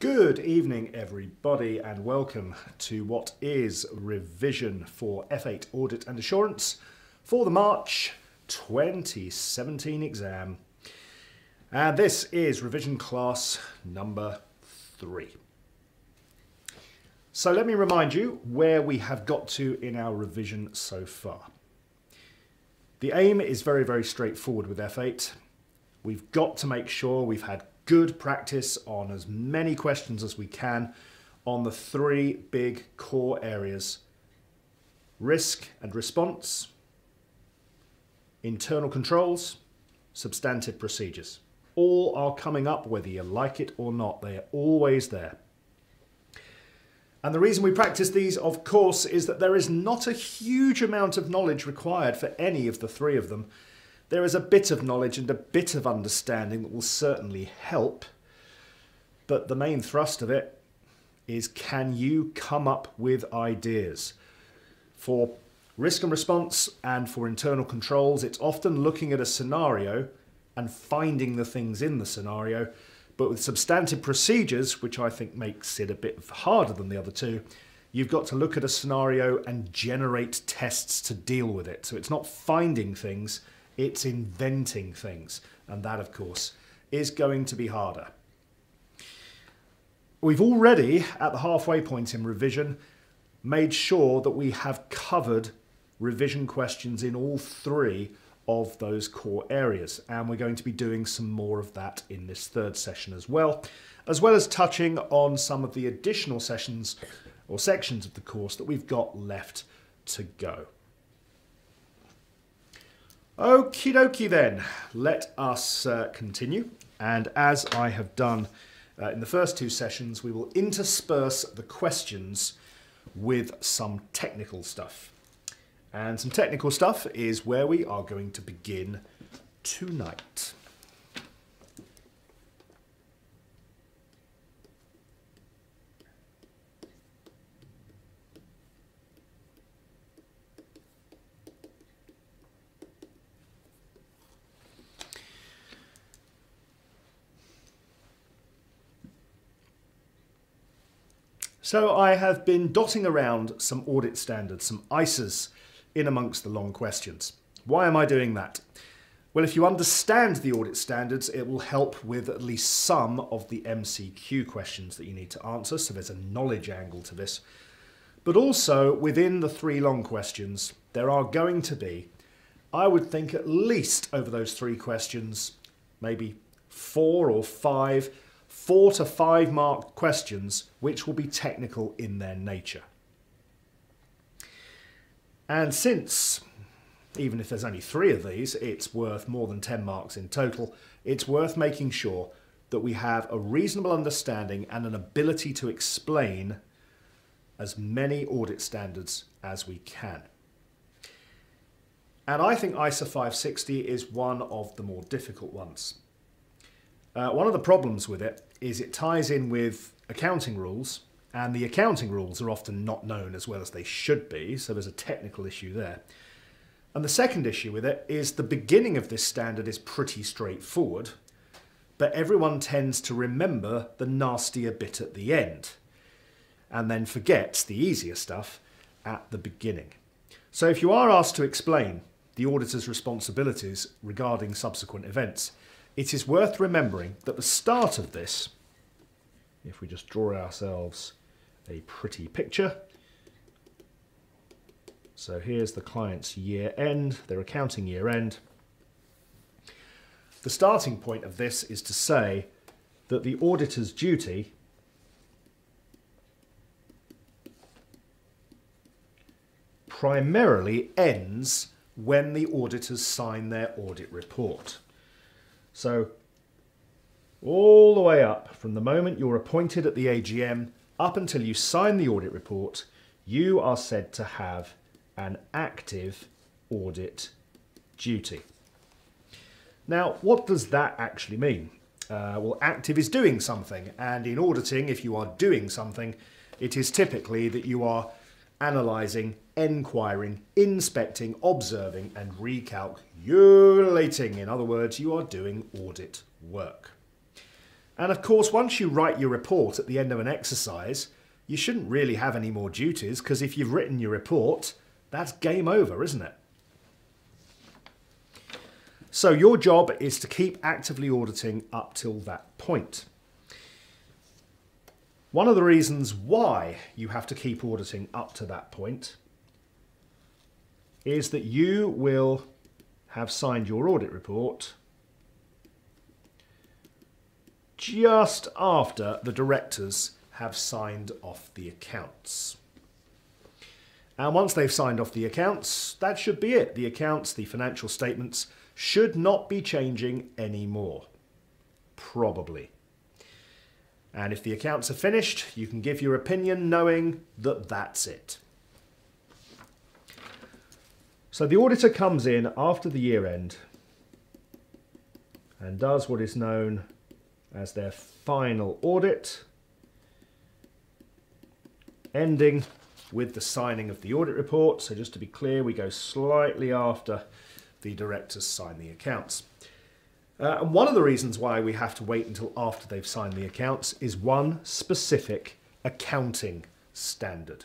Good evening, everybody, and welcome to what is revision for F8 Audit and Assurance for the March 2017 exam. And this is revision class number three. So let me remind you where we have got to in our revision so far. The aim is very, very straightforward with F8. We've got to make sure we've had good practice on as many questions as we can on the three big core areas risk and response, internal controls, substantive procedures. All are coming up whether you like it or not, they are always there. And the reason we practice these, of course, is that there is not a huge amount of knowledge required for any of the three of them. There is a bit of knowledge and a bit of understanding that will certainly help, but the main thrust of it is can you come up with ideas? For risk and response and for internal controls, it's often looking at a scenario and finding the things in the scenario, but with substantive procedures, which I think makes it a bit harder than the other two, you've got to look at a scenario and generate tests to deal with it. So it's not finding things, it's inventing things. And that, of course, is going to be harder. We've already, at the halfway point in revision, made sure that we have covered revision questions in all three of those core areas. And we're going to be doing some more of that in this third session as well, as well as touching on some of the additional sessions or sections of the course that we've got left to go. Okie dokie then, let us uh, continue. And as I have done uh, in the first two sessions, we will intersperse the questions with some technical stuff. And some technical stuff is where we are going to begin tonight. So I have been dotting around some audit standards, some ISAs, in amongst the long questions. Why am I doing that? Well, if you understand the audit standards, it will help with at least some of the MCQ questions that you need to answer. So there's a knowledge angle to this. But also within the three long questions, there are going to be, I would think at least over those three questions, maybe four or five four to five mark questions which will be technical in their nature. And since, even if there's only three of these, it's worth more than 10 marks in total, it's worth making sure that we have a reasonable understanding and an ability to explain as many audit standards as we can. And I think ISA 560 is one of the more difficult ones. Uh, one of the problems with it is it ties in with accounting rules, and the accounting rules are often not known as well as they should be, so there's a technical issue there. And the second issue with it is the beginning of this standard is pretty straightforward, but everyone tends to remember the nastier bit at the end, and then forgets the easier stuff at the beginning. So if you are asked to explain the auditor's responsibilities regarding subsequent events, it is worth remembering that the start of this, if we just draw ourselves a pretty picture, so here's the client's year end, their accounting year end. The starting point of this is to say that the auditor's duty primarily ends when the auditors sign their audit report. So all the way up from the moment you're appointed at the AGM up until you sign the audit report, you are said to have an active audit duty. Now, what does that actually mean? Uh, well, active is doing something, and in auditing, if you are doing something, it is typically that you are analysing, enquiring, inspecting, observing, and recalculating. In other words, you are doing audit work. And of course, once you write your report at the end of an exercise, you shouldn't really have any more duties because if you've written your report, that's game over, isn't it? So your job is to keep actively auditing up till that point. One of the reasons why you have to keep auditing up to that point is that you will have signed your audit report just after the directors have signed off the accounts. And once they've signed off the accounts, that should be it. The accounts, the financial statements, should not be changing anymore. Probably. And if the accounts are finished, you can give your opinion knowing that that's it. So the auditor comes in after the year end and does what is known as their final audit, ending with the signing of the audit report. So just to be clear, we go slightly after the directors sign the accounts. Uh, and one of the reasons why we have to wait until after they've signed the accounts is one specific accounting standard.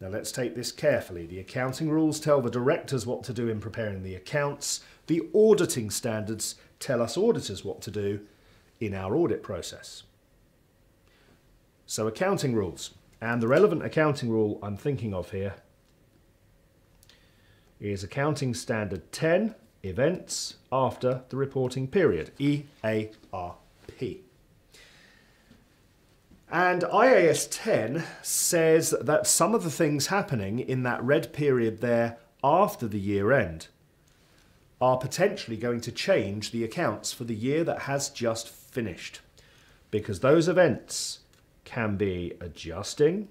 Now let's take this carefully. The accounting rules tell the directors what to do in preparing the accounts. The auditing standards tell us auditors what to do in our audit process. So accounting rules. And the relevant accounting rule I'm thinking of here is Accounting Standard 10, Events After the Reporting Period, EARP. And IAS 10 says that some of the things happening in that red period there after the year end are potentially going to change the accounts for the year that has just finished. Because those events can be adjusting,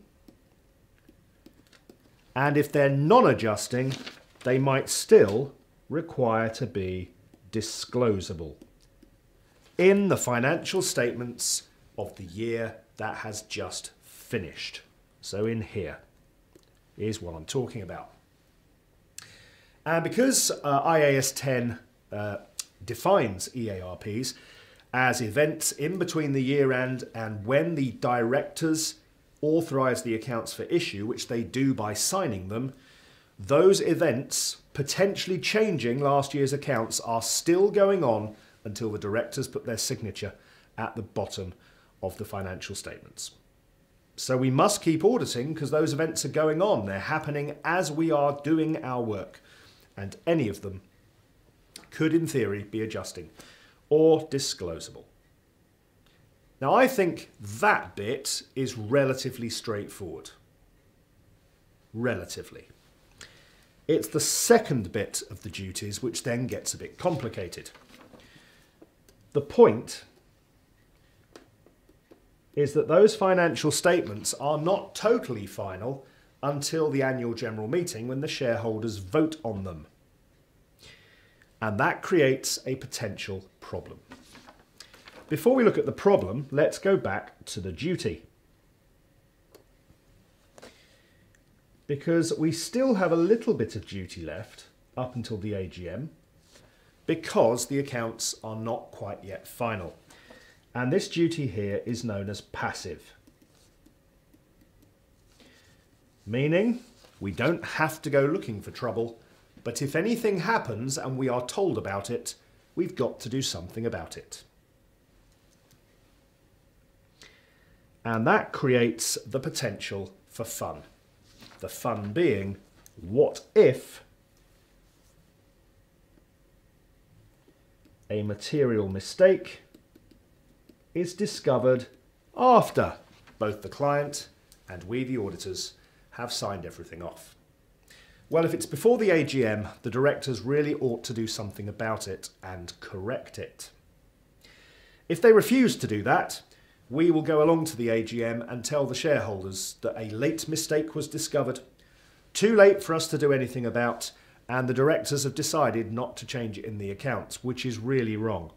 and if they're non adjusting, they might still require to be disclosable in the financial statements of the year that has just finished. So in here is what I'm talking about. And because uh, IAS 10 uh, defines EARPs as events in between the year end and when the directors authorise the accounts for issue, which they do by signing them, those events potentially changing last year's accounts are still going on until the directors put their signature at the bottom of the financial statements. So we must keep auditing because those events are going on. They're happening as we are doing our work. And any of them could, in theory, be adjusting or disclosable. Now, I think that bit is relatively straightforward. Relatively. It's the second bit of the duties which then gets a bit complicated. The point is that those financial statements are not totally final until the annual general meeting when the shareholders vote on them. And that creates a potential problem. Before we look at the problem, let's go back to the duty. Because we still have a little bit of duty left up until the AGM because the accounts are not quite yet final. And this duty here is known as passive. Meaning, we don't have to go looking for trouble, but if anything happens and we are told about it, we've got to do something about it. And that creates the potential for fun. The fun being, what if a material mistake is discovered after both the client and we, the auditors, have signed everything off. Well, if it's before the AGM, the directors really ought to do something about it and correct it. If they refuse to do that, we will go along to the AGM and tell the shareholders that a late mistake was discovered, too late for us to do anything about, and the directors have decided not to change it in the accounts, which is really wrong.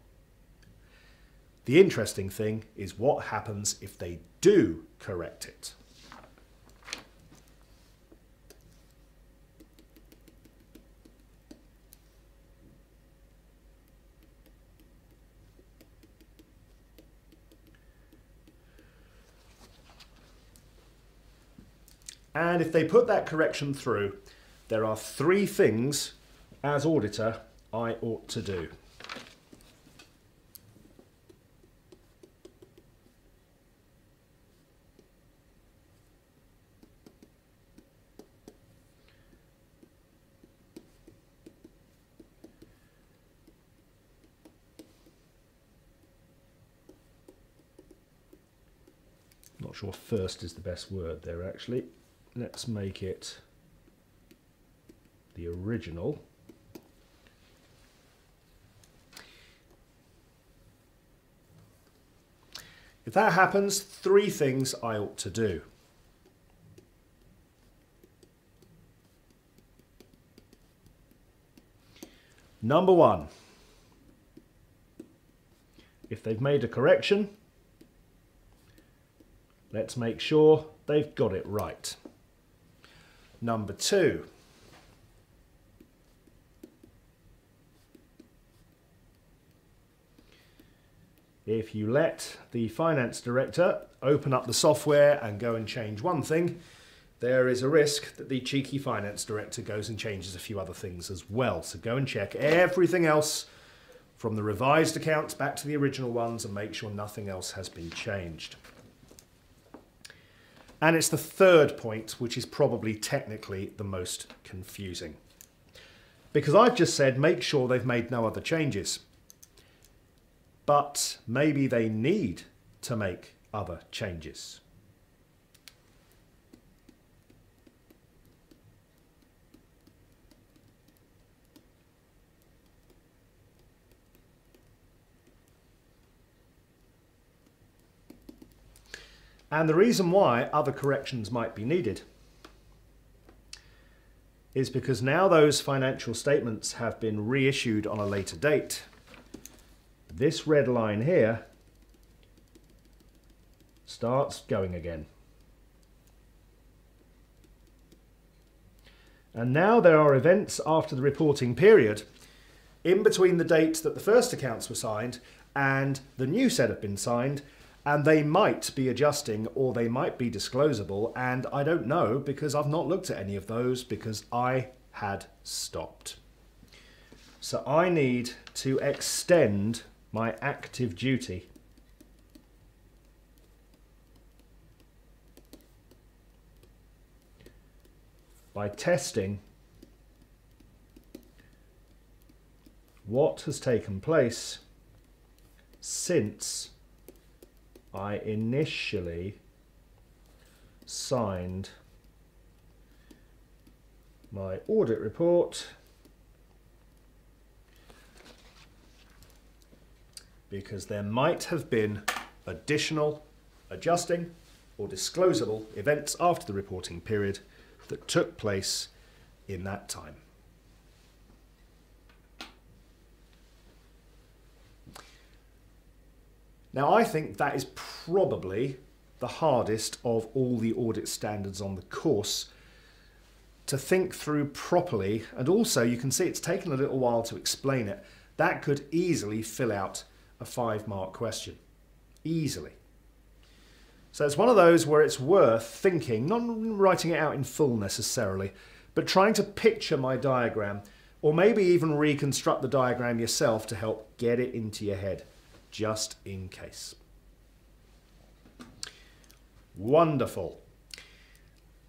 The interesting thing is what happens if they do correct it. And if they put that correction through, there are three things as auditor I ought to do. Sure first is the best word there actually. Let's make it the original. If that happens, three things I ought to do. Number one, if they've made a correction, let's make sure they've got it right. Number two, if you let the finance director open up the software and go and change one thing, there is a risk that the cheeky finance director goes and changes a few other things as well. So go and check everything else from the revised accounts back to the original ones and make sure nothing else has been changed. And it's the third point, which is probably technically the most confusing. Because I've just said make sure they've made no other changes but maybe they need to make other changes. And the reason why other corrections might be needed is because now those financial statements have been reissued on a later date this red line here starts going again. And now there are events after the reporting period in between the date that the first accounts were signed and the new set have been signed and they might be adjusting or they might be disclosable and I don't know because I've not looked at any of those because I had stopped. So I need to extend my active duty. By testing what has taken place since I initially signed my audit report because there might have been additional adjusting or disclosable events after the reporting period that took place in that time. Now, I think that is probably the hardest of all the audit standards on the course to think through properly. And also, you can see it's taken a little while to explain it. That could easily fill out a five mark question. Easily. So it's one of those where it's worth thinking, not writing it out in full necessarily, but trying to picture my diagram or maybe even reconstruct the diagram yourself to help get it into your head, just in case. Wonderful.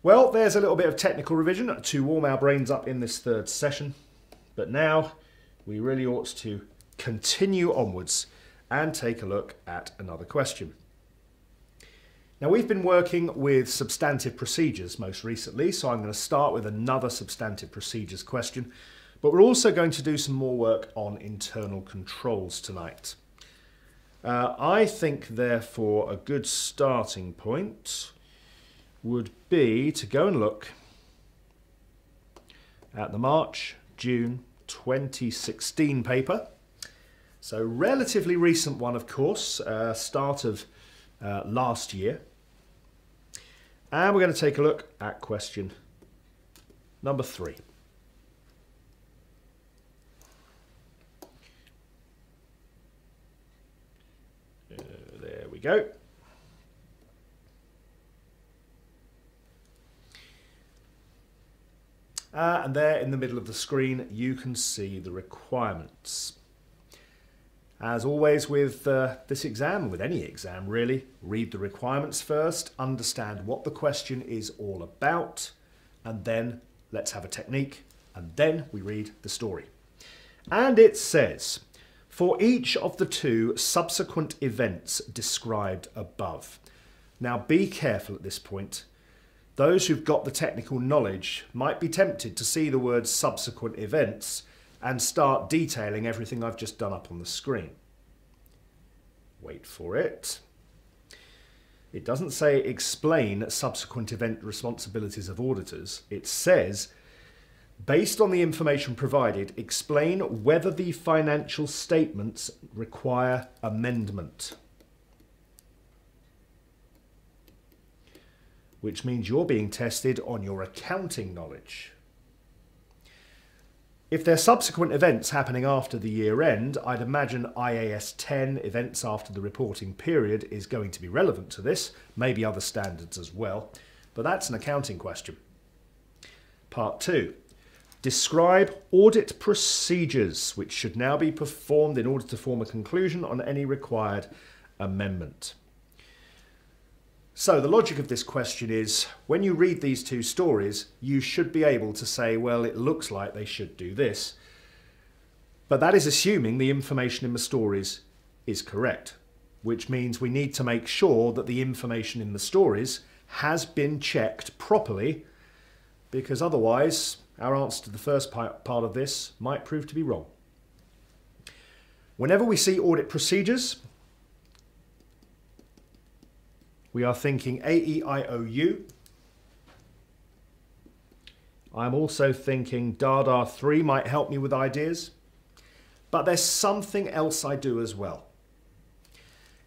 Well, there's a little bit of technical revision to warm our brains up in this third session, but now we really ought to continue onwards and take a look at another question. Now we've been working with substantive procedures most recently, so I'm going to start with another substantive procedures question, but we're also going to do some more work on internal controls tonight. Uh, I think therefore a good starting point would be to go and look at the March, June 2016 paper so relatively recent one, of course, uh, start of uh, last year. And we're going to take a look at question number three. Uh, there go. Uh, and there in the middle of the screen, you can see the requirements. As always with uh, this exam, with any exam really, read the requirements first, understand what the question is all about, and then let's have a technique, and then we read the story. And it says, for each of the two subsequent events described above. Now be careful at this point. Those who've got the technical knowledge might be tempted to see the word subsequent events and start detailing everything I've just done up on the screen. Wait for it. It doesn't say explain subsequent event responsibilities of auditors. It says, based on the information provided, explain whether the financial statements require amendment. Which means you're being tested on your accounting knowledge. If there are subsequent events happening after the year end, I'd imagine IAS 10 events after the reporting period is going to be relevant to this, maybe other standards as well, but that's an accounting question. Part 2. Describe audit procedures which should now be performed in order to form a conclusion on any required amendment. So the logic of this question is, when you read these two stories, you should be able to say, well, it looks like they should do this. But that is assuming the information in the stories is correct, which means we need to make sure that the information in the stories has been checked properly, because otherwise our answer to the first part of this might prove to be wrong. Whenever we see audit procedures, we are thinking AEIOU. I'm also thinking Dada 3 might help me with ideas. But there's something else I do as well.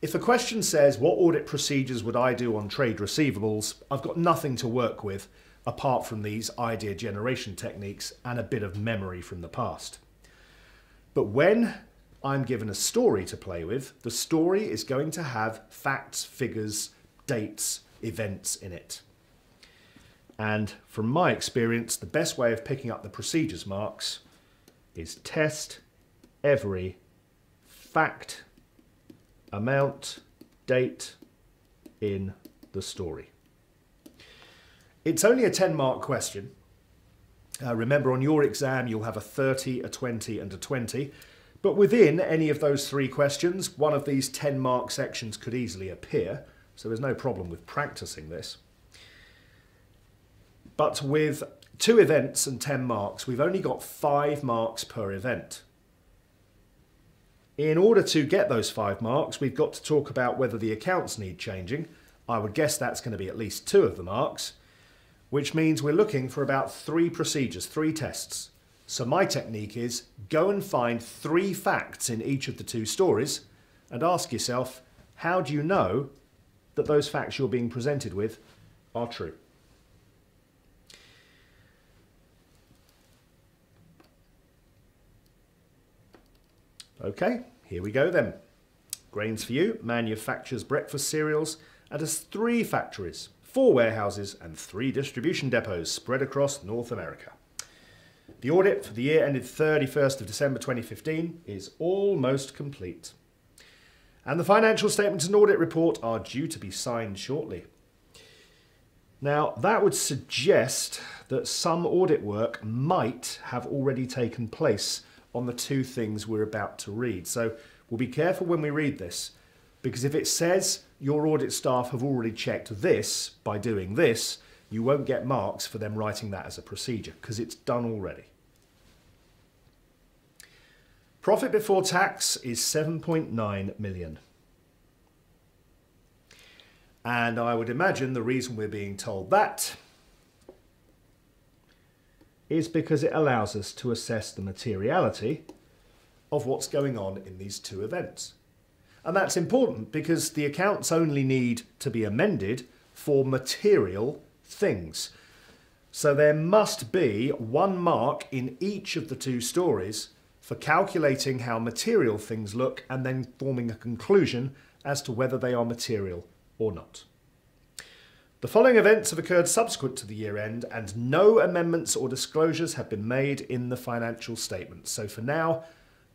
If a question says, what audit procedures would I do on trade receivables, I've got nothing to work with apart from these idea generation techniques and a bit of memory from the past. But when I'm given a story to play with, the story is going to have facts, figures, dates, events in it. And from my experience, the best way of picking up the procedures marks is test every fact, amount, date in the story. It's only a 10 mark question. Uh, remember on your exam you'll have a 30, a 20 and a 20. But within any of those three questions, one of these 10 mark sections could easily appear. So there's no problem with practicing this. But with two events and 10 marks, we've only got five marks per event. In order to get those five marks, we've got to talk about whether the accounts need changing. I would guess that's going to be at least two of the marks, which means we're looking for about three procedures, three tests. So my technique is go and find three facts in each of the two stories and ask yourself, how do you know that those facts you're being presented with are true. Okay, here we go then. Grains for You manufactures breakfast cereals and has three factories, four warehouses and three distribution depots spread across North America. The audit for the year ended 31st of December 2015 is almost complete and the financial statements and audit report are due to be signed shortly. Now, that would suggest that some audit work might have already taken place on the two things we're about to read. So we'll be careful when we read this, because if it says your audit staff have already checked this by doing this, you won't get marks for them writing that as a procedure, because it's done already. Profit before tax is 7.9 million. And I would imagine the reason we're being told that is because it allows us to assess the materiality of what's going on in these two events. And that's important because the accounts only need to be amended for material things. So there must be one mark in each of the two stories for calculating how material things look and then forming a conclusion as to whether they are material or not. The following events have occurred subsequent to the year end, and no amendments or disclosures have been made in the financial statements. So for now,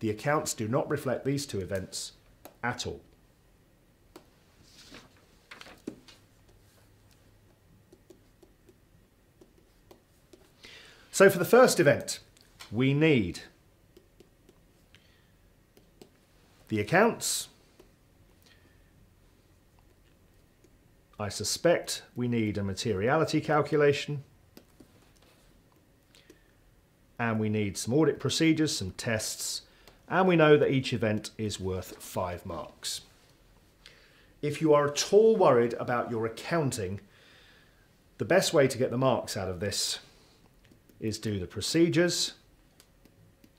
the accounts do not reflect these two events at all. So for the first event, we need the accounts. I suspect we need a materiality calculation. And we need some audit procedures, some tests, and we know that each event is worth five marks. If you are at all worried about your accounting, the best way to get the marks out of this is do the procedures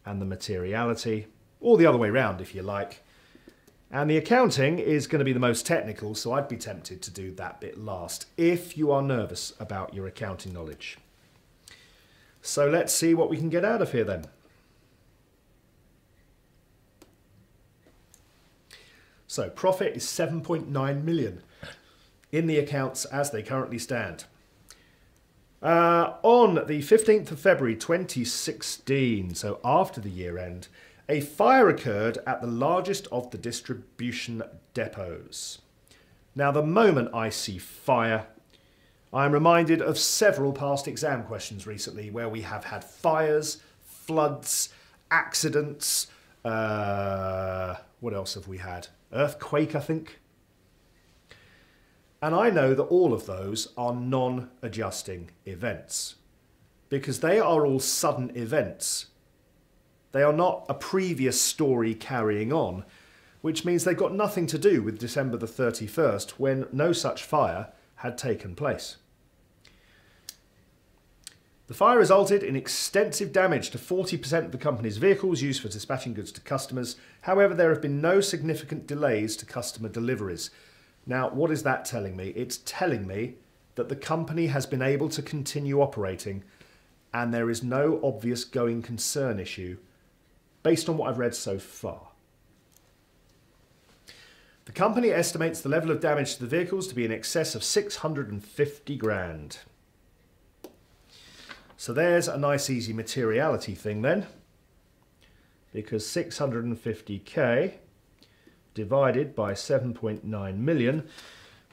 and the materiality, or the other way round if you like. And the accounting is going to be the most technical, so I'd be tempted to do that bit last if you are nervous about your accounting knowledge. So let's see what we can get out of here then. So profit is 7.9 million in the accounts as they currently stand. Uh, on the 15th of February 2016, so after the year end, a fire occurred at the largest of the distribution depots. Now, the moment I see fire, I'm reminded of several past exam questions recently where we have had fires, floods, accidents. Uh, what else have we had? Earthquake, I think. And I know that all of those are non adjusting events because they are all sudden events. They are not a previous story carrying on, which means they've got nothing to do with December the 31st when no such fire had taken place. The fire resulted in extensive damage to 40% of the company's vehicles used for dispatching goods to customers. However, there have been no significant delays to customer deliveries. Now, what is that telling me? It's telling me that the company has been able to continue operating and there is no obvious going concern issue based on what I've read so far. The company estimates the level of damage to the vehicles to be in excess of 650 grand. So there's a nice easy materiality thing then, because 650k divided by 7.9 million.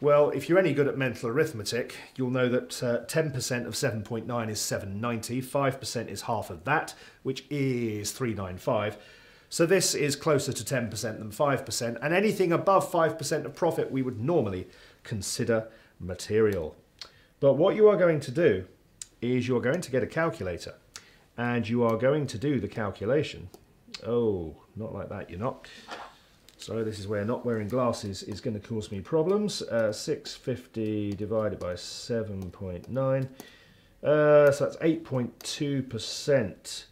Well, if you're any good at mental arithmetic, you'll know that 10% uh, of 7.9 is 790, 5% is half of that, which is 395. So this is closer to 10% than 5%, and anything above 5% of profit we would normally consider material. But what you are going to do is you're going to get a calculator, and you are going to do the calculation. Oh, not like that, you're not. So this is where not wearing glasses is going to cause me problems. Uh, 650 divided by 7.9. Uh, so that's 8.2%.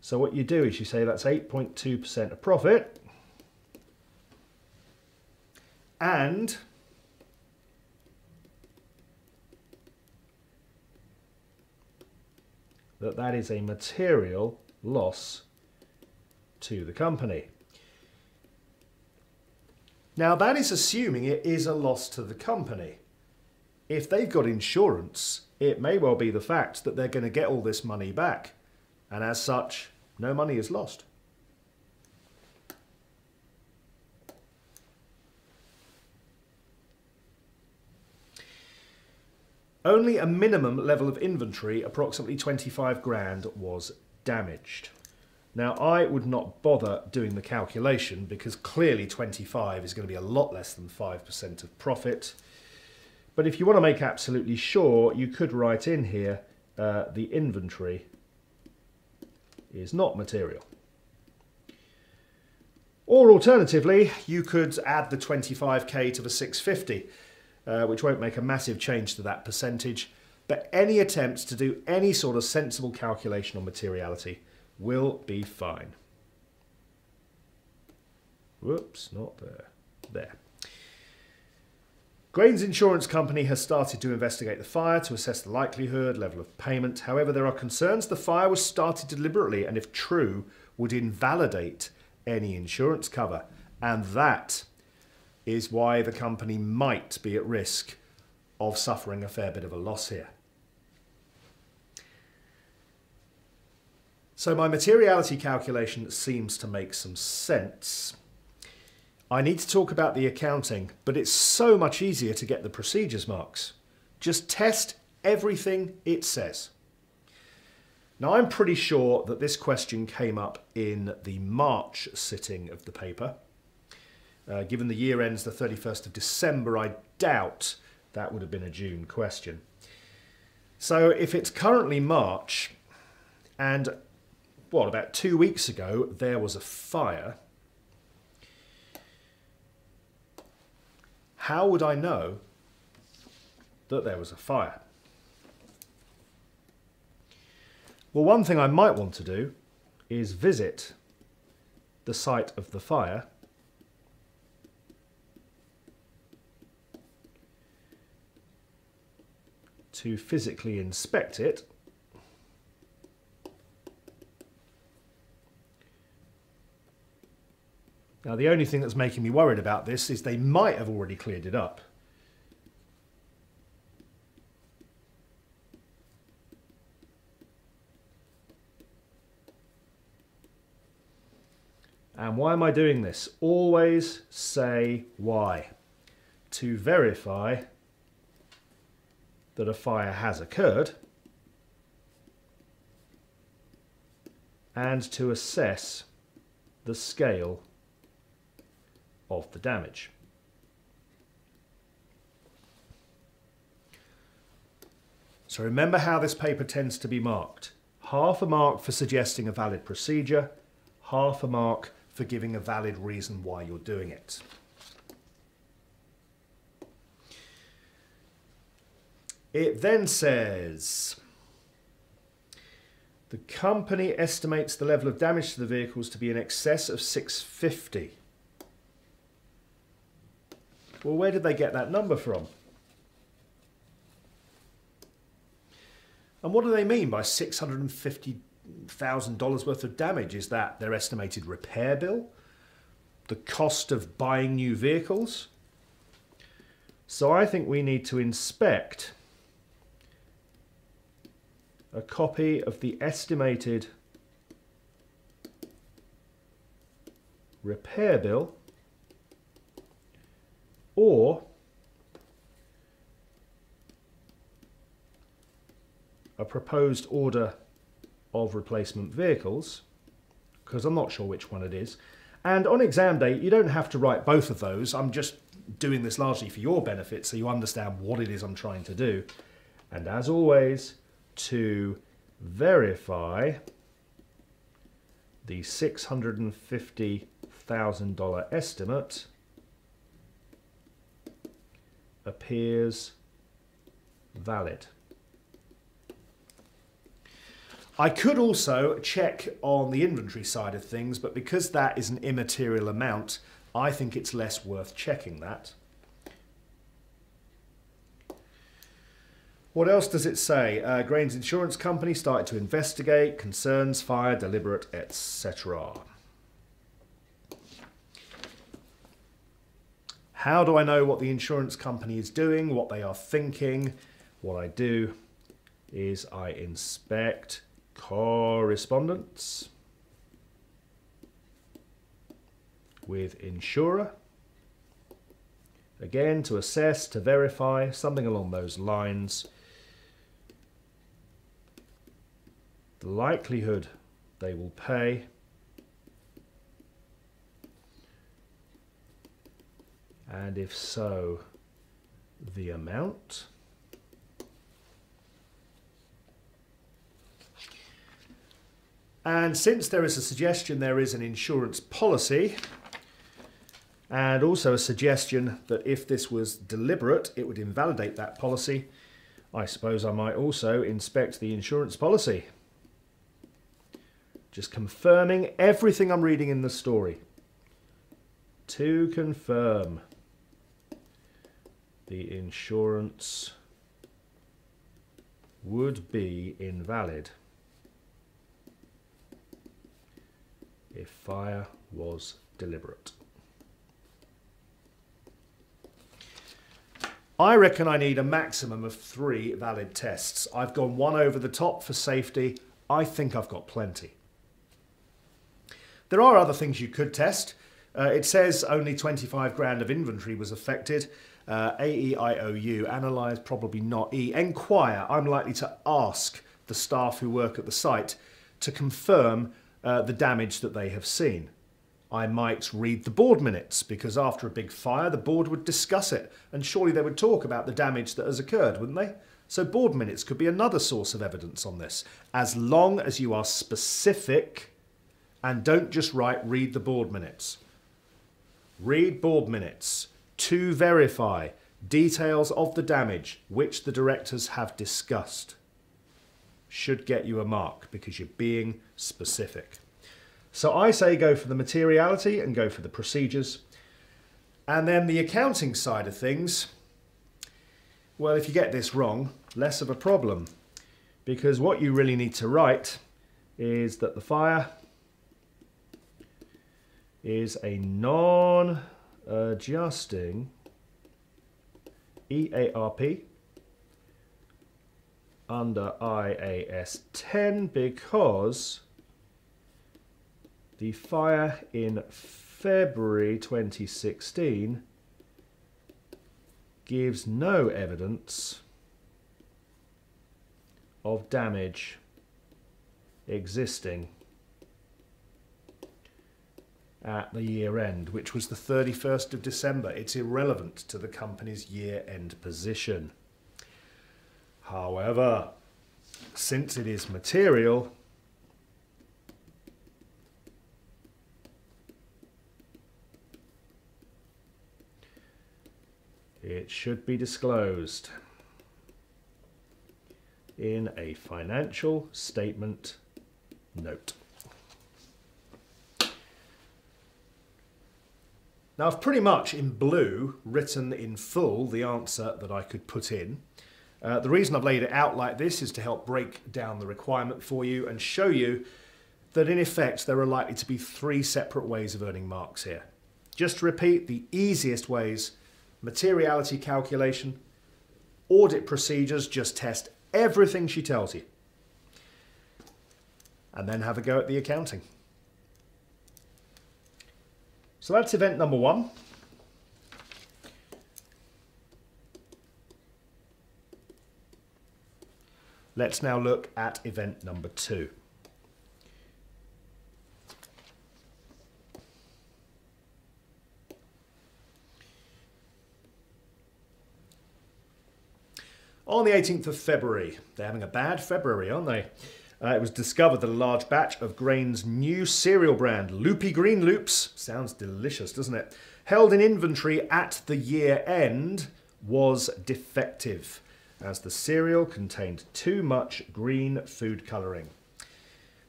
So what you do is you say that's 8.2% of profit. And that that is a material loss to the company. Now, that is assuming it is a loss to the company. If they've got insurance, it may well be the fact that they're going to get all this money back, and as such, no money is lost. Only a minimum level of inventory, approximately 25 grand, was damaged. Now, I would not bother doing the calculation because clearly 25 is going to be a lot less than 5% of profit. But if you want to make absolutely sure, you could write in here uh, the inventory is not material. Or alternatively, you could add the 25k to the 650, uh, which won't make a massive change to that percentage. But any attempts to do any sort of sensible calculation on materiality will be fine. Whoops, not there. There. Grains Insurance Company has started to investigate the fire to assess the likelihood, level of payment. However, there are concerns the fire was started deliberately and, if true, would invalidate any insurance cover. And that is why the company might be at risk of suffering a fair bit of a loss here. So my materiality calculation seems to make some sense. I need to talk about the accounting, but it's so much easier to get the procedures marks. Just test everything it says. Now I'm pretty sure that this question came up in the March sitting of the paper. Uh, given the year ends the 31st of December, I doubt that would have been a June question. So if it's currently March, and what, about two weeks ago, there was a fire, how would I know that there was a fire? Well, one thing I might want to do is visit the site of the fire to physically inspect it Now the only thing that's making me worried about this is they might have already cleared it up. And why am I doing this? Always say why. To verify that a fire has occurred and to assess the scale of the damage. So remember how this paper tends to be marked. Half a mark for suggesting a valid procedure, half a mark for giving a valid reason why you're doing it. It then says, the company estimates the level of damage to the vehicles to be in excess of 650. Well, where did they get that number from? And what do they mean by $650,000 worth of damage? Is that their estimated repair bill? The cost of buying new vehicles? So I think we need to inspect a copy of the estimated repair bill or a proposed order of replacement vehicles, because I'm not sure which one it is. And on exam day, you don't have to write both of those. I'm just doing this largely for your benefit so you understand what it is I'm trying to do. And as always, to verify the $650,000 estimate appears valid. I could also check on the inventory side of things, but because that is an immaterial amount, I think it's less worth checking that. What else does it say? Uh, Grain's insurance company started to investigate concerns, fire, deliberate, etc. How do I know what the insurance company is doing, what they are thinking? What I do is I inspect correspondence with insurer. Again, to assess, to verify, something along those lines. The likelihood they will pay and if so, the amount. And since there is a suggestion there is an insurance policy, and also a suggestion that if this was deliberate, it would invalidate that policy, I suppose I might also inspect the insurance policy. Just confirming everything I'm reading in the story. To confirm the insurance would be invalid if fire was deliberate. I reckon I need a maximum of three valid tests. I've gone one over the top for safety. I think I've got plenty. There are other things you could test. Uh, it says only 25 grand of inventory was affected. Uh, AEIOU, analyse, probably not. E, enquire, I'm likely to ask the staff who work at the site to confirm uh, the damage that they have seen. I might read the board minutes because after a big fire, the board would discuss it and surely they would talk about the damage that has occurred, wouldn't they? So, board minutes could be another source of evidence on this, as long as you are specific and don't just write read the board minutes. Read board minutes to verify details of the damage which the directors have discussed. Should get you a mark because you're being specific. So I say go for the materiality and go for the procedures. And then the accounting side of things, well, if you get this wrong, less of a problem. Because what you really need to write is that the fire is a non-adjusting EARP under IAS 10 because the fire in February 2016 gives no evidence of damage existing at the year end, which was the 31st of December. It's irrelevant to the company's year end position. However, since it is material, it should be disclosed in a financial statement note. Now I've pretty much in blue written in full the answer that I could put in. Uh, the reason I've laid it out like this is to help break down the requirement for you and show you that in effect there are likely to be three separate ways of earning marks here. Just to repeat, the easiest ways, materiality calculation, audit procedures, just test everything she tells you. And then have a go at the accounting. So that's event number one. Let's now look at event number two. On the 18th of February, they're having a bad February, aren't they? Uh, it was discovered that a large batch of Grain's new cereal brand, Loopy Green Loops, sounds delicious, doesn't it? Held in inventory at the year end was defective, as the cereal contained too much green food colouring.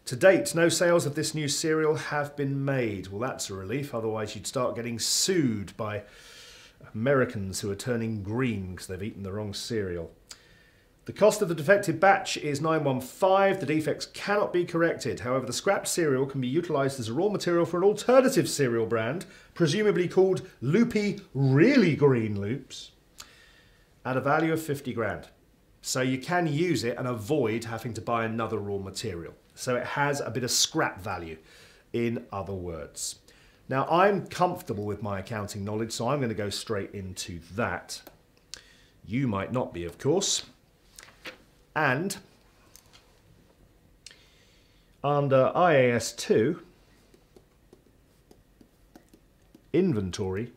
To date, no sales of this new cereal have been made. Well, that's a relief, otherwise, you'd start getting sued by Americans who are turning green because they've eaten the wrong cereal. The cost of the defective batch is 915. The defects cannot be corrected. However, the scrapped cereal can be utilised as a raw material for an alternative cereal brand, presumably called Loopy Really Green Loops, at a value of 50 grand. So you can use it and avoid having to buy another raw material. So it has a bit of scrap value, in other words. Now, I'm comfortable with my accounting knowledge, so I'm going to go straight into that. You might not be, of course. And under IAS 2, inventory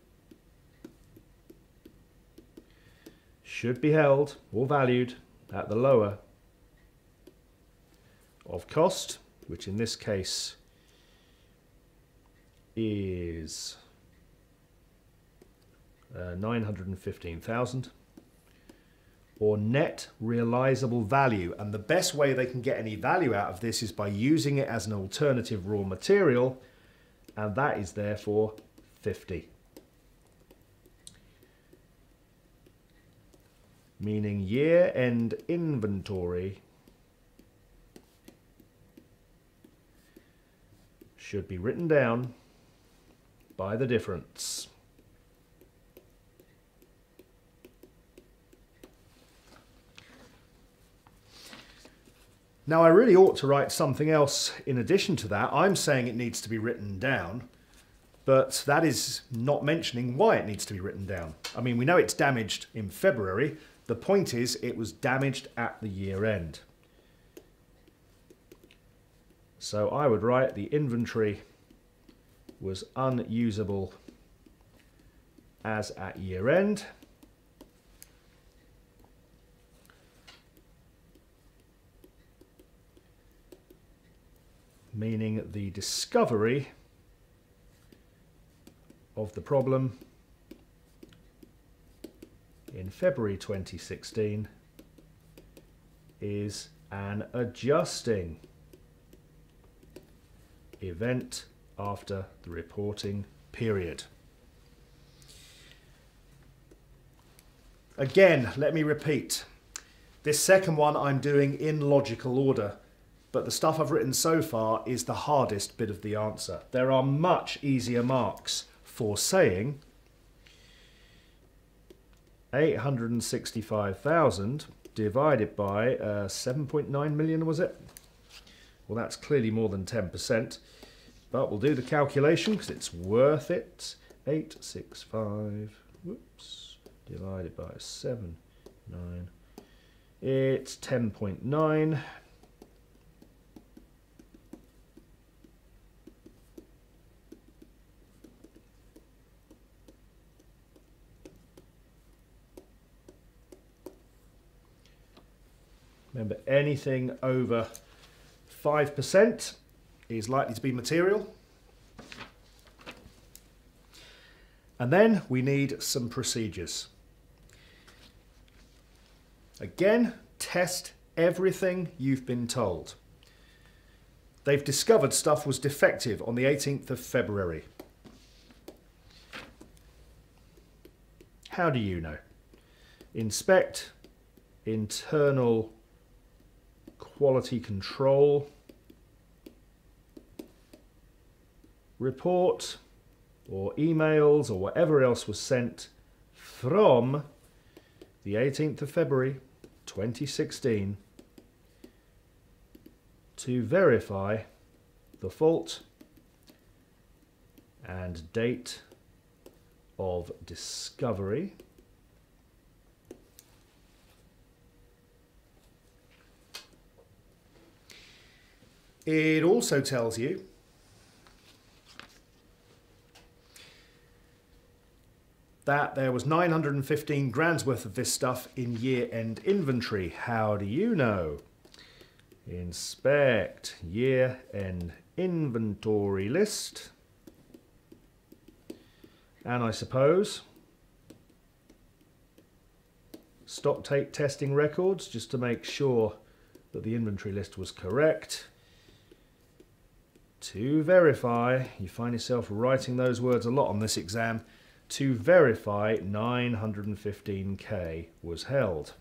should be held or valued at the lower of cost, which in this case is uh, 915,000 or net realizable value. And the best way they can get any value out of this is by using it as an alternative raw material, and that is therefore 50. Meaning year end inventory should be written down by the difference. Now, I really ought to write something else in addition to that. I'm saying it needs to be written down, but that is not mentioning why it needs to be written down. I mean, we know it's damaged in February. The point is it was damaged at the year end. So I would write the inventory was unusable as at year end. Meaning the discovery of the problem in February 2016 is an adjusting event after the reporting period. Again, let me repeat. This second one I'm doing in logical order but the stuff I've written so far is the hardest bit of the answer. There are much easier marks for saying 865,000 divided by uh, 7.9 million, was it? Well, that's clearly more than 10%, but we'll do the calculation because it's worth it. 865, whoops, divided by 7, 9. It's 10.9 Remember, anything over 5% is likely to be material. And then we need some procedures. Again, test everything you've been told. They've discovered stuff was defective on the 18th of February. How do you know? Inspect internal quality control, report, or emails, or whatever else was sent from the 18th of February 2016 to verify the fault and date of discovery It also tells you that there was 915 grand's worth of this stuff in year-end inventory. How do you know? Inspect year-end inventory list. And I suppose stock testing records just to make sure that the inventory list was correct. To verify, you find yourself writing those words a lot on this exam, to verify 915k was held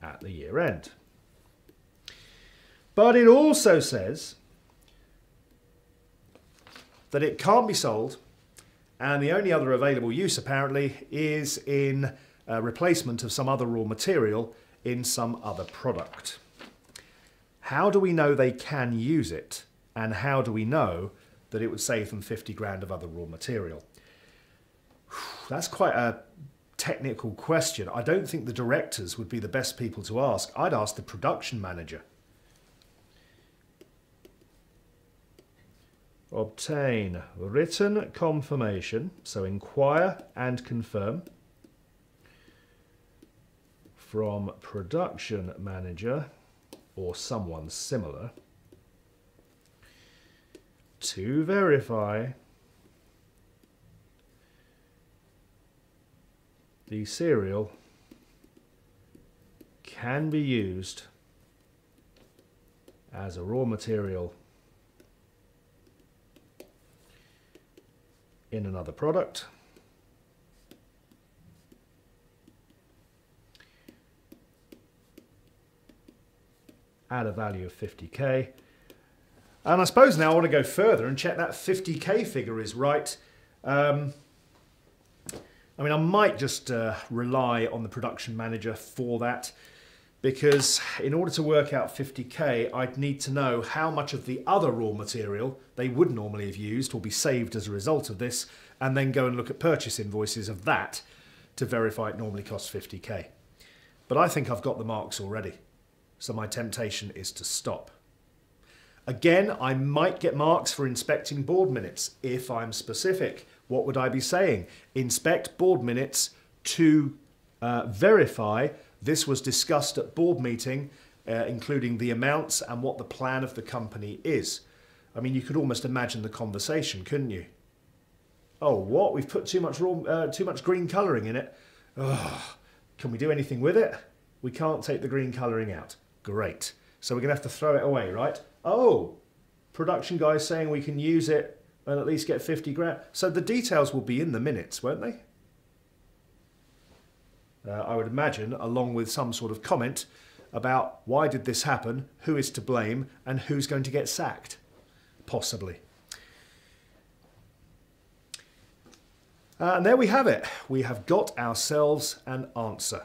at the year end. But it also says that it can't be sold and the only other available use apparently is in uh, replacement of some other raw material in some other product. How do we know they can use it? And how do we know that it would save them 50 grand of other raw material? That's quite a technical question. I don't think the directors would be the best people to ask. I'd ask the production manager. Obtain written confirmation, so inquire and confirm from production manager or someone similar to verify the cereal can be used as a raw material in another product. Add a value of 50k and I suppose now I want to go further and check that 50k figure is right. Um, I mean, I might just uh, rely on the production manager for that. because in order to work out 50k, I'd need to know how much of the other raw material they would normally have used or be saved as a result of this, and then go and look at purchase invoices of that to verify it normally costs 50k. But I think I've got the marks already, so my temptation is to stop. Again, I might get marks for inspecting board minutes if I'm specific. What would I be saying? Inspect board minutes to uh, verify this was discussed at board meeting, uh, including the amounts and what the plan of the company is. I mean, you could almost imagine the conversation, couldn't you? Oh, what? We've put too much raw, uh, too much green colouring in it. Oh, can we do anything with it? We can't take the green colouring out. Great. So we're going to have to throw it away, right? Oh, production guys saying we can use it and at least get 50 grand. So the details will be in the minutes, won't they? uh, I would imagine, along with some sort of comment about why did this happen, who is to blame, and who's going to get sacked, possibly. Uh, and there we have it. We have got ourselves an answer.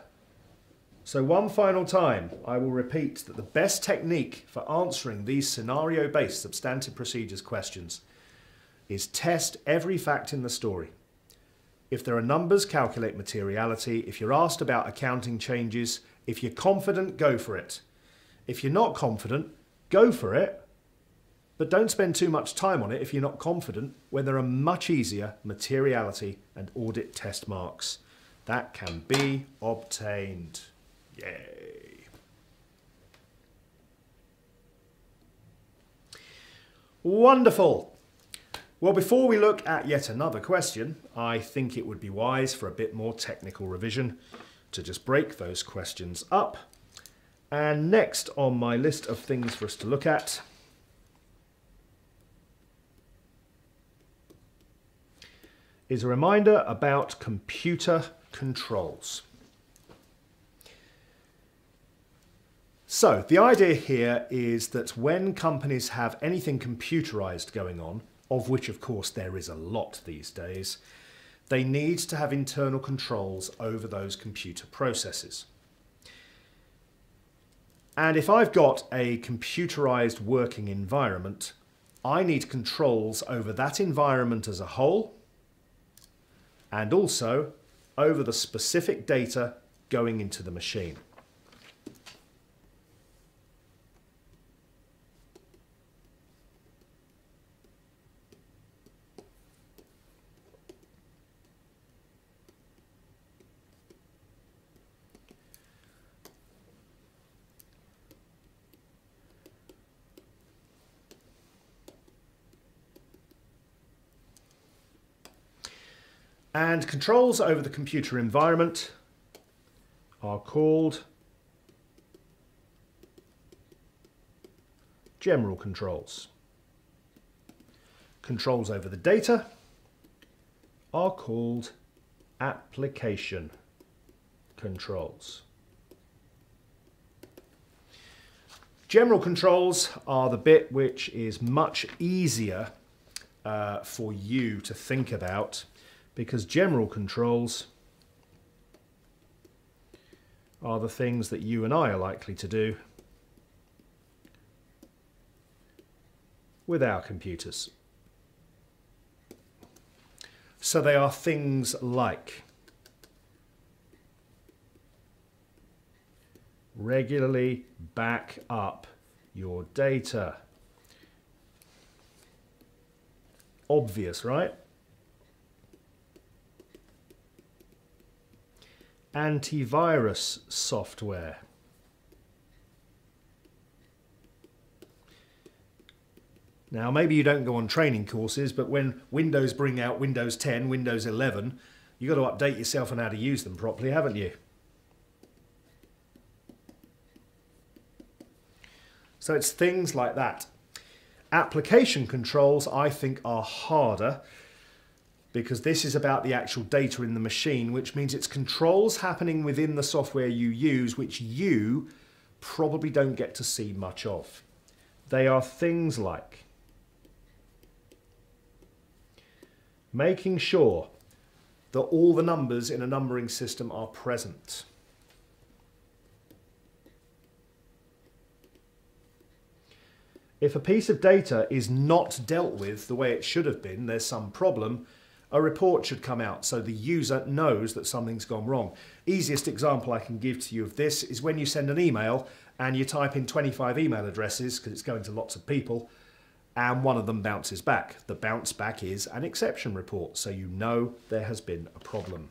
So one final time, I will repeat that the best technique for answering these scenario-based substantive procedures questions is test every fact in the story. If there are numbers, calculate materiality. If you're asked about accounting changes, if you're confident, go for it. If you're not confident, go for it, but don't spend too much time on it if you're not confident when there are much easier materiality and audit test marks that can be obtained. Yay! Wonderful! Well, before we look at yet another question, I think it would be wise for a bit more technical revision to just break those questions up. And next on my list of things for us to look at is a reminder about computer controls. So the idea here is that when companies have anything computerized going on, of which of course there is a lot these days, they need to have internal controls over those computer processes. And if I've got a computerized working environment, I need controls over that environment as a whole and also over the specific data going into the machine. And controls over the computer environment are called general controls. Controls over the data are called application controls. General controls are the bit which is much easier uh, for you to think about because general controls are the things that you and I are likely to do with our computers. So they are things like regularly back up your data. Obvious, right? Antivirus software. Now, maybe you don't go on training courses, but when Windows bring out Windows 10, Windows 11, you've got to update yourself on how to use them properly, haven't you? So it's things like that. Application controls, I think, are harder because this is about the actual data in the machine, which means it's controls happening within the software you use, which you probably don't get to see much of. They are things like making sure that all the numbers in a numbering system are present. If a piece of data is not dealt with the way it should have been, there's some problem, a report should come out so the user knows that something's gone wrong. Easiest example I can give to you of this is when you send an email and you type in 25 email addresses because it's going to lots of people and one of them bounces back. The bounce back is an exception report so you know there has been a problem.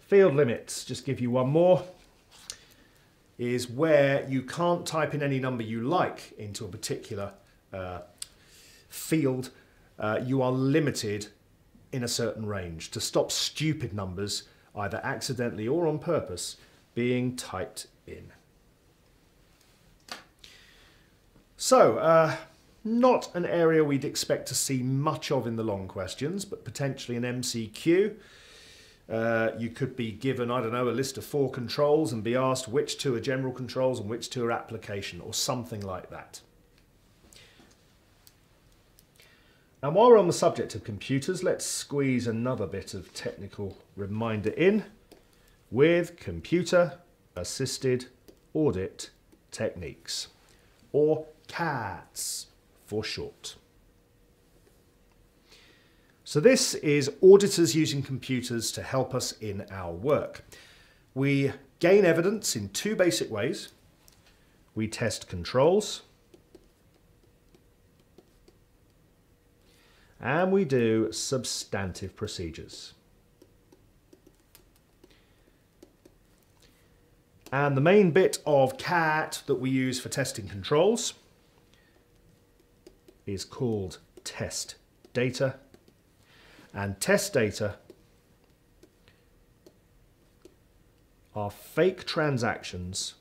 Field limits, just give you one more, is where you can't type in any number you like into a particular uh, field. Uh, you are limited in a certain range to stop stupid numbers, either accidentally or on purpose, being typed in. So, uh, not an area we'd expect to see much of in the long questions, but potentially an MCQ. Uh, you could be given, I don't know, a list of four controls and be asked which two are general controls and which two are application or something like that. And while we're on the subject of computers, let's squeeze another bit of technical reminder in with computer assisted audit techniques or CAATs for short. So this is auditors using computers to help us in our work. We gain evidence in two basic ways. We test controls and we do substantive procedures. And the main bit of CAAT that we use for testing controls is called test data and test data are fake transactions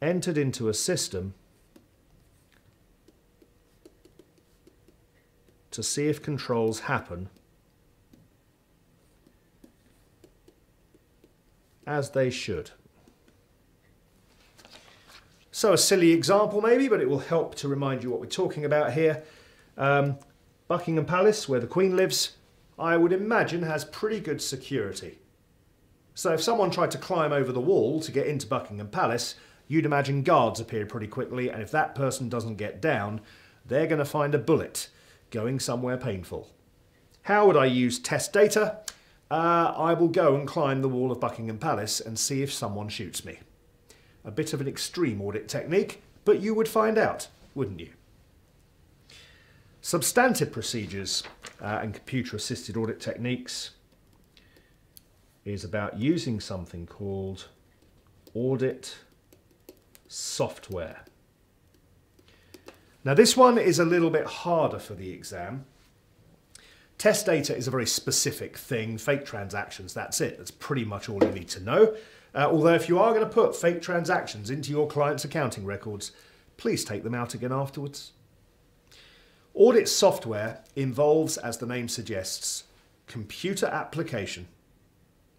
entered into a system to see if controls happen as they should. So a silly example maybe, but it will help to remind you what we're talking about here. Um, Buckingham Palace, where the Queen lives, I would imagine has pretty good security. So if someone tried to climb over the wall to get into Buckingham Palace, you'd imagine guards appear pretty quickly, and if that person doesn't get down, they're going to find a bullet going somewhere painful. How would I use test data? Uh, I will go and climb the wall of Buckingham Palace and see if someone shoots me. A bit of an extreme audit technique, but you would find out, wouldn't you? Substantive procedures uh, and computer assisted audit techniques is about using something called audit software. Now this one is a little bit harder for the exam. Test data is a very specific thing, fake transactions, that's it. That's pretty much all you need to know. Uh, although if you are going to put fake transactions into your client's accounting records, please take them out again afterwards. Audit software involves, as the name suggests, computer application.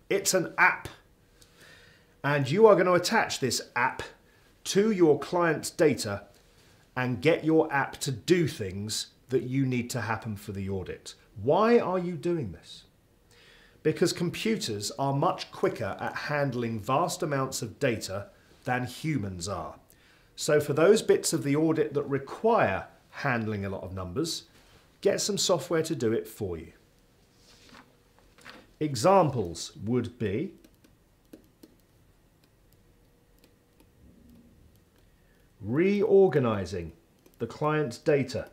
It's an app. And you are going to attach this app to your client's data and get your app to do things that you need to happen for the audit. Why are you doing this? Because computers are much quicker at handling vast amounts of data than humans are. So for those bits of the audit that require handling a lot of numbers, get some software to do it for you. Examples would be reorganizing the client's data.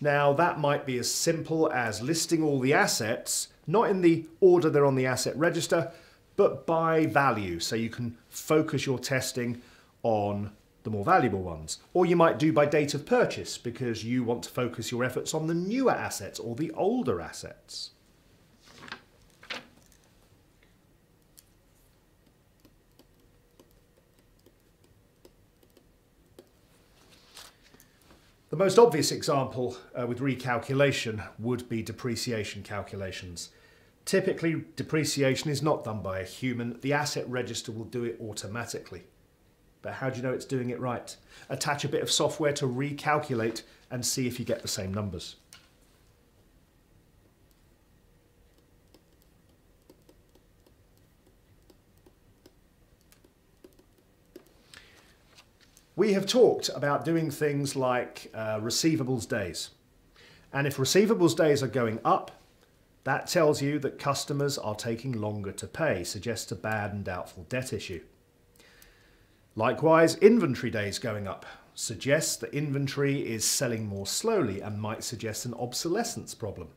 Now that might be as simple as listing all the assets, not in the order they're on the asset register, but by value. So you can focus your testing on the more valuable ones. Or you might do by date of purchase because you want to focus your efforts on the newer assets or the older assets. The most obvious example uh, with recalculation would be depreciation calculations. Typically, depreciation is not done by a human. The asset register will do it automatically. But how do you know it's doing it right? Attach a bit of software to recalculate and see if you get the same numbers. We have talked about doing things like uh, receivables days. And if receivables days are going up, that tells you that customers are taking longer to pay, suggests a bad and doubtful debt issue. Likewise, inventory days going up suggests that inventory is selling more slowly and might suggest an obsolescence problem.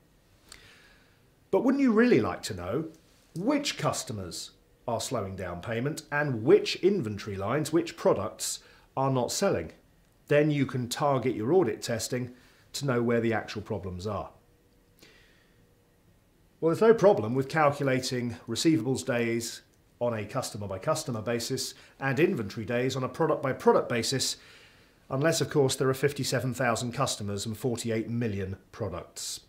But wouldn't you really like to know which customers are slowing down payment and which inventory lines, which products are not selling? Then you can target your audit testing to know where the actual problems are. Well, there's no problem with calculating receivables days on a customer by customer basis and inventory days on a product by product basis, unless, of course, there are 57,000 customers and 48 million products.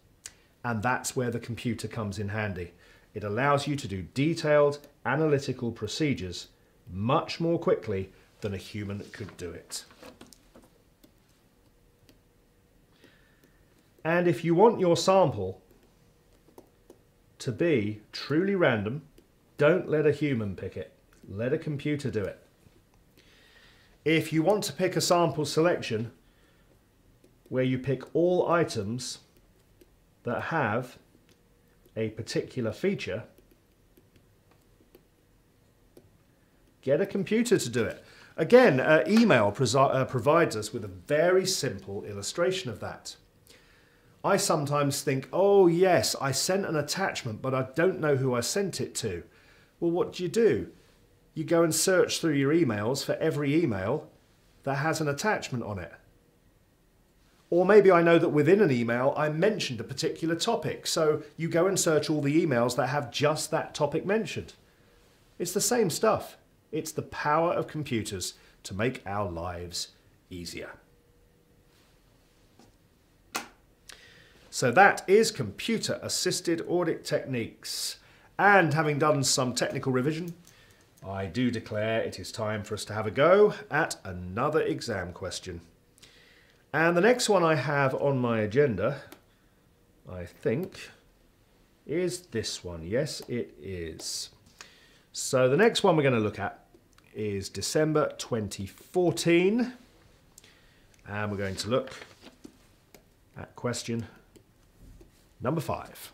And that's where the computer comes in handy. It allows you to do detailed analytical procedures much more quickly than a human could do it. And if you want your sample to be truly random, don't let a human pick it. Let a computer do it. If you want to pick a sample selection where you pick all items that have a particular feature, get a computer to do it. Again, uh, email uh, provides us with a very simple illustration of that. I sometimes think, oh yes, I sent an attachment, but I don't know who I sent it to. Well, what do you do? You go and search through your emails for every email that has an attachment on it. Or maybe I know that within an email I mentioned a particular topic, so you go and search all the emails that have just that topic mentioned. It's the same stuff. It's the power of computers to make our lives easier. So that is computer assisted audit techniques. And having done some technical revision, I do declare it is time for us to have a go at another exam question. And the next one I have on my agenda, I think, is this one. Yes, it is. So the next one we're going to look at is December 2014. And we're going to look at question number five.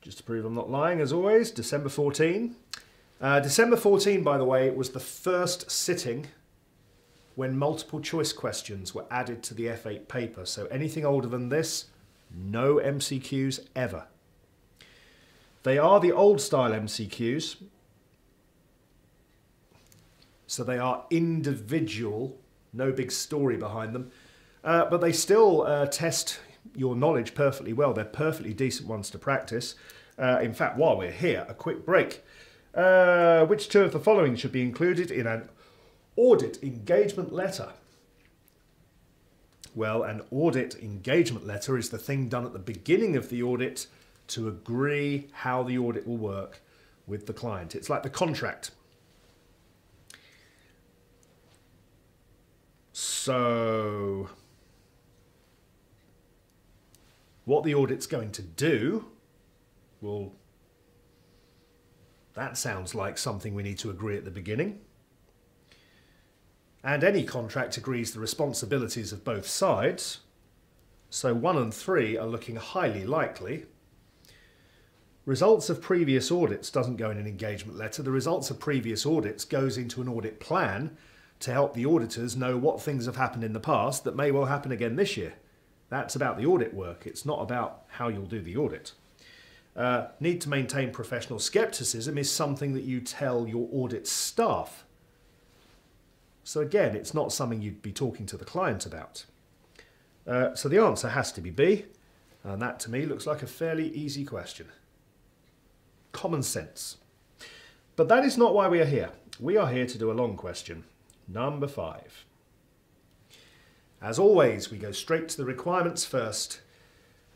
Just to prove I'm not lying, as always, December 14. Uh, December 14, by the way, was the first sitting when multiple choice questions were added to the F8 paper. So anything older than this, no MCQs ever. They are the old style MCQs. So they are individual, no big story behind them. Uh, but they still uh, test your knowledge perfectly well. They're perfectly decent ones to practice. Uh, in fact, while we're here, a quick break. Uh, which two of the following should be included in an audit engagement letter? Well, an audit engagement letter is the thing done at the beginning of the audit to agree how the audit will work with the client. It's like the contract. So, what the audit's going to do well, that sounds like something we need to agree at the beginning. And any contract agrees the responsibilities of both sides. So 1 and 3 are looking highly likely. Results of previous audits doesn't go in an engagement letter. The results of previous audits goes into an audit plan to help the auditors know what things have happened in the past that may well happen again this year. That's about the audit work. It's not about how you'll do the audit. Uh, need to maintain professional skepticism is something that you tell your audit staff. So again, it's not something you'd be talking to the client about. Uh, so the answer has to be B, and that to me looks like a fairly easy question. Common sense. But that is not why we are here. We are here to do a long question. Number five. As always, we go straight to the requirements first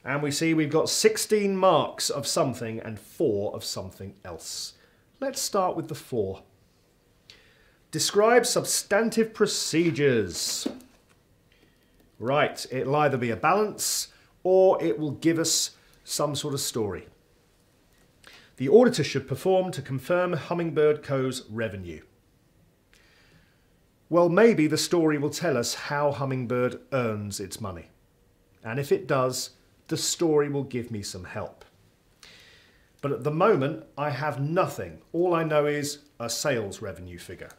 and we see we've got 16 marks of something and 4 of something else. Let's start with the 4. Describe substantive procedures. Right, it'll either be a balance or it will give us some sort of story. the auditor should perform to confirm Hummingbird Co.'s revenue. Well, maybe the story will tell us how Hummingbird earns its money. And if it does, the story will give me some help. But at the moment, I have nothing. All I know is a sales revenue figure.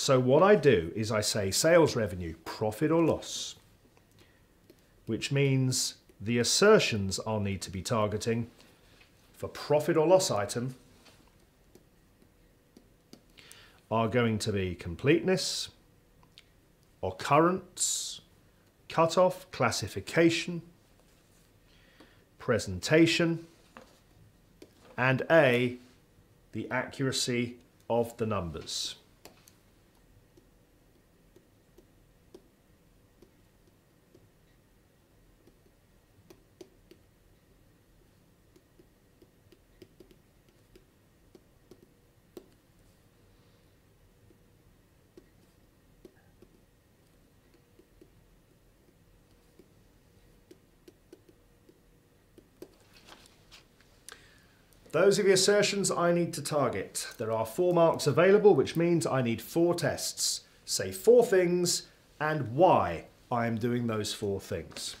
So what I do is I say sales revenue, profit or loss, which means the assertions I'll need to be targeting for profit or loss item are going to be completeness, occurrence, cutoff, classification, presentation, and A, the accuracy of the numbers. Those are the assertions I need to target. There are four marks available, which means I need four tests. Say four things and why I am doing those four things.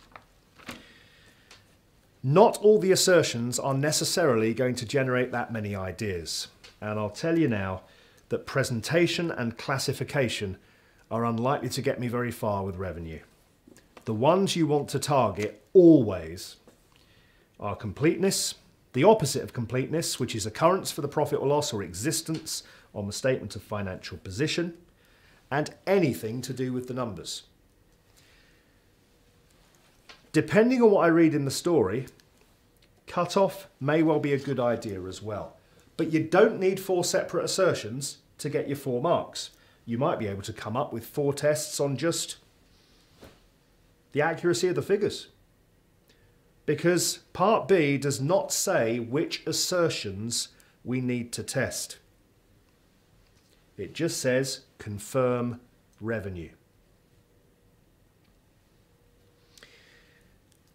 Not all the assertions are necessarily going to generate that many ideas. And I'll tell you now that presentation and classification are unlikely to get me very far with revenue. The ones you want to target always are completeness, the opposite of completeness, which is occurrence for the profit or loss or existence on the statement of financial position, and anything to do with the numbers. Depending on what I read in the story, cut-off may well be a good idea as well. But you don't need four separate assertions to get your four marks. You might be able to come up with four tests on just the accuracy of the figures because part B does not say which assertions we need to test. It just says confirm revenue.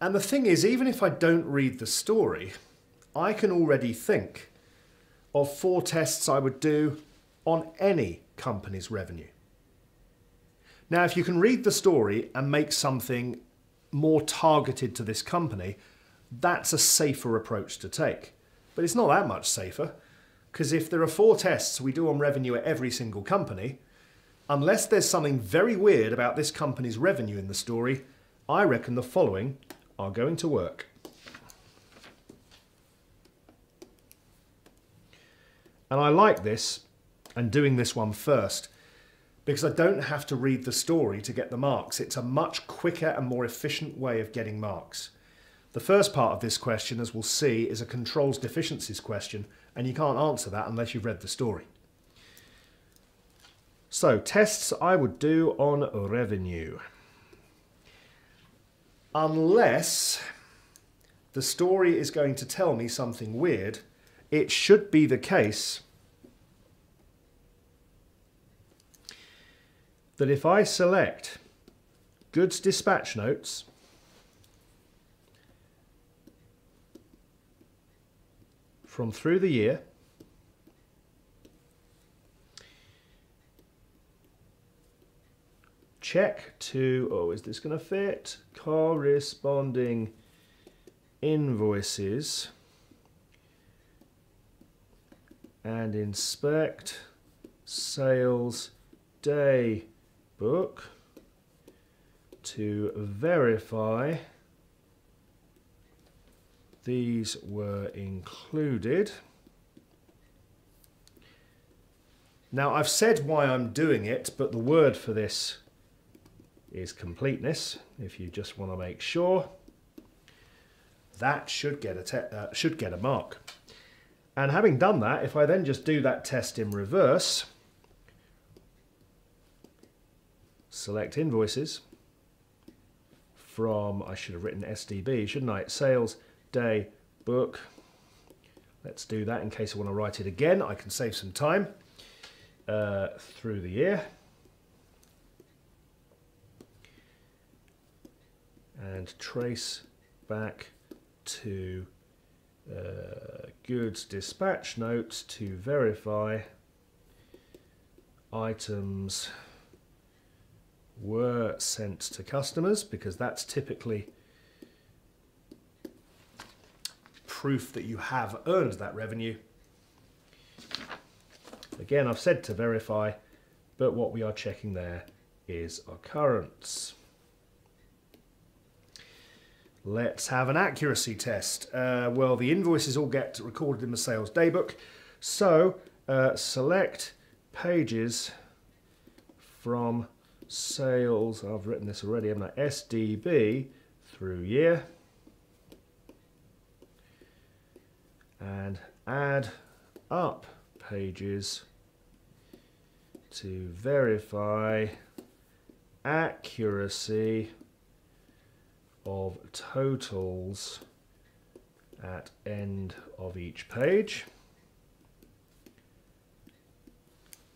And the thing is, even if I don't read the story, I can already think of four tests I would do on any company's revenue. Now, if you can read the story and make something more targeted to this company, that's a safer approach to take. But it's not that much safer, because if there are four tests we do on revenue at every single company, unless there's something very weird about this company's revenue in the story, I reckon the following are going to work. And I like this and doing this one first because I don't have to read the story to get the marks. It's a much quicker and more efficient way of getting marks. The first part of this question, as we'll see, is a controls deficiencies question, and you can't answer that unless you've read the story. So, tests I would do on revenue. Unless the story is going to tell me something weird, it should be the case that if I select goods dispatch notes, from through the year, check to, oh, is this going to fit? Corresponding invoices and inspect sales day book to verify these were included. Now I've said why I'm doing it, but the word for this is completeness, if you just want to make sure. That should get a, uh, should get a mark. And having done that, if I then just do that test in reverse, select invoices from, I should have written SDB, shouldn't I? Sales day book. Let's do that in case I want to write it again. I can save some time uh, through the year. And trace back to uh, goods dispatch notes to verify items were sent to customers because that's typically proof that you have earned that revenue. Again, I've said to verify, but what we are checking there is occurrence. Let's have an accuracy test. Uh, well, the invoices all get recorded in the sales daybook. So uh, select pages from sales. I've written this already, haven't I? SDB through year. And add up pages to verify accuracy of totals at end of each page.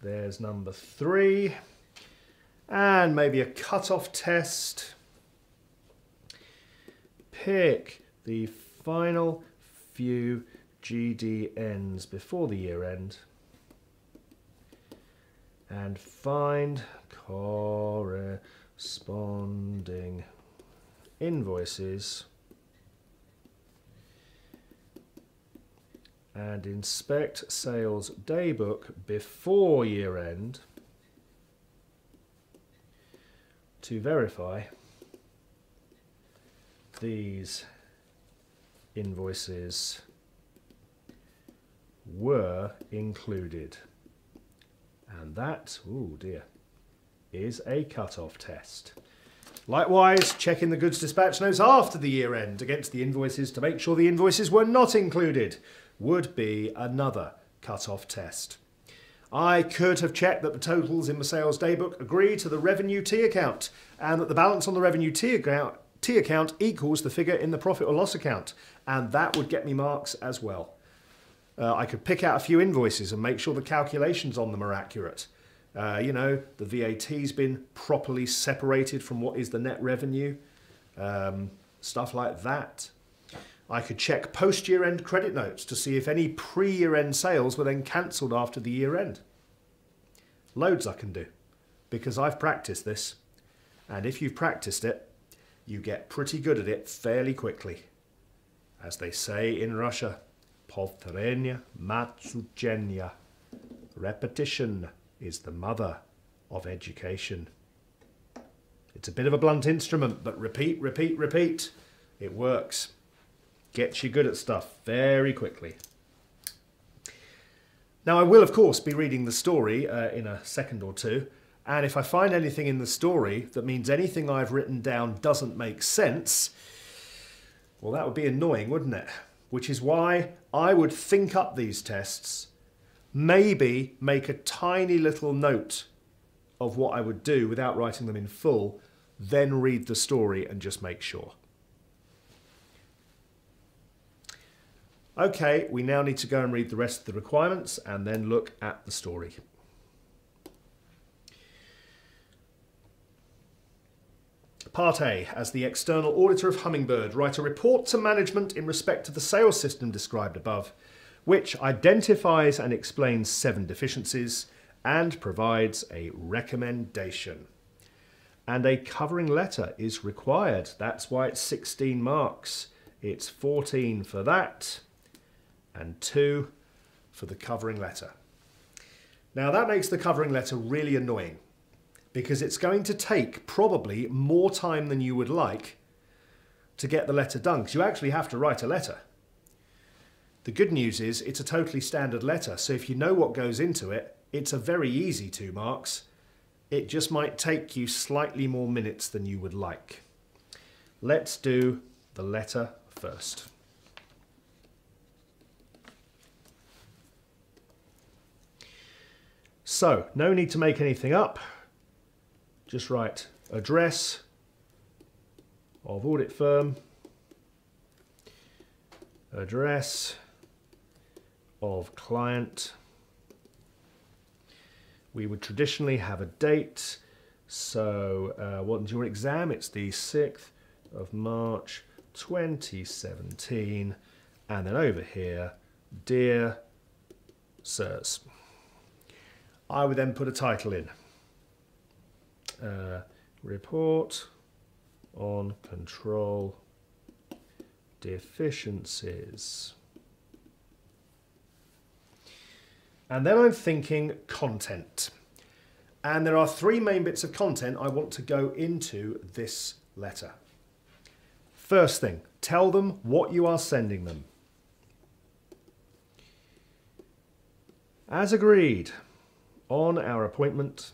There's number three. And maybe a cutoff test. Pick the final few GDNs before the year end. And find corresponding invoices. And inspect sales daybook before year end to verify these invoices were included. And that, oh dear, is a cut-off test. Likewise, checking the goods dispatch notes after the year end against the invoices to make sure the invoices were not included would be another cut-off test. I could have checked that the totals in the sales daybook agree to the revenue T account and that the balance on the revenue T account, T account equals the figure in the profit or loss account, and that would get me marks as well. Uh, I could pick out a few invoices and make sure the calculations on them are accurate. Uh, you know, the VAT's been properly separated from what is the net revenue, um, stuff like that. I could check post year end credit notes to see if any pre year end sales were then cancelled after the year end. Loads I can do because I've practiced this. And if you've practiced it, you get pretty good at it fairly quickly. As they say in Russia, povtorenia matsugenia. Repetition is the mother of education. It's a bit of a blunt instrument, but repeat, repeat, repeat. It works. Gets you good at stuff very quickly. Now, I will, of course, be reading the story uh, in a second or two, and if I find anything in the story that means anything I've written down doesn't make sense, well, that would be annoying, wouldn't it? Which is why I would think up these tests, maybe make a tiny little note of what I would do without writing them in full, then read the story and just make sure. Okay, we now need to go and read the rest of the requirements and then look at the story. Part A, as the external auditor of Hummingbird, write a report to management in respect to the sales system described above, which identifies and explains seven deficiencies and provides a recommendation. And a covering letter is required. That's why it's 16 marks. It's 14 for that and 2 for the covering letter. Now that makes the covering letter really annoying because it's going to take probably more time than you would like to get the letter done because you actually have to write a letter. The good news is it's a totally standard letter, so if you know what goes into it, it's a very easy two marks. It just might take you slightly more minutes than you would like. Let's do the letter first. So, no need to make anything up. Just write address of audit firm, address of client. We would traditionally have a date. So, uh, what's your exam? It's the 6th of March 2017. And then over here, Dear Sirs. I would then put a title in. Uh, report on control deficiencies. And then I'm thinking content. And there are three main bits of content I want to go into this letter. First thing, tell them what you are sending them. As agreed, on our appointment,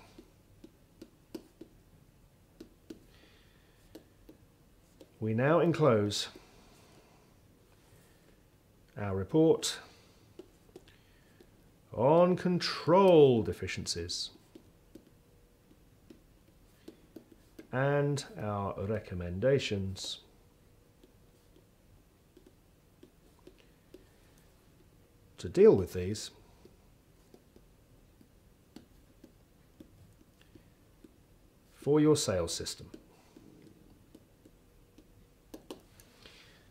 we now enclose our report on control deficiencies and our recommendations. To deal with these, for your sales system.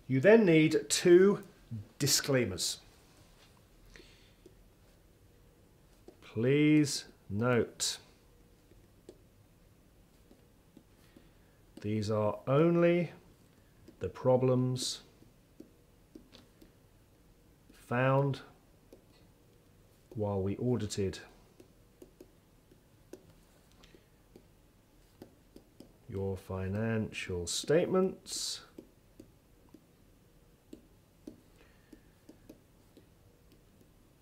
You then need two disclaimers. Please note these are only the problems found while we audited your financial statements.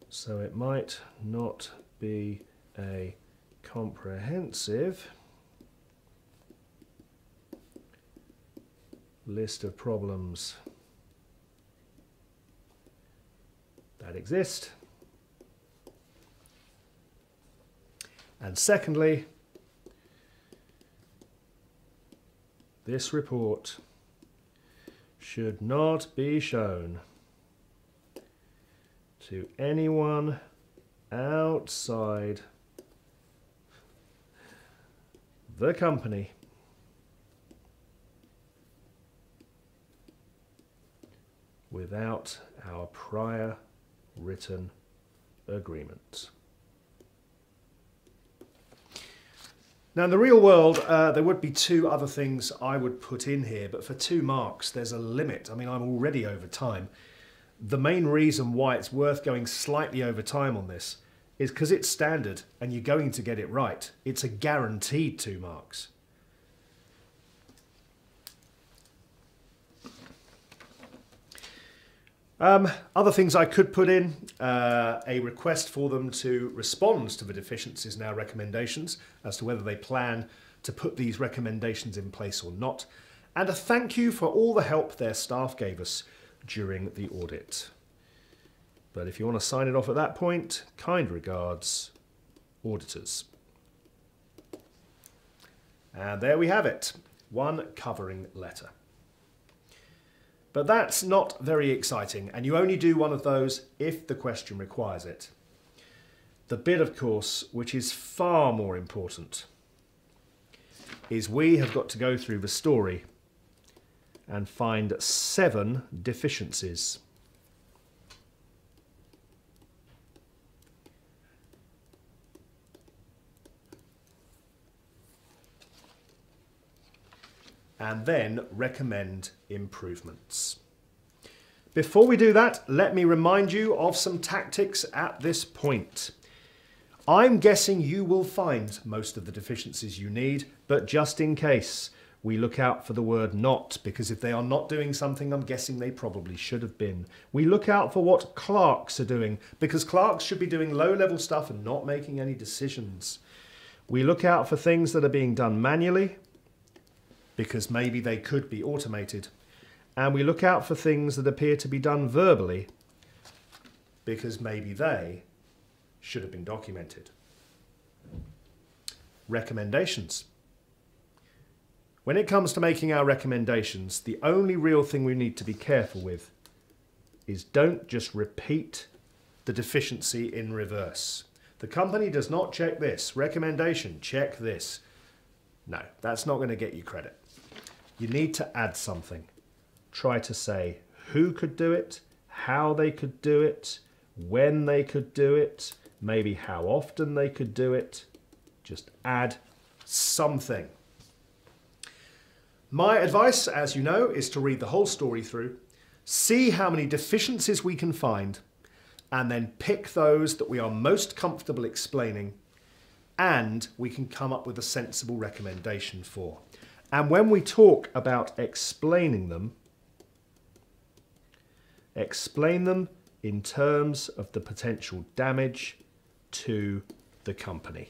So it might not be a comprehensive list of problems that exist. And secondly, this report should not be shown to anyone outside the company without our prior written agreement. Now, in the real world, uh, there would be two other things I would put in here, but for two marks, there's a limit. I mean, I'm already over time. The main reason why it's worth going slightly over time on this is because it's standard and you're going to get it right. It's a guaranteed two marks. Um, other things I could put in, uh, a request for them to respond to the deficiencies in our recommendations as to whether they plan to put these recommendations in place or not, and a thank you for all the help their staff gave us during the audit. But if you want to sign it off at that point, kind regards, auditors. And there we have it, one covering letter. But that's not very exciting, and you only do one of those if the question requires it. The bit, of course, which is far more important, is we have got to go through the story and find seven deficiencies. And then recommend improvements. Before we do that, let me remind you of some tactics at this point. I'm guessing you will find most of the deficiencies you need, but just in case, we look out for the word not, because if they are not doing something, I'm guessing they probably should have been. We look out for what clerks are doing, because clerks should be doing low-level stuff and not making any decisions. We look out for things that are being done manually, because maybe they could be automated. And we look out for things that appear to be done verbally because maybe they should have been documented. Recommendations. When it comes to making our recommendations, the only real thing we need to be careful with is don't just repeat the deficiency in reverse. The company does not check this. Recommendation, check this. No, that's not going to get you credit. You need to add something. Try to say who could do it, how they could do it, when they could do it, maybe how often they could do it. Just add something. My advice, as you know, is to read the whole story through, see how many deficiencies we can find, and then pick those that we are most comfortable explaining and we can come up with a sensible recommendation for. And when we talk about explaining them, explain them in terms of the potential damage to the company.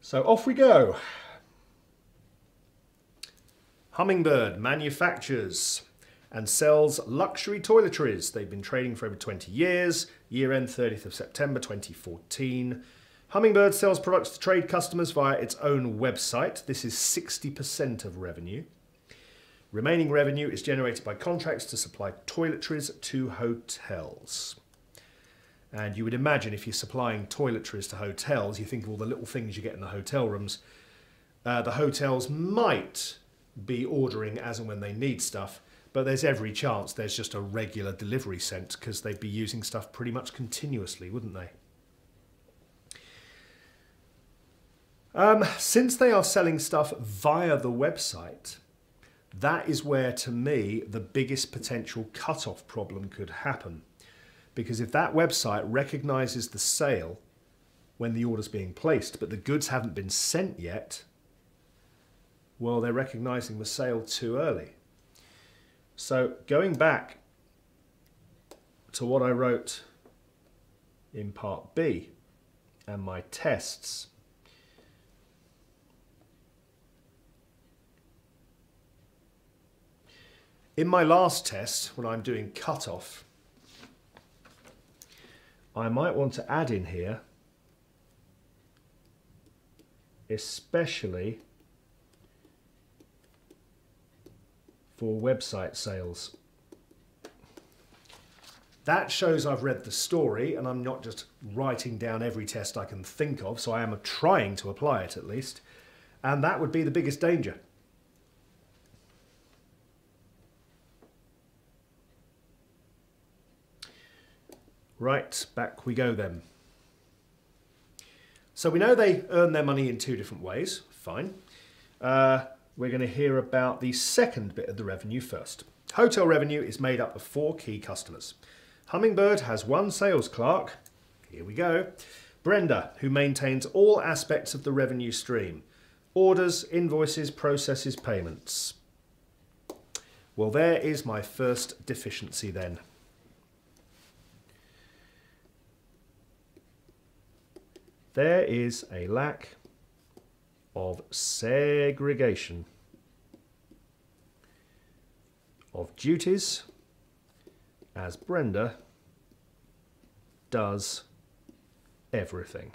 So off we go. Hummingbird manufactures and sells luxury toiletries. They've been trading for over 20 years, year end 30th of September 2014. Hummingbird sells products to trade customers via its own website. This is 60% of revenue. Remaining revenue is generated by contracts to supply toiletries to hotels. And you would imagine if you're supplying toiletries to hotels, you think of all the little things you get in the hotel rooms. Uh, the hotels might be ordering as and when they need stuff, but there's every chance there's just a regular delivery sent because they'd be using stuff pretty much continuously, wouldn't they? Um, since they are selling stuff via the website, that is where, to me, the biggest potential cut-off problem could happen. Because if that website recognizes the sale when the order's being placed, but the goods haven't been sent yet, well, they're recognizing the sale too early. So going back to what I wrote in part B and my tests, In my last test, when I'm doing cutoff, I might want to add in here, especially for website sales. That shows I've read the story and I'm not just writing down every test I can think of, so I am trying to apply it at least. And that would be the biggest danger. Right, back we go then. So we know they earn their money in two different ways. Fine. Uh, we're going to hear about the second bit of the revenue first. Hotel revenue is made up of four key customers. Hummingbird has one sales clerk. Here we go. Brenda, who maintains all aspects of the revenue stream. Orders, invoices, processes, payments. Well, there is my first deficiency then. there is a lack of segregation of duties as Brenda does everything.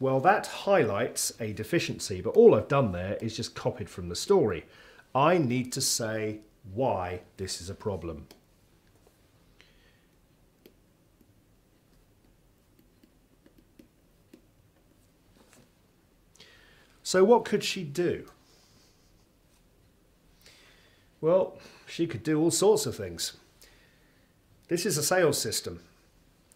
Well, that highlights a deficiency, but all I've done there is just copied from the story. I need to say why this is a problem. So what could she do? Well, she could do all sorts of things. This is a sales system,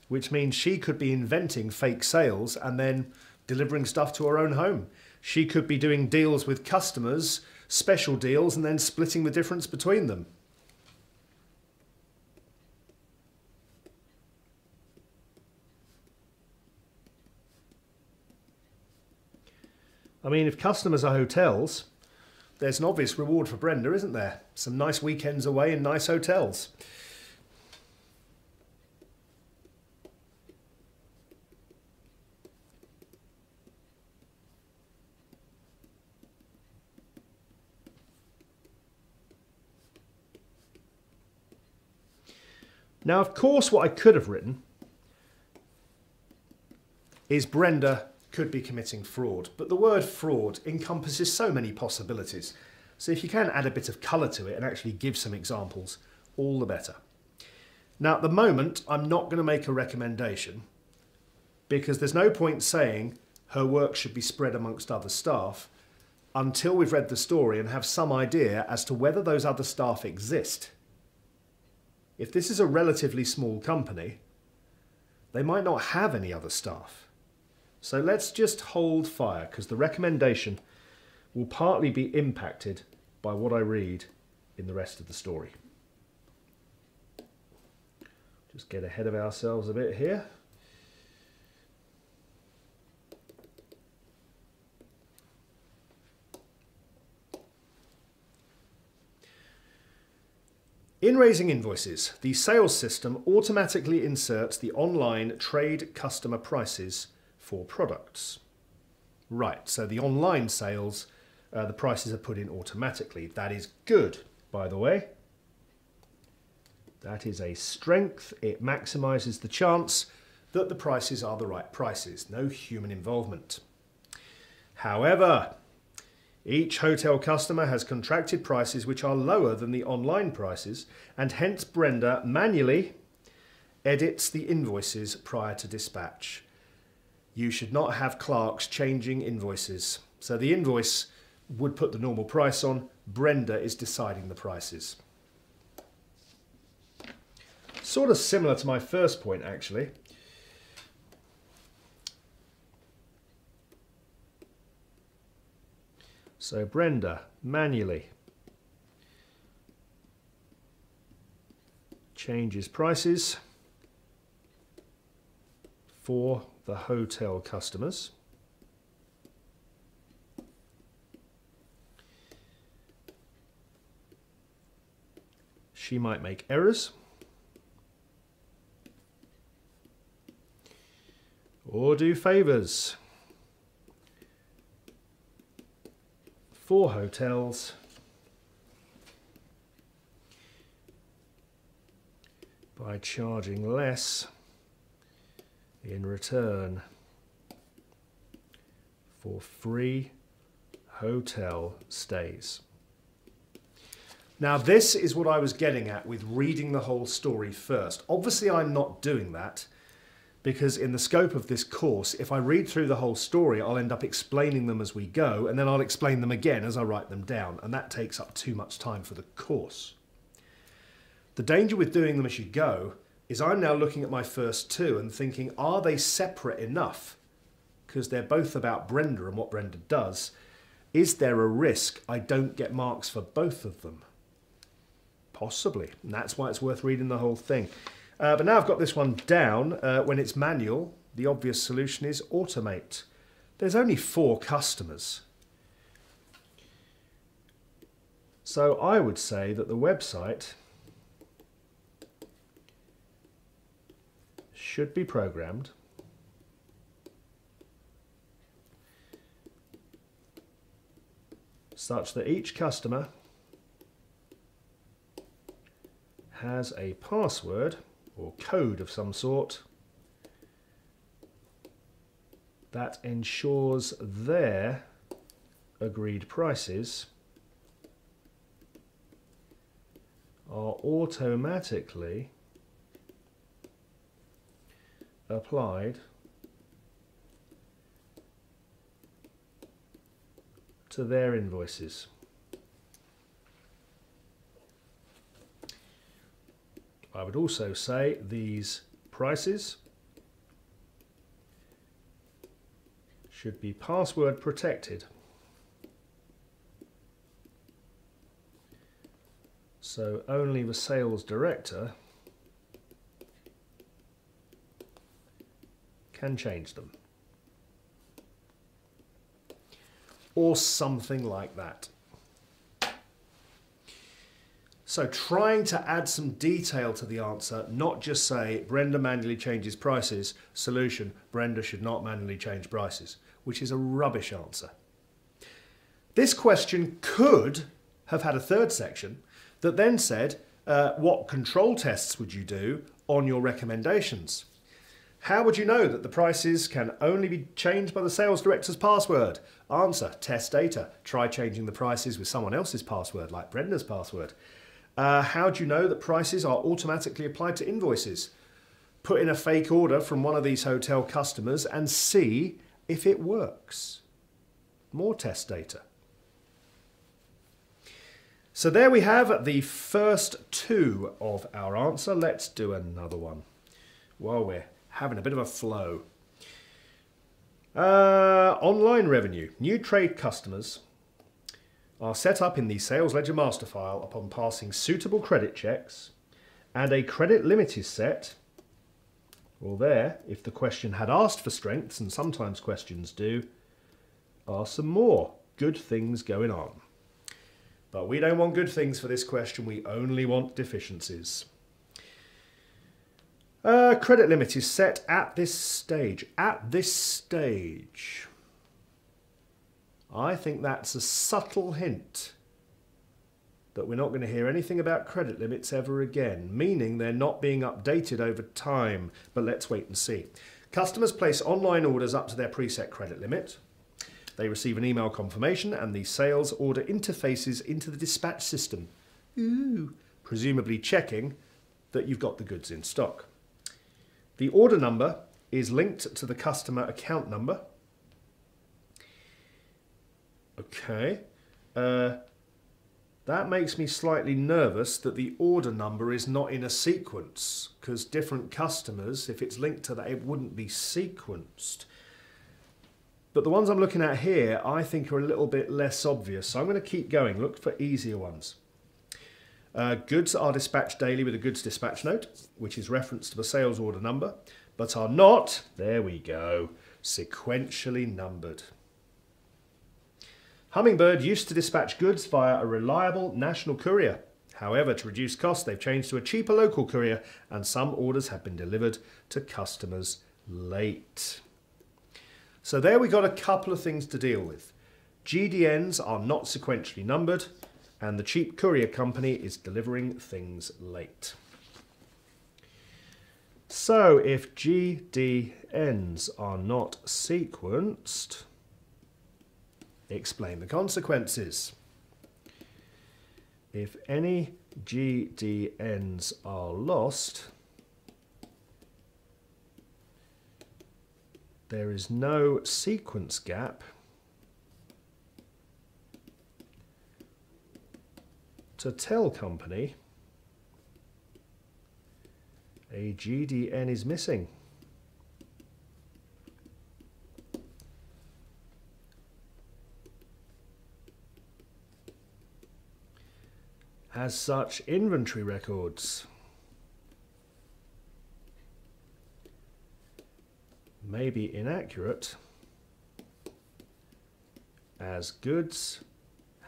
which means she could be inventing fake sales and then delivering stuff to her own home. She could be doing deals with customers, special deals, and then splitting the difference between them. I mean, if customers are hotels, there's an obvious reward for Brenda, isn't there? Some nice weekends away in nice hotels. Now, of course, what I could have written is Brenda could be committing fraud. But the word fraud encompasses so many possibilities. So if you can add a bit of colour to it and actually give some examples, all the better. Now at the moment, I'm not going to make a recommendation because there's no point saying her work should be spread amongst other staff until we've read the story and have some idea as to whether those other staff exist. If this is a relatively small company, they might not have any other staff. So let's just hold fire because the recommendation will partly be impacted by what I read in the rest of the story. Just get ahead of ourselves a bit here. In raising invoices, the sales system automatically inserts the online trade customer prices for products. Right, so the online sales, uh, the prices are put in automatically. That is good, by the way. That is a strength. It maximises the chance that the prices are the right prices. No human involvement. However, each hotel customer has contracted prices which are lower than the online prices, and hence Brenda manually edits the invoices prior to dispatch. You should not have clerks changing invoices. So the invoice would put the normal price on, Brenda is deciding the prices. Sort of similar to my first point, actually. So Brenda, manually, changes prices for the hotel customers. She might make errors. or do favours for hotels by charging less in return for free hotel stays. Now, this is what I was getting at with reading the whole story first. Obviously, I'm not doing that because in the scope of this course, if I read through the whole story, I'll end up explaining them as we go, and then I'll explain them again as I write them down, and that takes up too much time for the course. The danger with doing them as you go is I'm now looking at my first two and thinking, are they separate enough? Because they're both about Brenda and what Brenda does. Is there a risk I don't get marks for both of them? Possibly, and that's why it's worth reading the whole thing. Uh, but now I've got this one down, uh, when it's manual, the obvious solution is automate. There's only four customers. So I would say that the website should be programmed. Such that each customer has a password or code of some sort that ensures their agreed prices are automatically applied to their invoices. I would also say these prices should be password protected. So only the sales director can change them. Or something like that. So trying to add some detail to the answer, not just say Brenda manually changes prices, solution, Brenda should not manually change prices, which is a rubbish answer. This question could have had a third section that then said, uh, what control tests would you do on your recommendations? How would you know that the prices can only be changed by the sales director's password? Answer, test data. Try changing the prices with someone else's password, like Brenda's password. Uh, how do you know that prices are automatically applied to invoices? put in a fake order from one of these hotel customers and see if it works. More test data. So there we have the first two of our answer. Let's do another one while we're having a bit of a flow. Uh, online revenue. New trade customers are set up in the Sales Ledger Master file upon passing suitable credit checks and a credit limit is set. Well there, if the question had asked for strengths, and sometimes questions do, are some more good things going on. But we don't want good things for this question, we only want deficiencies. Uh, credit limit is set at this stage. At this stage. I think that's a subtle hint that we're not going to hear anything about credit limits ever again, meaning they're not being updated over time. But let's wait and see. Customers place online orders up to their preset credit limit. They receive an email confirmation and the sales order interfaces into the dispatch system, Ooh. presumably checking that you've got the goods in stock. The order number is linked to the customer account number. Okay. Uh, that makes me slightly nervous that the order number is not in a sequence because different customers, if it's linked to that, it wouldn't be sequenced. But the ones I'm looking at here, I think are a little bit less obvious. So I'm going to keep going, look for easier ones. Uh, goods are dispatched daily with a goods dispatch note, which is reference to the sales order number, but are not, there we go, sequentially numbered. Hummingbird used to dispatch goods via a reliable national courier. However, to reduce costs, they've changed to a cheaper local courier, and some orders have been delivered to customers late. So there we got a couple of things to deal with. GDNs are not sequentially numbered and the cheap courier company is delivering things late. So if GDNs are not sequenced, explain the consequences. If any GDNs are lost, there is no sequence gap to tell company a GDN is missing. As such, inventory records may be inaccurate as goods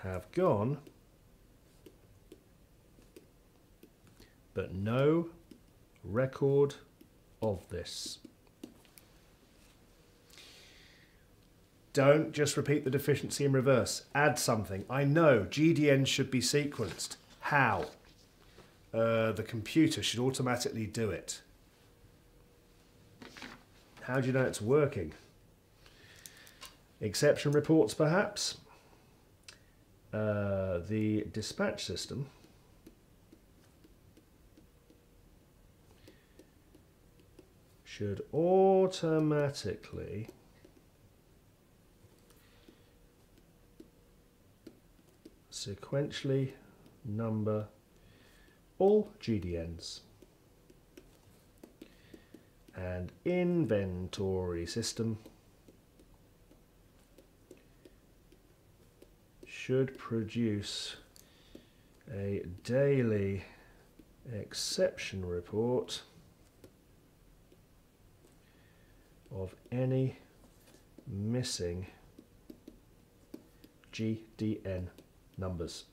have gone but no record of this. Don't just repeat the deficiency in reverse. Add something. I know GDN should be sequenced. How? Uh, the computer should automatically do it. How do you know it's working? Exception reports, perhaps. Uh, the dispatch system should automatically sequentially number all GDNs and inventory system should produce a daily exception report of any missing GDN numbers.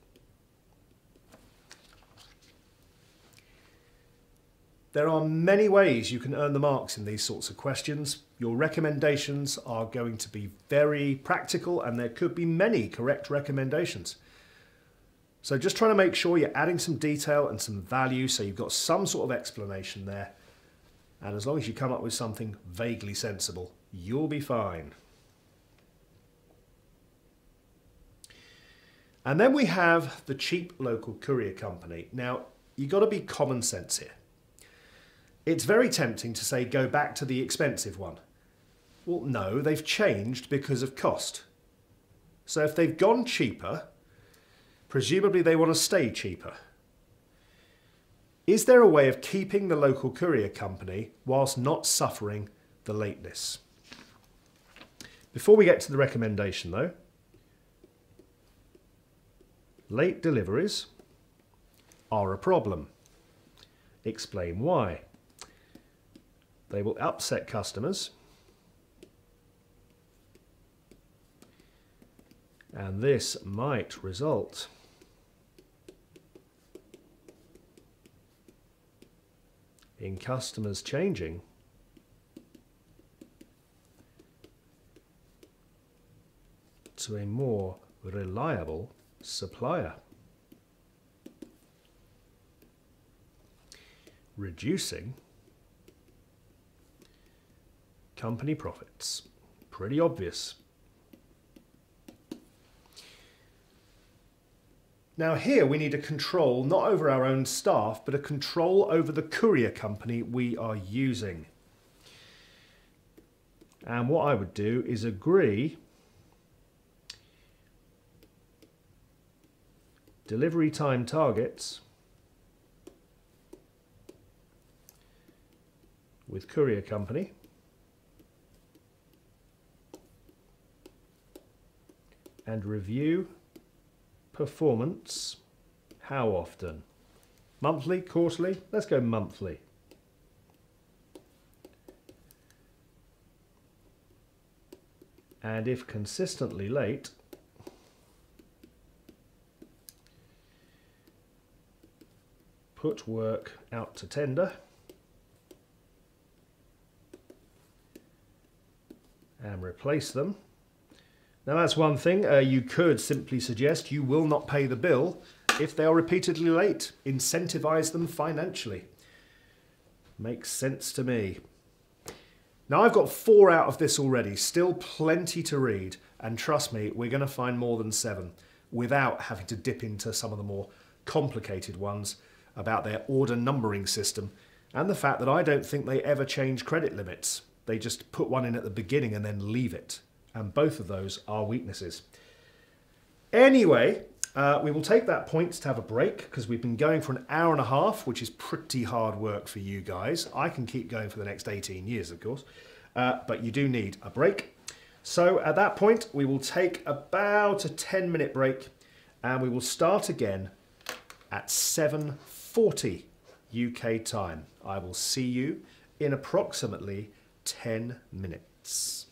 There are many ways you can earn the marks in these sorts of questions. Your recommendations are going to be very practical and there could be many correct recommendations. So just trying to make sure you're adding some detail and some value so you've got some sort of explanation there. And as long as you come up with something vaguely sensible, you'll be fine. And then we have the cheap local courier company. Now, you've got to be common sense here. It's very tempting to say go back to the expensive one. Well, no, they've changed because of cost. So if they've gone cheaper, presumably they want to stay cheaper. Is there a way of keeping the local courier company whilst not suffering the lateness? Before we get to the recommendation though, late deliveries are a problem. Explain why. They will upset customers and this might result in customers changing to a more reliable supplier. Reducing company profits. Pretty obvious. Now here we need a control not over our own staff but a control over the courier company we are using. And what I would do is agree delivery time targets with courier company and review performance how often? Monthly? Quarterly? Let's go monthly. And if consistently late put work out to tender. And replace them. Now that's one thing, uh, you could simply suggest you will not pay the bill if they are repeatedly late. Incentivize them financially. Makes sense to me. Now I've got four out of this already, still plenty to read, and trust me, we're going to find more than seven without having to dip into some of the more complicated ones about their order numbering system and the fact that I don't think they ever change credit limits. They just put one in at the beginning and then leave it. And both of those are weaknesses. Anyway, uh, we will take that point to have a break because we've been going for an hour and a half, which is pretty hard work for you guys. I can keep going for the next 18 years, of course, uh, but you do need a break. So at that point, we will take about a 10 minute break and we will start again at 7.40 UK time. I will see you in approximately 10 minutes.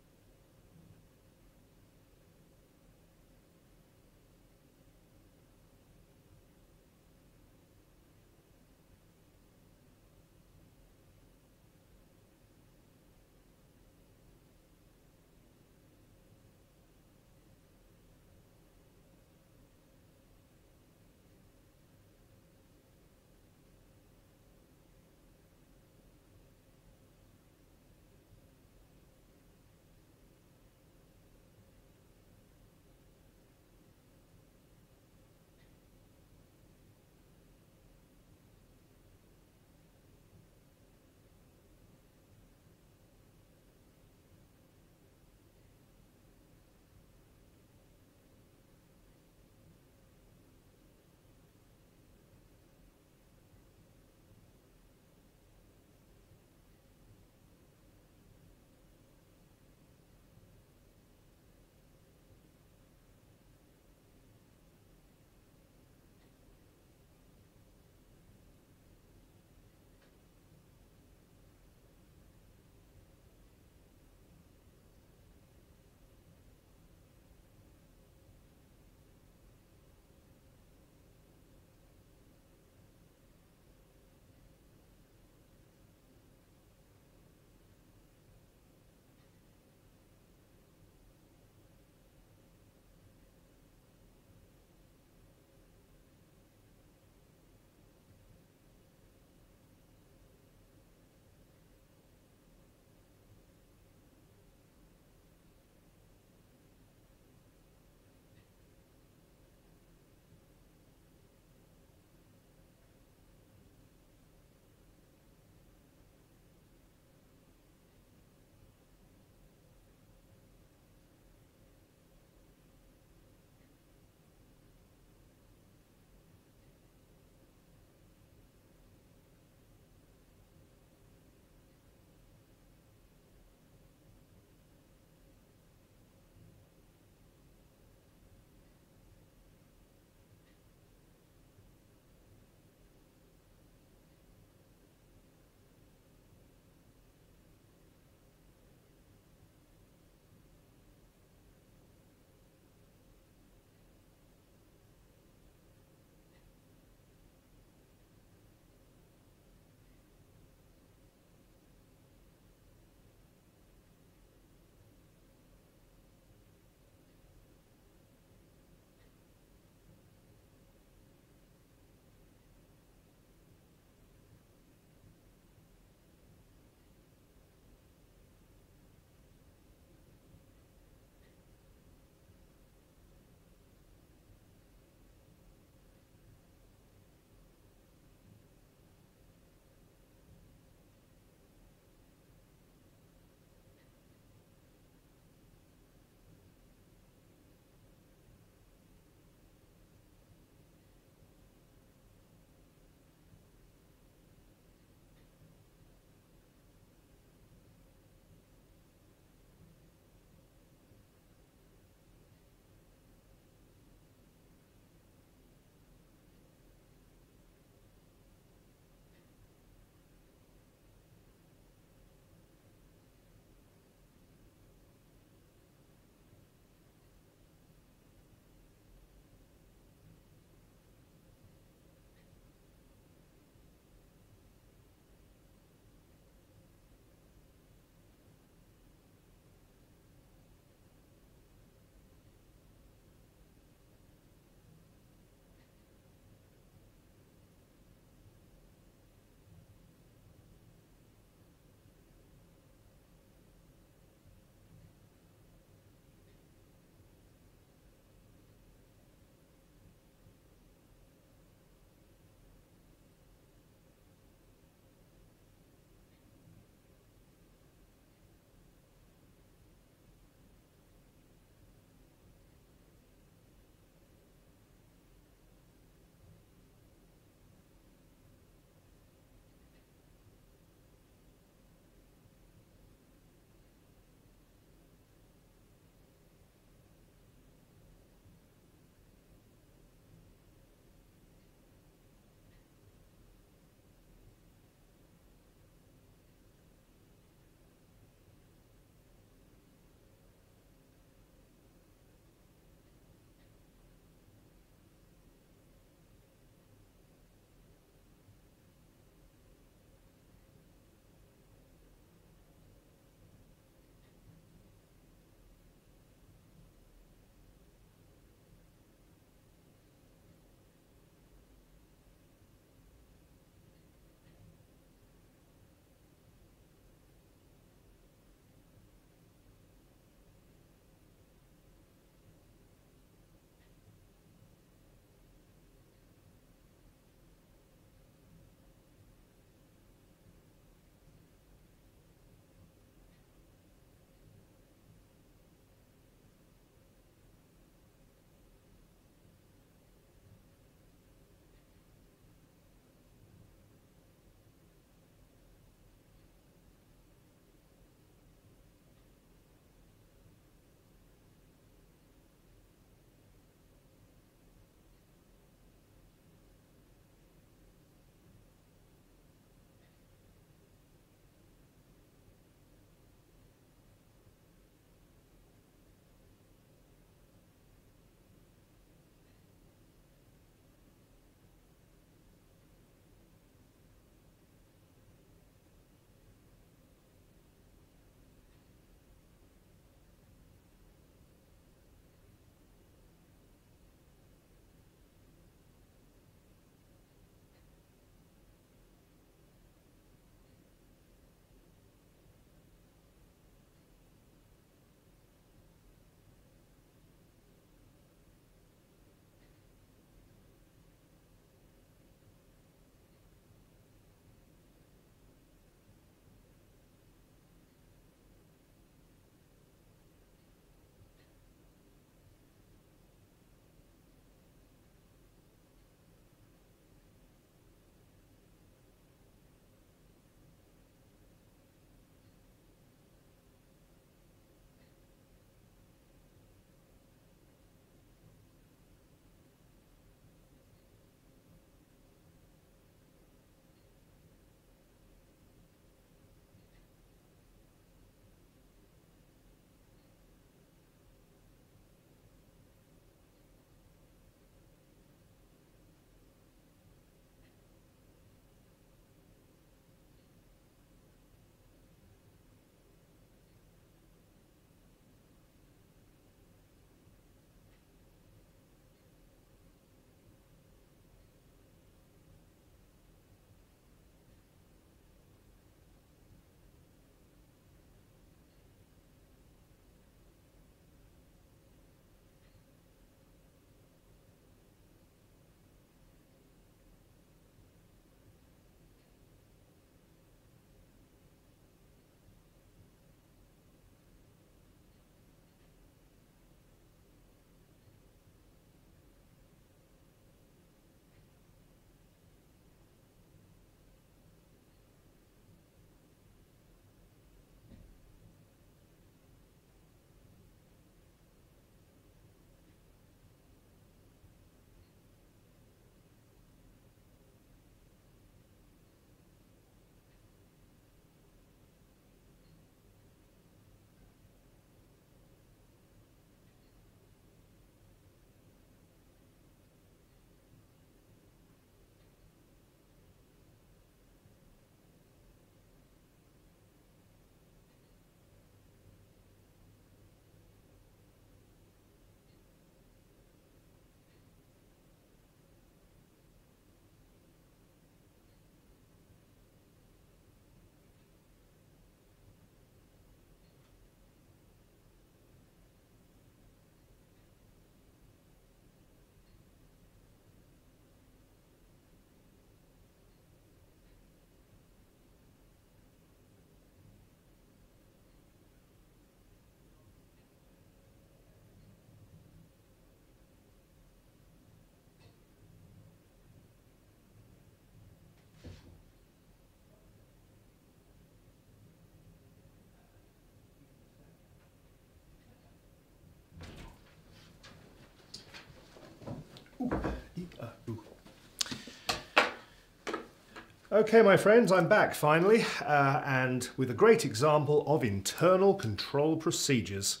Okay, my friends, I'm back finally, uh, and with a great example of internal control procedures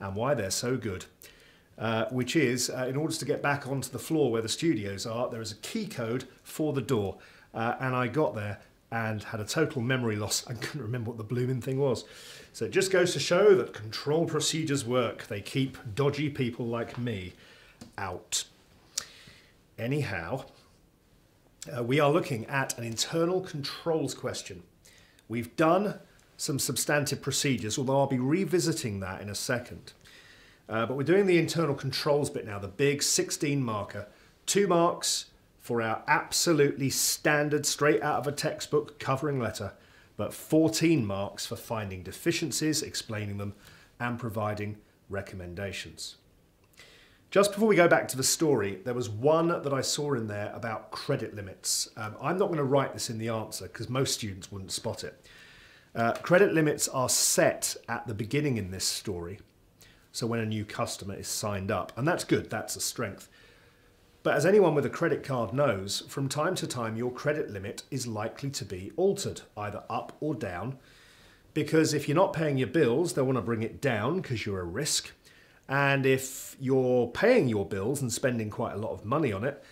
and why they're so good. Uh, which is, uh, in order to get back onto the floor where the studios are, there is a key code for the door. Uh, and I got there and had a total memory loss. I couldn't remember what the blooming thing was. So it just goes to show that control procedures work. They keep dodgy people like me out. Anyhow, uh, we are looking at an internal controls question. We've done some substantive procedures, although I'll be revisiting that in a second. Uh, but we're doing the internal controls bit now, the big 16 marker. Two marks for our absolutely standard, straight out of a textbook covering letter, but 14 marks for finding deficiencies, explaining them, and providing recommendations. Just before we go back to the story, there was one that I saw in there about credit limits. Um, I'm not going to write this in the answer because most students wouldn't spot it. Uh, credit limits are set at the beginning in this story. So when a new customer is signed up, and that's good, that's a strength. But as anyone with a credit card knows, from time to time your credit limit is likely to be altered, either up or down, because if you're not paying your bills, they'll want to bring it down because you're a risk. And if you're paying your bills and spending quite a lot of money on it,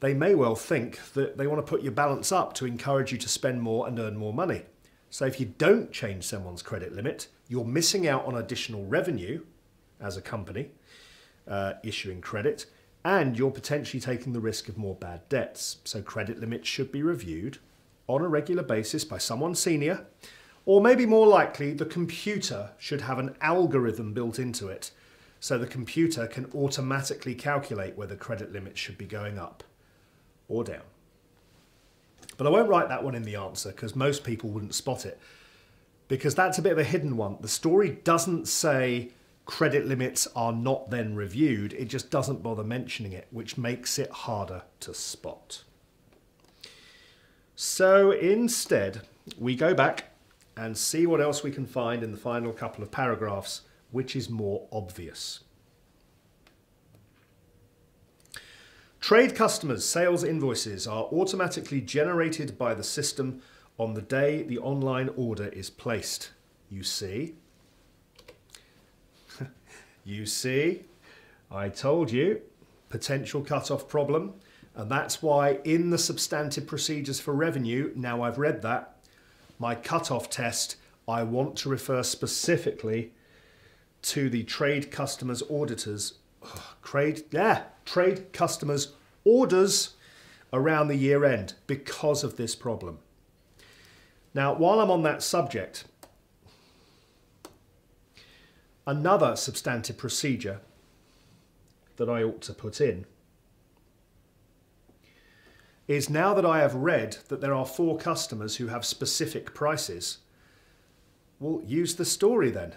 they may well think that they want to put your balance up to encourage you to spend more and earn more money. So if you don't change someone's credit limit, you're missing out on additional revenue as a company uh, issuing credit, and you're potentially taking the risk of more bad debts. So credit limits should be reviewed on a regular basis by someone senior, or maybe more likely, the computer should have an algorithm built into it so the computer can automatically calculate whether credit limits should be going up or down. But I won't write that one in the answer because most people wouldn't spot it because that's a bit of a hidden one. The story doesn't say credit limits are not then reviewed, it just doesn't bother mentioning it, which makes it harder to spot. So instead, we go back and see what else we can find in the final couple of paragraphs which is more obvious. Trade customers' sales invoices are automatically generated by the system on the day the online order is placed. You see? you see? I told you, potential cut-off problem. And that's why in the substantive procedures for revenue, now I've read that, my cut-off test, I want to refer specifically to the trade customers auditors, trade, yeah, trade customers orders around the year end because of this problem. Now, while I'm on that subject, another substantive procedure that I ought to put in is now that I have read that there are four customers who have specific prices, well, use the story then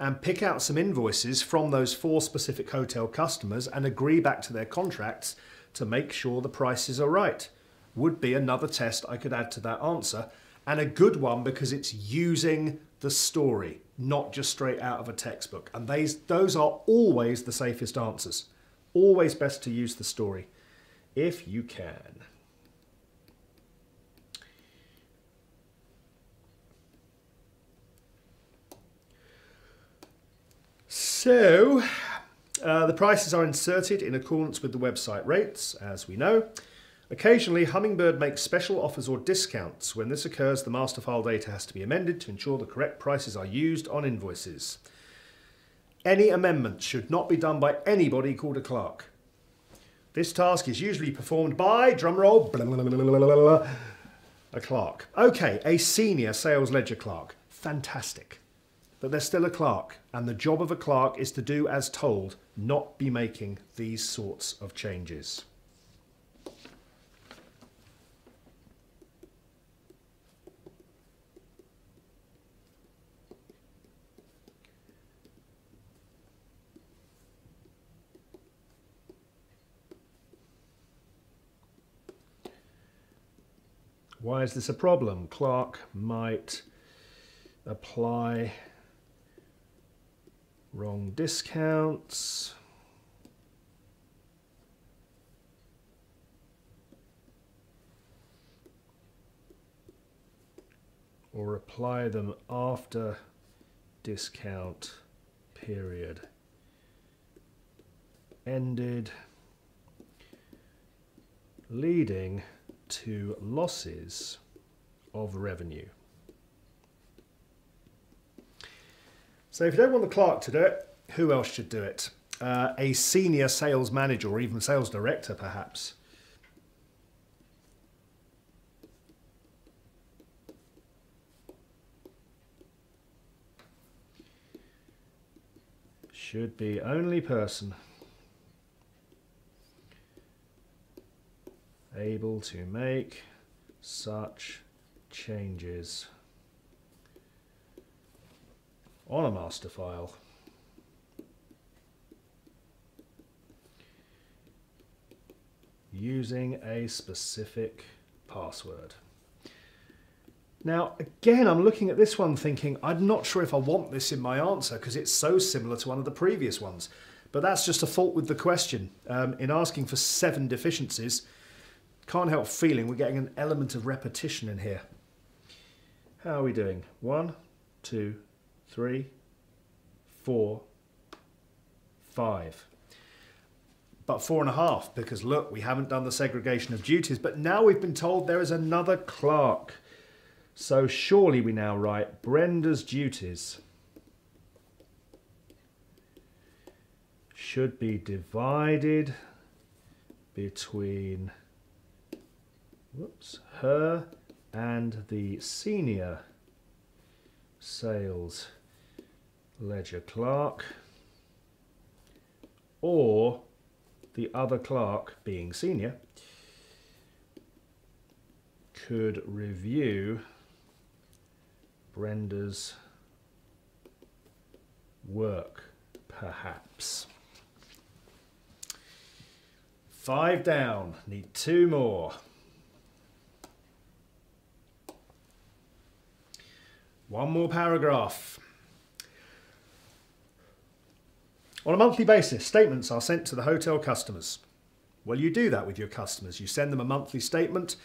and pick out some invoices from those four specific hotel customers and agree back to their contracts to make sure the prices are right. Would be another test I could add to that answer, and a good one because it's using the story, not just straight out of a textbook. And these, those are always the safest answers. Always best to use the story if you can. So, uh, the prices are inserted in accordance with the website rates, as we know. Occasionally, Hummingbird makes special offers or discounts. When this occurs, the master file data has to be amended to ensure the correct prices are used on invoices. Any amendments should not be done by anybody called a clerk. This task is usually performed by, drumroll, a clerk. Okay, a senior sales ledger clerk. Fantastic but they're still a clerk, and the job of a clerk is to do as told, not be making these sorts of changes. Why is this a problem? clerk might apply Wrong discounts. or apply them after discount period ended, leading to losses of revenue. So if you don't want the clerk to do it, who else should do it? Uh, a senior sales manager or even sales director, perhaps. Should be only person able to make such changes on a master file. using a specific password. Now, again, I'm looking at this one thinking, I'm not sure if I want this in my answer because it's so similar to one of the previous ones. But that's just a fault with the question. Um, in asking for seven deficiencies, can't help feeling we're getting an element of repetition in here. How are we doing? One, two, three, four, five. But four and a half, because look, we haven't done the segregation of duties, but now we've been told there is another clerk. So surely we now write Brenda's duties should be divided between whoops, her and the senior sales ledger clerk or the other clerk being senior could review Brenda's work perhaps. Five down, need two more. One more paragraph. On a monthly basis, statements are sent to the hotel customers. Well, you do that with your customers. You send them a monthly statement,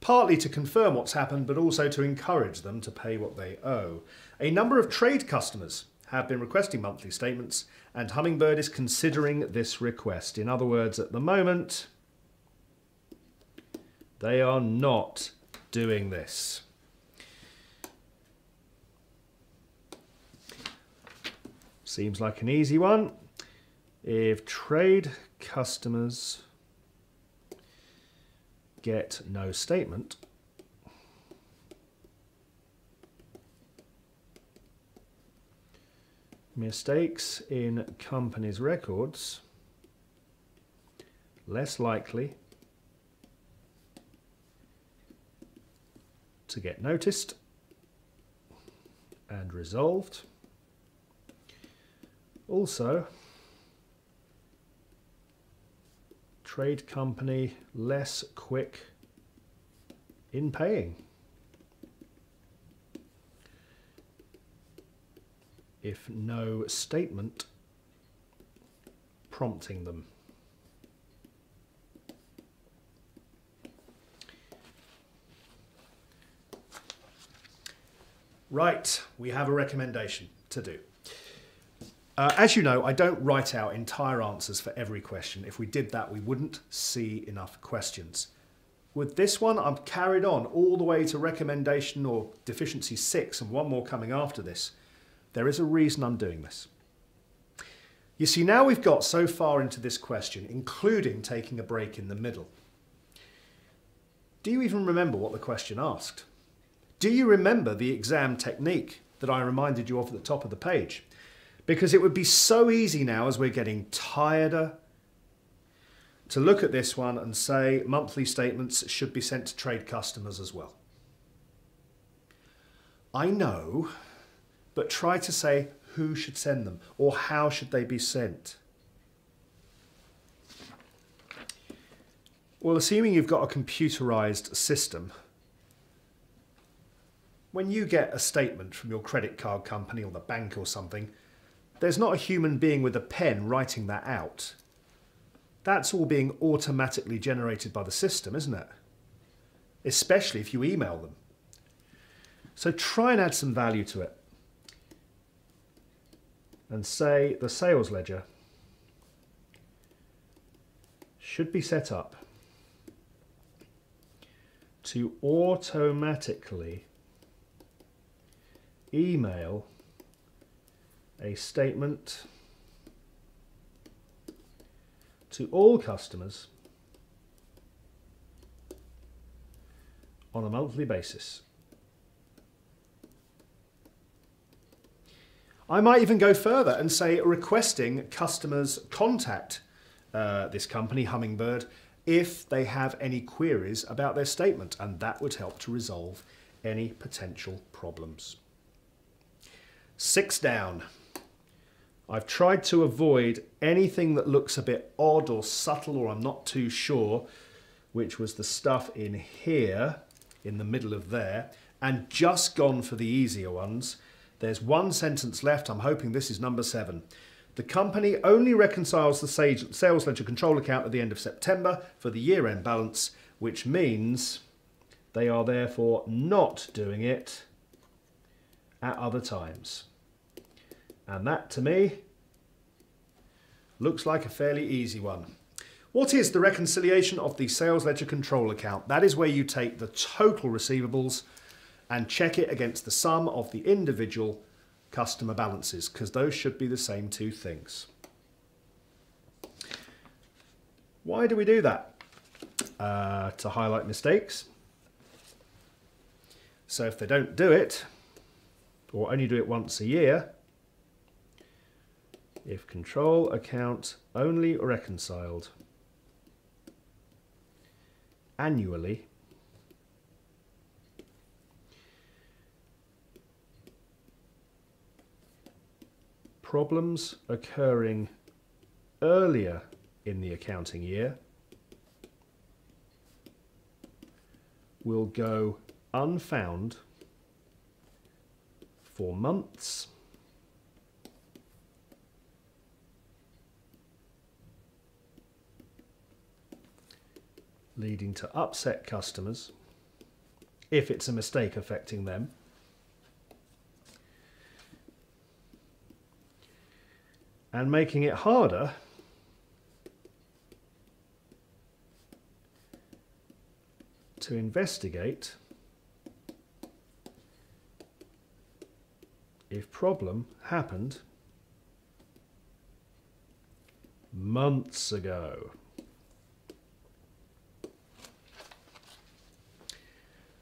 partly to confirm what's happened, but also to encourage them to pay what they owe. A number of trade customers have been requesting monthly statements, and Hummingbird is considering this request. In other words, at the moment, they are not doing this. Seems like an easy one. If trade customers get no statement, mistakes in company's records less likely to get noticed and resolved. Also, trade company less quick in paying. If no statement prompting them. Right, we have a recommendation to do. Uh, as you know, I don't write out entire answers for every question. If we did that, we wouldn't see enough questions. With this one, I've carried on all the way to recommendation or deficiency six and one more coming after this. There is a reason I'm doing this. You see, now we've got so far into this question, including taking a break in the middle. Do you even remember what the question asked? Do you remember the exam technique that I reminded you of at the top of the page? Because it would be so easy now as we're getting tireder to look at this one and say monthly statements should be sent to trade customers as well. I know, but try to say who should send them or how should they be sent. Well, assuming you've got a computerized system, when you get a statement from your credit card company or the bank or something, there's not a human being with a pen writing that out. That's all being automatically generated by the system, isn't it? Especially if you email them. So try and add some value to it. And say the sales ledger should be set up to automatically email a statement to all customers on a monthly basis. I might even go further and say requesting customers contact uh, this company, Hummingbird, if they have any queries about their statement, and that would help to resolve any potential problems. Six down. I've tried to avoid anything that looks a bit odd or subtle or I'm not too sure, which was the stuff in here, in the middle of there, and just gone for the easier ones. There's one sentence left. I'm hoping this is number seven. The company only reconciles the sales ledger control account at the end of September for the year end balance, which means they are therefore not doing it at other times. And that to me looks like a fairly easy one. What is the reconciliation of the sales ledger control account? That is where you take the total receivables and check it against the sum of the individual customer balances because those should be the same two things. Why do we do that? Uh, to highlight mistakes. So if they don't do it, or only do it once a year, if control account only reconciled annually. Problems occurring earlier in the accounting year will go unfound for months leading to upset customers if it's a mistake affecting them. And making it harder to investigate if problem happened months ago.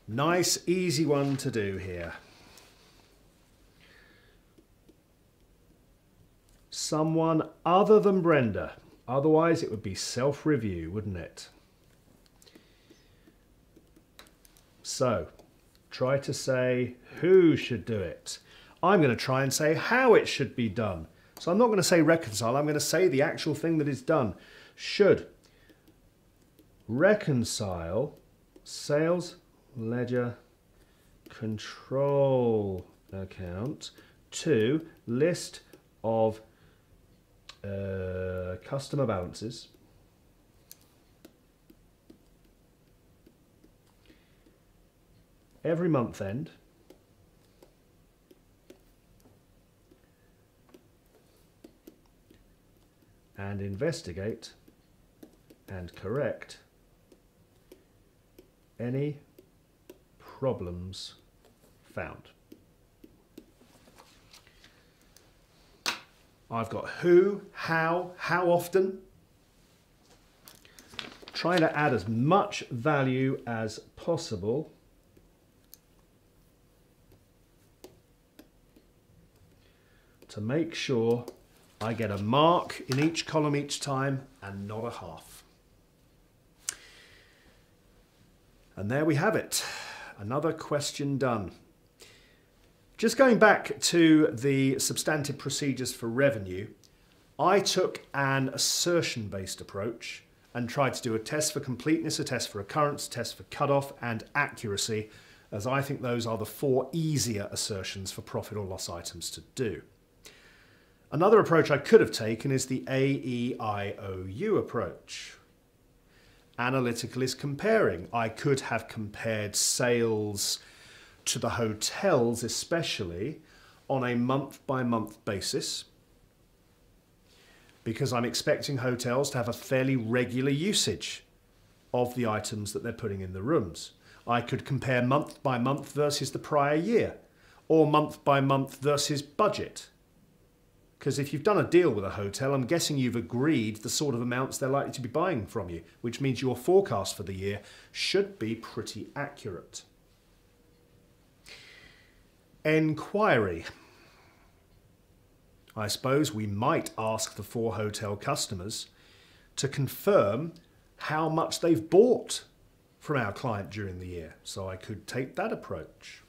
Nice, easy one to do here. Someone other than Brenda. Otherwise, it would be self-review, wouldn't it? So, try to say who should do it. I'm going to try and say how it should be done. So I'm not going to say reconcile, I'm going to say the actual thing that is done. Should reconcile sales ledger control account to list of uh, customer balances. Every month end. And investigate and correct any problems found. I've got who, how, how often. Trying to add as much value as possible. To make sure I get a mark in each column each time and not a half. And there we have it. Another question done. Just going back to the substantive procedures for revenue, I took an assertion-based approach and tried to do a test for completeness, a test for occurrence, a test for cutoff and accuracy, as I think those are the four easier assertions for profit or loss items to do. Another approach I could have taken is the AEIOU approach, Analytical is comparing. I could have compared sales to the hotels, especially on a month by month basis, because I'm expecting hotels to have a fairly regular usage of the items that they're putting in the rooms. I could compare month by month versus the prior year, or month by month versus budget. Because if you've done a deal with a hotel, I'm guessing you've agreed the sort of amounts they're likely to be buying from you, which means your forecast for the year should be pretty accurate. Enquiry. I suppose we might ask the four hotel customers to confirm how much they've bought from our client during the year. So I could take that approach.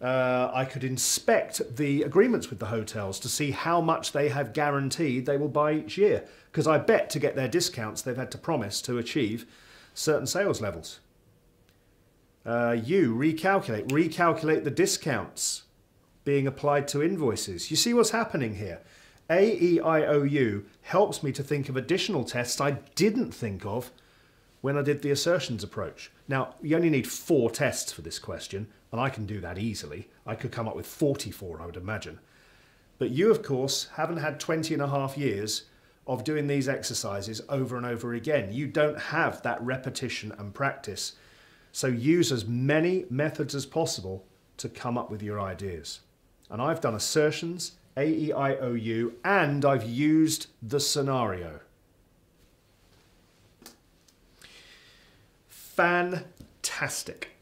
Uh, I could inspect the agreements with the hotels to see how much they have guaranteed they will buy each year. Because I bet to get their discounts, they've had to promise to achieve certain sales levels. Uh, you recalculate, recalculate the discounts being applied to invoices. You see what's happening here? AEIOU helps me to think of additional tests I didn't think of when I did the assertions approach. Now, you only need four tests for this question, and I can do that easily. I could come up with 44, I would imagine. But you, of course, haven't had 20 and a half years of doing these exercises over and over again. You don't have that repetition and practice. So use as many methods as possible to come up with your ideas. And I've done assertions, AEIOU, and I've used the scenario. Fantastic.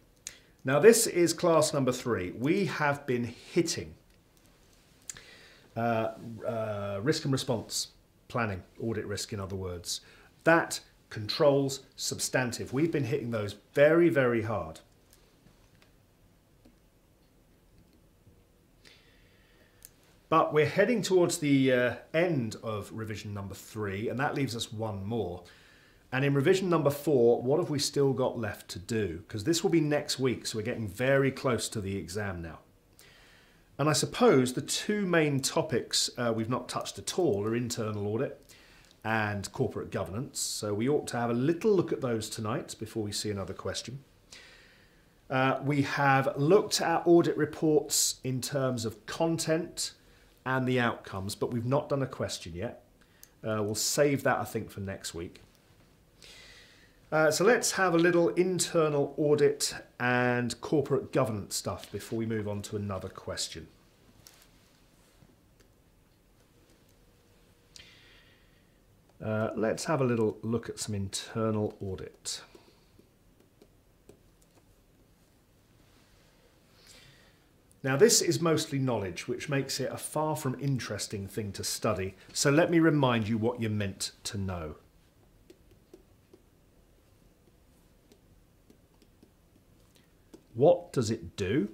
Now this is class number three. We have been hitting uh, uh, risk and response planning, audit risk in other words. That controls substantive. We've been hitting those very, very hard. But we're heading towards the uh, end of revision number three, and that leaves us one more. And in revision number four, what have we still got left to do? Because this will be next week, so we're getting very close to the exam now. And I suppose the two main topics uh, we've not touched at all are internal audit and corporate governance. So we ought to have a little look at those tonight before we see another question. Uh, we have looked at audit reports in terms of content and the outcomes, but we've not done a question yet. Uh, we'll save that, I think, for next week. Uh, so let's have a little internal audit and corporate governance stuff before we move on to another question. Uh, let's have a little look at some internal audit. Now this is mostly knowledge, which makes it a far from interesting thing to study, so let me remind you what you're meant to know. What does it do?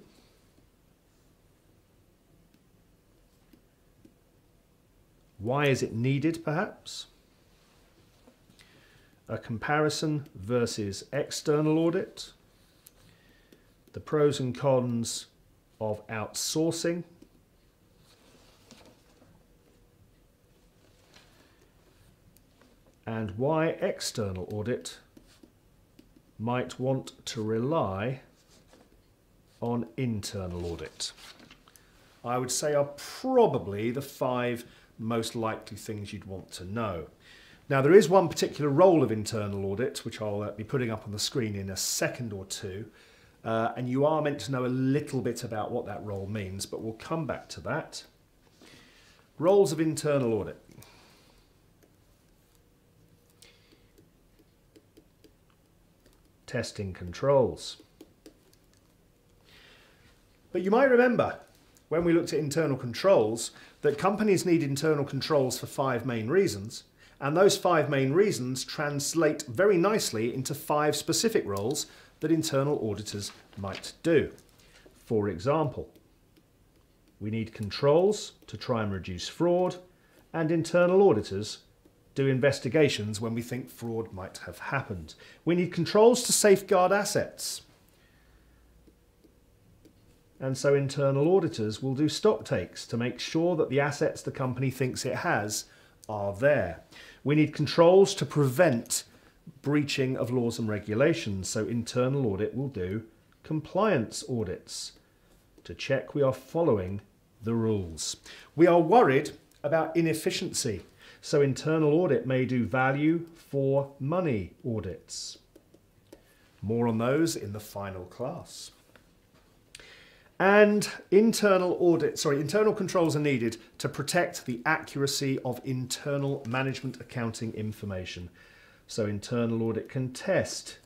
Why is it needed, perhaps? A comparison versus external audit. The pros and cons of outsourcing. And why external audit might want to rely on internal audit. I would say are probably the five most likely things you'd want to know. Now there is one particular role of internal audit which I'll uh, be putting up on the screen in a second or two uh, and you are meant to know a little bit about what that role means but we'll come back to that. Roles of internal audit. Testing controls. But you might remember when we looked at internal controls that companies need internal controls for five main reasons. And those five main reasons translate very nicely into five specific roles that internal auditors might do. For example, we need controls to try and reduce fraud, and internal auditors do investigations when we think fraud might have happened. We need controls to safeguard assets. And so internal auditors will do stock takes to make sure that the assets the company thinks it has are there. We need controls to prevent breaching of laws and regulations. So internal audit will do compliance audits to check we are following the rules. We are worried about inefficiency, so internal audit may do value for money audits. More on those in the final class. And internal audit, sorry, internal controls are needed to protect the accuracy of internal management accounting information. So internal audit can test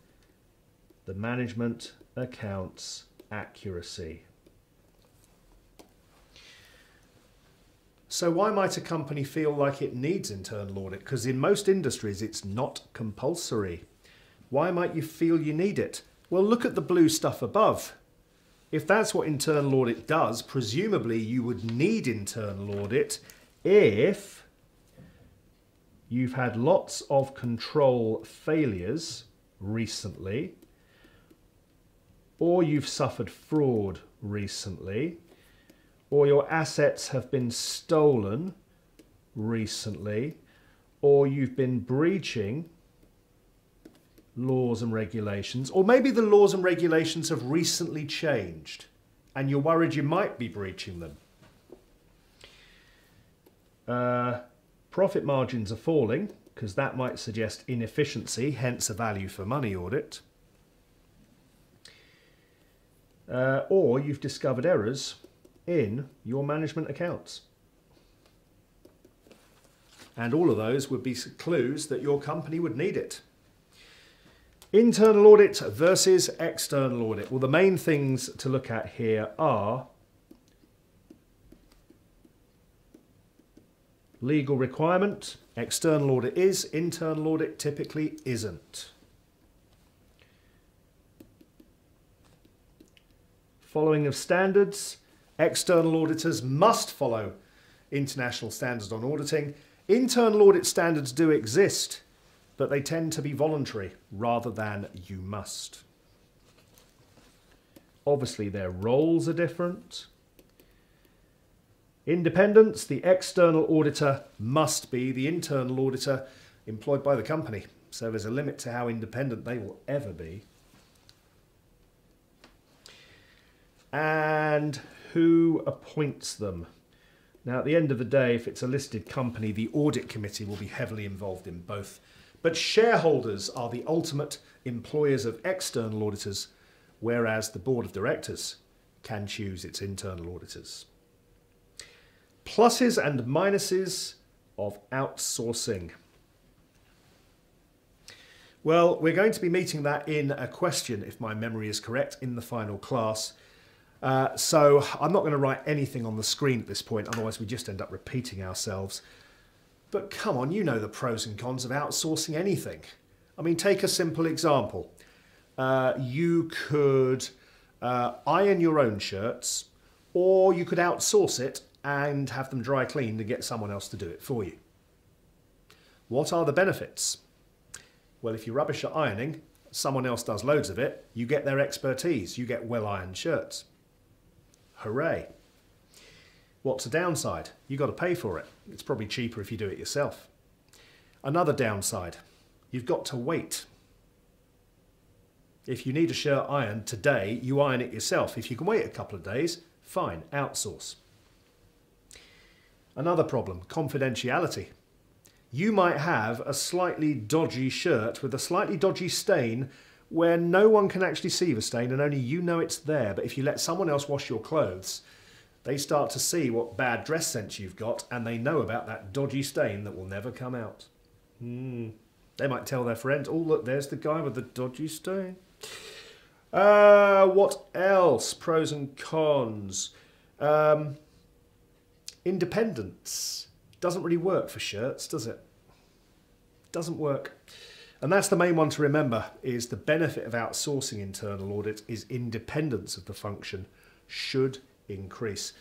the management accounts accuracy. So why might a company feel like it needs internal audit? Because in most industries it's not compulsory. Why might you feel you need it? Well, look at the blue stuff above. If that's what internal audit does, presumably you would need internal audit if you've had lots of control failures recently, or you've suffered fraud recently, or your assets have been stolen recently, or you've been breaching laws and regulations, or maybe the laws and regulations have recently changed and you're worried you might be breaching them. Uh, profit margins are falling because that might suggest inefficiency, hence a value for money audit. Uh, or you've discovered errors in your management accounts. And all of those would be clues that your company would need it. Internal audit versus external audit. Well, the main things to look at here are legal requirement, external audit is, internal audit typically isn't. Following of standards, external auditors must follow international standards on auditing. Internal audit standards do exist but they tend to be voluntary rather than you must. Obviously, their roles are different. Independence, the external auditor must be the internal auditor employed by the company. So there's a limit to how independent they will ever be. And who appoints them? Now, at the end of the day, if it's a listed company, the audit committee will be heavily involved in both but shareholders are the ultimate employers of external auditors, whereas the board of directors can choose its internal auditors. Pluses and minuses of outsourcing. Well, we're going to be meeting that in a question, if my memory is correct, in the final class. Uh, so I'm not going to write anything on the screen at this point, otherwise we just end up repeating ourselves. But come on, you know the pros and cons of outsourcing anything. I mean, take a simple example. Uh, you could uh, iron your own shirts, or you could outsource it and have them dry cleaned and get someone else to do it for you. What are the benefits? Well, if you're rubbish at ironing, someone else does loads of it, you get their expertise, you get well ironed shirts. Hooray! What's the downside? You've got to pay for it. It's probably cheaper if you do it yourself. Another downside, you've got to wait. If you need a shirt ironed today, you iron it yourself. If you can wait a couple of days, fine, outsource. Another problem, confidentiality. You might have a slightly dodgy shirt with a slightly dodgy stain where no one can actually see the stain and only you know it's there. But if you let someone else wash your clothes, they start to see what bad dress sense you've got and they know about that dodgy stain that will never come out. Mm. They might tell their friends, oh, look, there's the guy with the dodgy stain. Uh, what else? Pros and cons. Um, independence. Doesn't really work for shirts, does it? Doesn't work. And that's the main one to remember is the benefit of outsourcing internal audit is independence of the function should increase.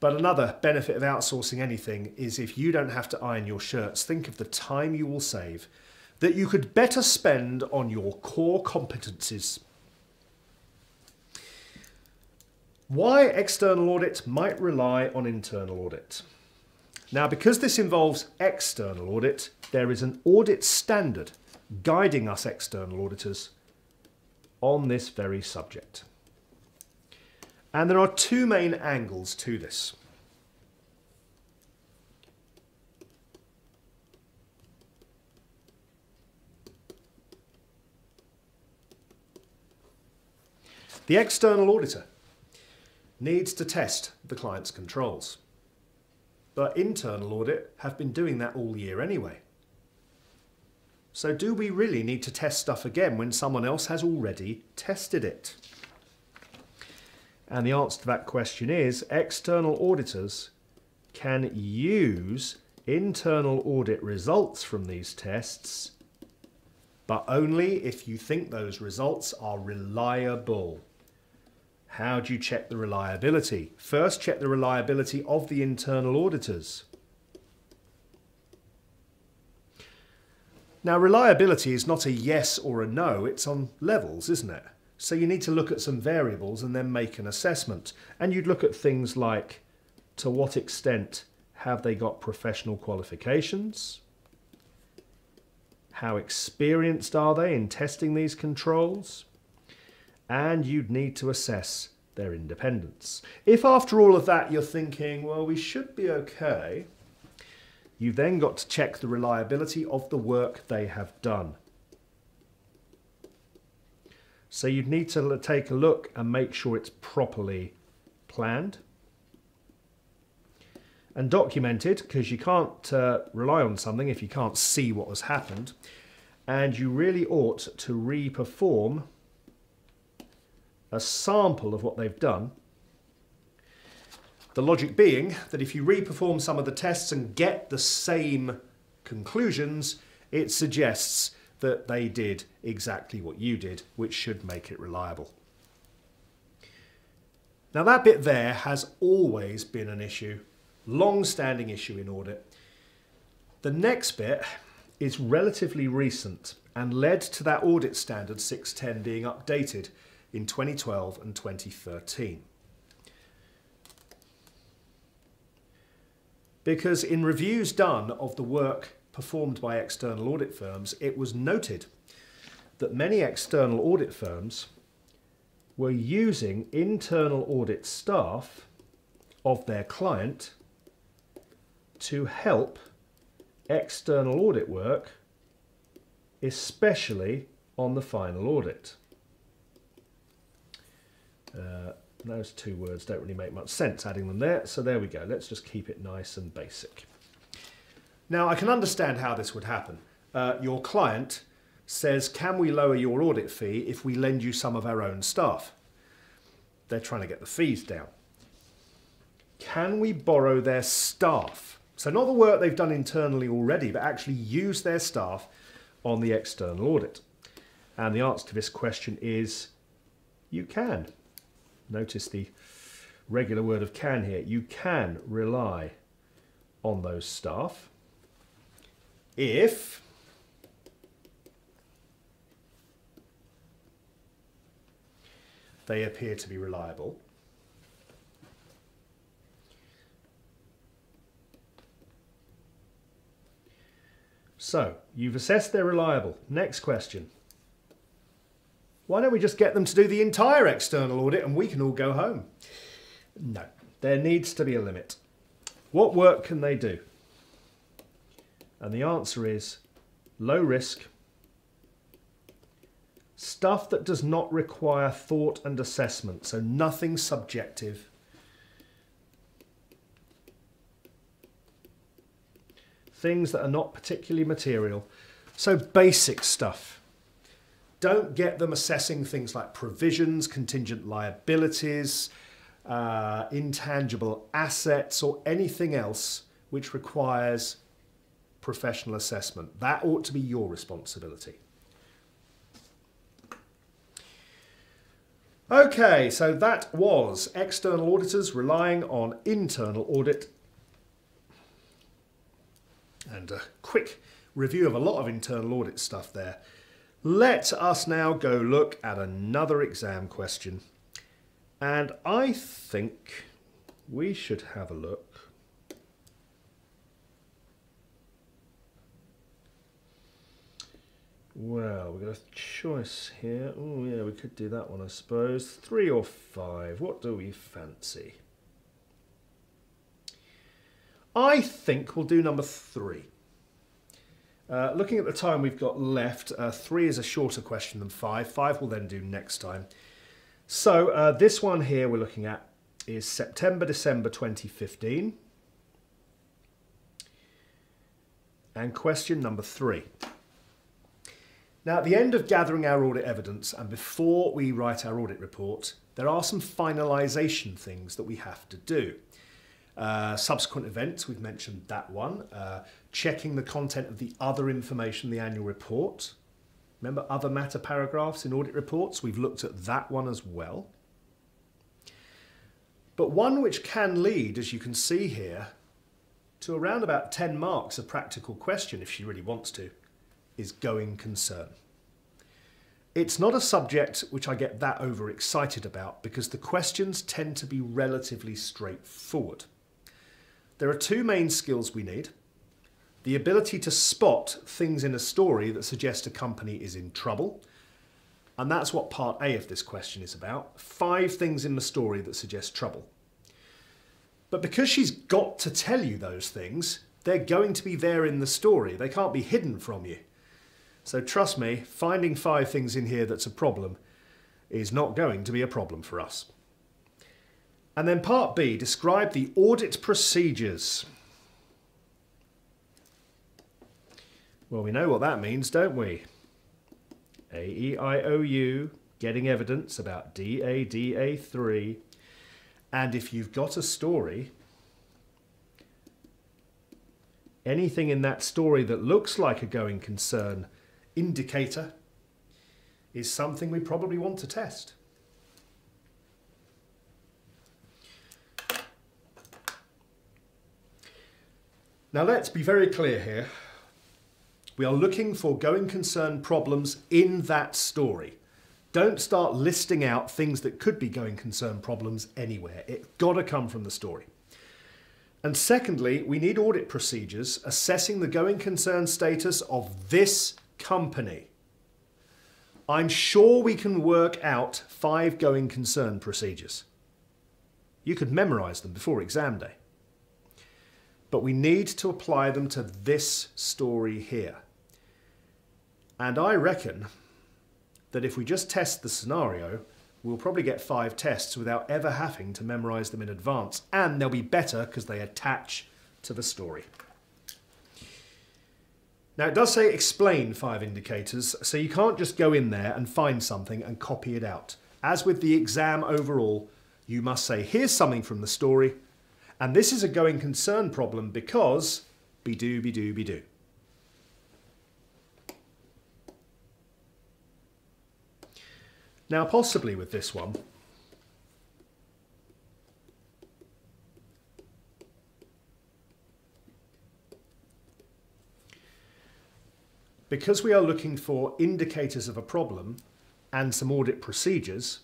But another benefit of outsourcing anything is if you don't have to iron your shirts, think of the time you will save that you could better spend on your core competencies. Why external audit might rely on internal audit. Now, because this involves external audit, there is an audit standard guiding us external auditors on this very subject. And there are two main angles to this. The external auditor needs to test the client's controls. But internal audit have been doing that all year anyway. So do we really need to test stuff again when someone else has already tested it? And the answer to that question is external auditors can use internal audit results from these tests, but only if you think those results are reliable. How do you check the reliability? First, check the reliability of the internal auditors. Now, reliability is not a yes or a no, it's on levels, isn't it? So you need to look at some variables and then make an assessment. And you'd look at things like to what extent have they got professional qualifications? How experienced are they in testing these controls? And you'd need to assess their independence. If after all of that you're thinking, well, we should be okay, you've then got to check the reliability of the work they have done. So you'd need to take a look and make sure it's properly planned and documented because you can't uh, rely on something if you can't see what has happened. And you really ought to re-perform a sample of what they've done. The logic being that if you re-perform some of the tests and get the same conclusions, it suggests that they did exactly what you did, which should make it reliable. Now that bit there has always been an issue, long-standing issue in audit. The next bit is relatively recent and led to that audit standard 610 being updated in 2012 and 2013. Because in reviews done of the work performed by external audit firms, it was noted that many external audit firms were using internal audit staff of their client to help external audit work, especially on the final audit. Uh, those two words don't really make much sense adding them there, so there we go. Let's just keep it nice and basic. Now, I can understand how this would happen. Uh, your client says, can we lower your audit fee if we lend you some of our own staff? They're trying to get the fees down. Can we borrow their staff? So not the work they've done internally already, but actually use their staff on the external audit. And the answer to this question is you can. Notice the regular word of can here. You can rely on those staff if they appear to be reliable. So, you've assessed they're reliable. Next question. Why don't we just get them to do the entire external audit and we can all go home? No, there needs to be a limit. What work can they do? And the answer is low risk, stuff that does not require thought and assessment, so nothing subjective. Things that are not particularly material. So basic stuff. Don't get them assessing things like provisions, contingent liabilities, uh, intangible assets, or anything else which requires professional assessment. That ought to be your responsibility. Okay, so that was external auditors relying on internal audit. And a quick review of a lot of internal audit stuff there. Let us now go look at another exam question. And I think we should have a look Well, we've got a choice here. Oh, yeah, we could do that one, I suppose. Three or five. What do we fancy? I think we'll do number three. Uh, looking at the time we've got left, uh, three is a shorter question than five. Five we'll then do next time. So uh, this one here we're looking at is September, December 2015. And question number three. Now, at the end of gathering our audit evidence and before we write our audit report, there are some finalisation things that we have to do. Uh, subsequent events, we've mentioned that one. Uh, checking the content of the other information in the annual report. Remember other matter paragraphs in audit reports? We've looked at that one as well. But one which can lead, as you can see here, to around about 10 marks a practical question if she really wants to, is going concern. It's not a subject which I get that overexcited about because the questions tend to be relatively straightforward. There are two main skills we need. The ability to spot things in a story that suggest a company is in trouble. And that's what part A of this question is about. Five things in the story that suggest trouble. But because she's got to tell you those things, they're going to be there in the story. They can't be hidden from you. So trust me, finding five things in here that's a problem is not going to be a problem for us. And then part B, describe the audit procedures. Well, we know what that means, don't we? A-E-I-O-U, getting evidence about D-A-D-A-3. And if you've got a story, anything in that story that looks like a going concern indicator is something we probably want to test. Now let's be very clear here. We are looking for going concern problems in that story. Don't start listing out things that could be going concern problems anywhere. It's got to come from the story. And secondly, we need audit procedures assessing the going concern status of this company. I'm sure we can work out five going concern procedures. You could memorize them before exam day. But we need to apply them to this story here. And I reckon that if we just test the scenario, we'll probably get five tests without ever having to memorize them in advance. And they'll be better because they attach to the story. Now it does say explain five indicators, so you can't just go in there and find something and copy it out. As with the exam overall, you must say, here's something from the story, and this is a going concern problem because be do, be do, be do. Now, possibly with this one, because we are looking for indicators of a problem and some audit procedures,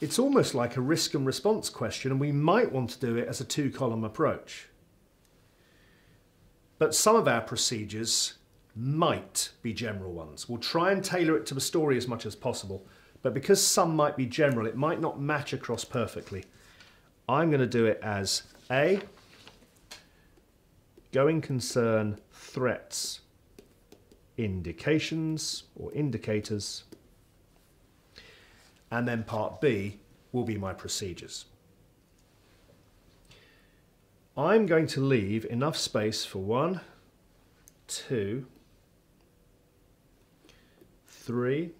it's almost like a risk and response question and we might want to do it as a two column approach. But some of our procedures might be general ones. We'll try and tailor it to the story as much as possible, but because some might be general, it might not match across perfectly. I'm going to do it as A, going concern threats, indications or indicators, and then part B will be my procedures. I'm going to leave enough space for one, two, three,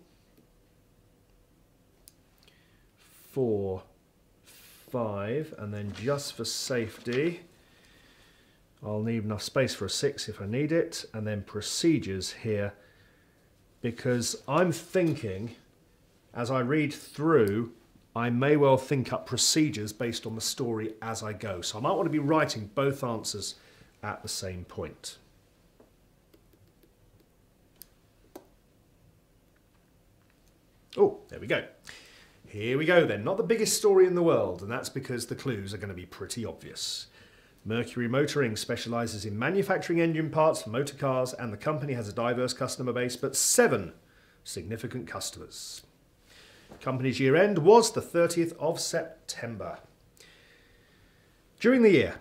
four, five, and then just for safety, I'll need enough space for a six if I need it, and then procedures here, because I'm thinking, as I read through, I may well think up procedures based on the story as I go. So I might want to be writing both answers at the same point. Oh, there we go. Here we go then. Not the biggest story in the world, and that's because the clues are going to be pretty obvious. Mercury Motoring specialises in manufacturing engine parts for motor cars, and the company has a diverse customer base, but seven significant customers. Company's year end was the 30th of September. During the year,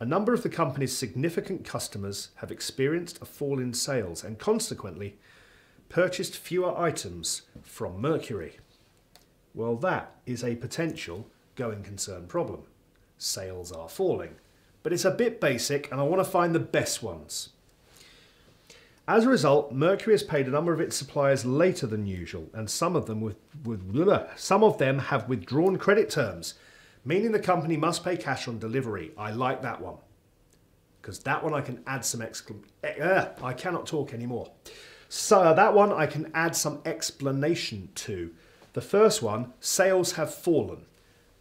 a number of the company's significant customers have experienced a fall in sales and consequently purchased fewer items from Mercury. Well, that is a potential going concern problem. Sales are falling. But it's a bit basic and I want to find the best ones. As a result, Mercury has paid a number of its suppliers later than usual, and some of them with, with some of them have withdrawn credit terms, meaning the company must pay cash on delivery. I like that one because that one I can add some exclam. Uh, I cannot talk anymore. So that one I can add some explanation to. The first one, sales have fallen,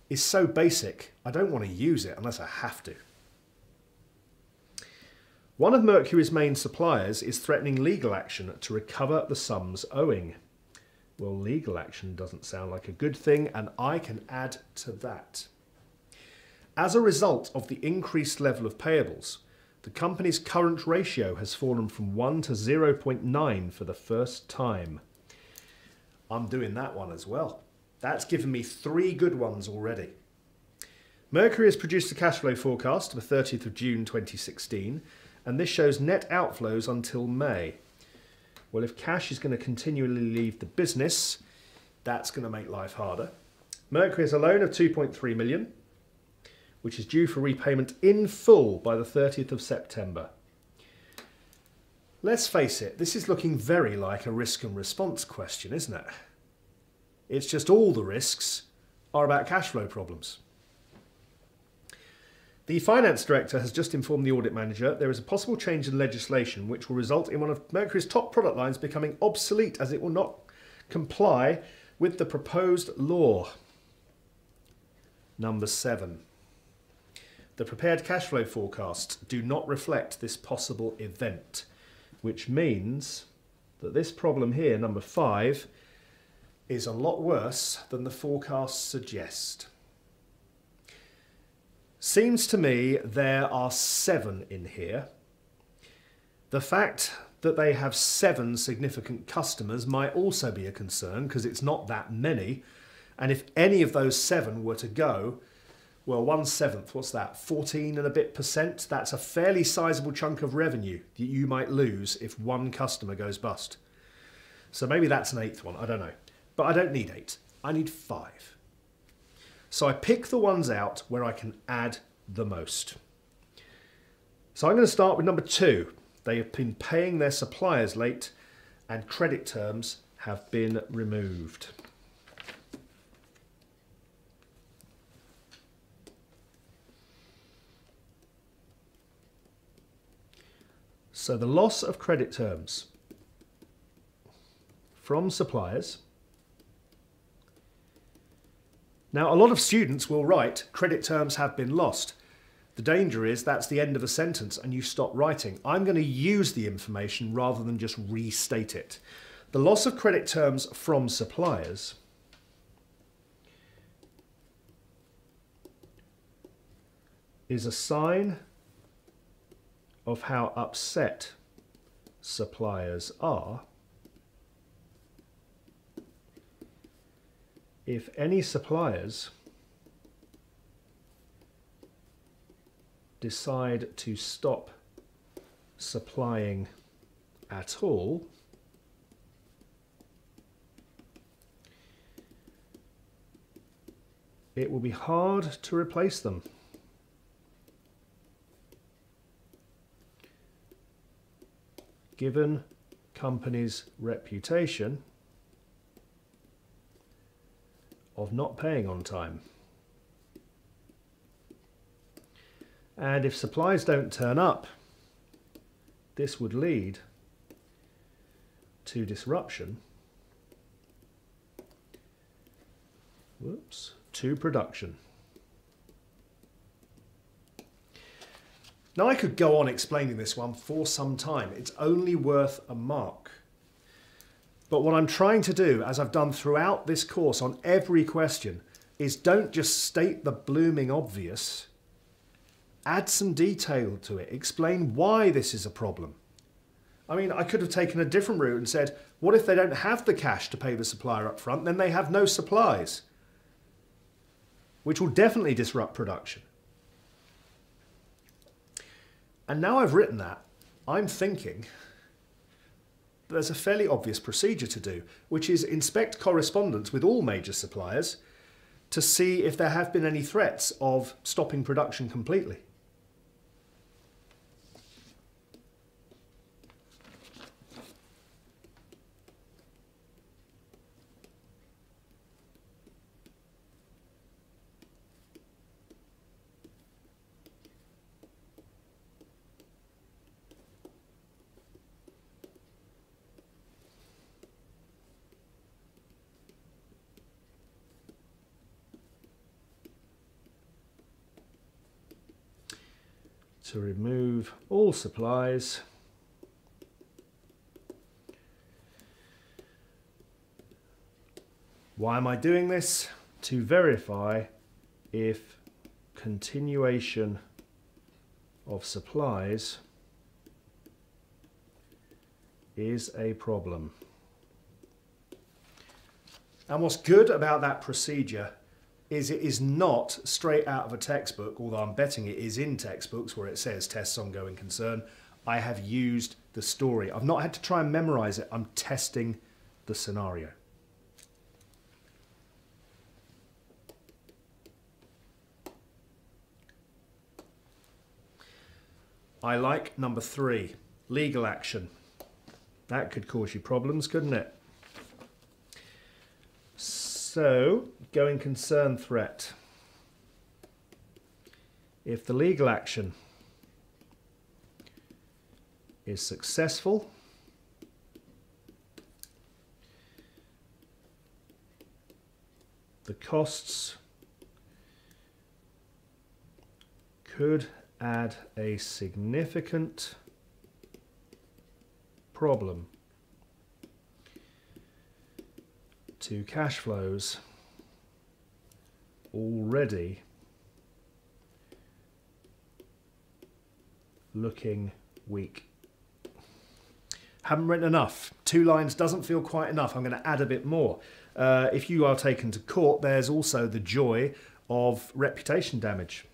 is so basic. I don't want to use it unless I have to. One of Mercury's main suppliers is threatening legal action to recover the sums owing. Well, legal action doesn't sound like a good thing, and I can add to that. As a result of the increased level of payables, the company's current ratio has fallen from 1 to 0.9 for the first time. I'm doing that one as well. That's given me three good ones already. Mercury has produced a cash flow forecast for 30th of June 2016 and this shows net outflows until May. Well, if cash is going to continually leave the business, that's going to make life harder. Mercury has a loan of 2.3 million, which is due for repayment in full by the 30th of September. Let's face it, this is looking very like a risk and response question, isn't it? It's just all the risks are about cash flow problems. The finance director has just informed the audit manager there is a possible change in legislation which will result in one of Mercury's top product lines becoming obsolete as it will not comply with the proposed law. Number seven. The prepared cash flow forecasts do not reflect this possible event, which means that this problem here, number five, is a lot worse than the forecasts suggest. Seems to me there are seven in here. The fact that they have seven significant customers might also be a concern because it's not that many. And if any of those seven were to go, well, one seventh, what's that? 14 and a bit percent? That's a fairly sizable chunk of revenue that you might lose if one customer goes bust. So maybe that's an eighth one, I don't know. But I don't need eight, I need five. So I pick the ones out where I can add the most. So I'm going to start with number two. They have been paying their suppliers late and credit terms have been removed. So the loss of credit terms from suppliers now, a lot of students will write, credit terms have been lost. The danger is that's the end of a sentence and you stop writing. I'm going to use the information rather than just restate it. The loss of credit terms from suppliers is a sign of how upset suppliers are if any suppliers decide to stop supplying at all, it will be hard to replace them. Given company's reputation of not paying on time. And if supplies don't turn up, this would lead to disruption whoops, to production. Now I could go on explaining this one for some time. It's only worth a mark. But what I'm trying to do, as I've done throughout this course on every question, is don't just state the blooming obvious. Add some detail to it. Explain why this is a problem. I mean, I could have taken a different route and said, what if they don't have the cash to pay the supplier up front? Then they have no supplies, which will definitely disrupt production. And now I've written that, I'm thinking there's a fairly obvious procedure to do, which is inspect correspondence with all major suppliers to see if there have been any threats of stopping production completely. To remove all supplies Why am I doing this? To verify if continuation of supplies is a problem. And what's good about that procedure is it is not straight out of a textbook, although I'm betting it is in textbooks where it says tests ongoing concern. I have used the story. I've not had to try and memorize it. I'm testing the scenario. I like number three, legal action. That could cause you problems, couldn't it? So, going concern threat. If the legal action is successful, the costs could add a significant problem to cash flows already looking weak. Haven't written enough. Two lines doesn't feel quite enough. I'm going to add a bit more. Uh, if you are taken to court, there's also the joy of reputation damage.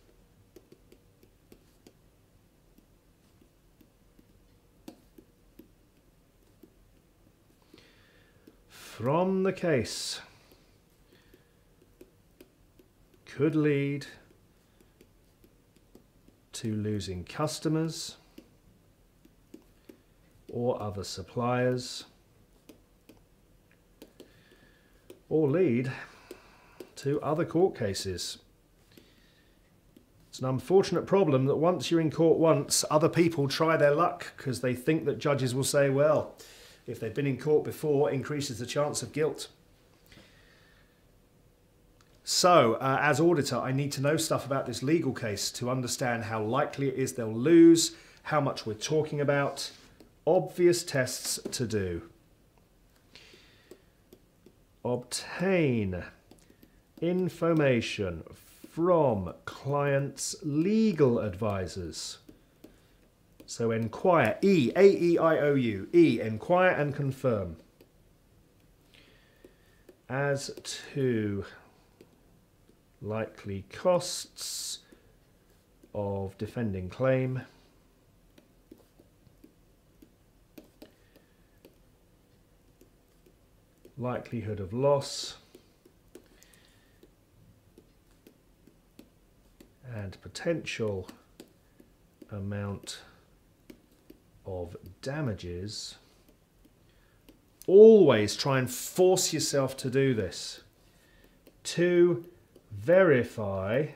From the case could lead to losing customers or other suppliers or lead to other court cases. It's an unfortunate problem that once you're in court once, other people try their luck because they think that judges will say, well, if they've been in court before, increases the chance of guilt. So, uh, as auditor, I need to know stuff about this legal case to understand how likely it is they'll lose, how much we're talking about, obvious tests to do. Obtain information from clients' legal advisors. So inquire, E, A-E-I-O-U, E, inquire and confirm. As to likely costs of defending claim, likelihood of loss, and potential amount of damages, always try and force yourself to do this. To verify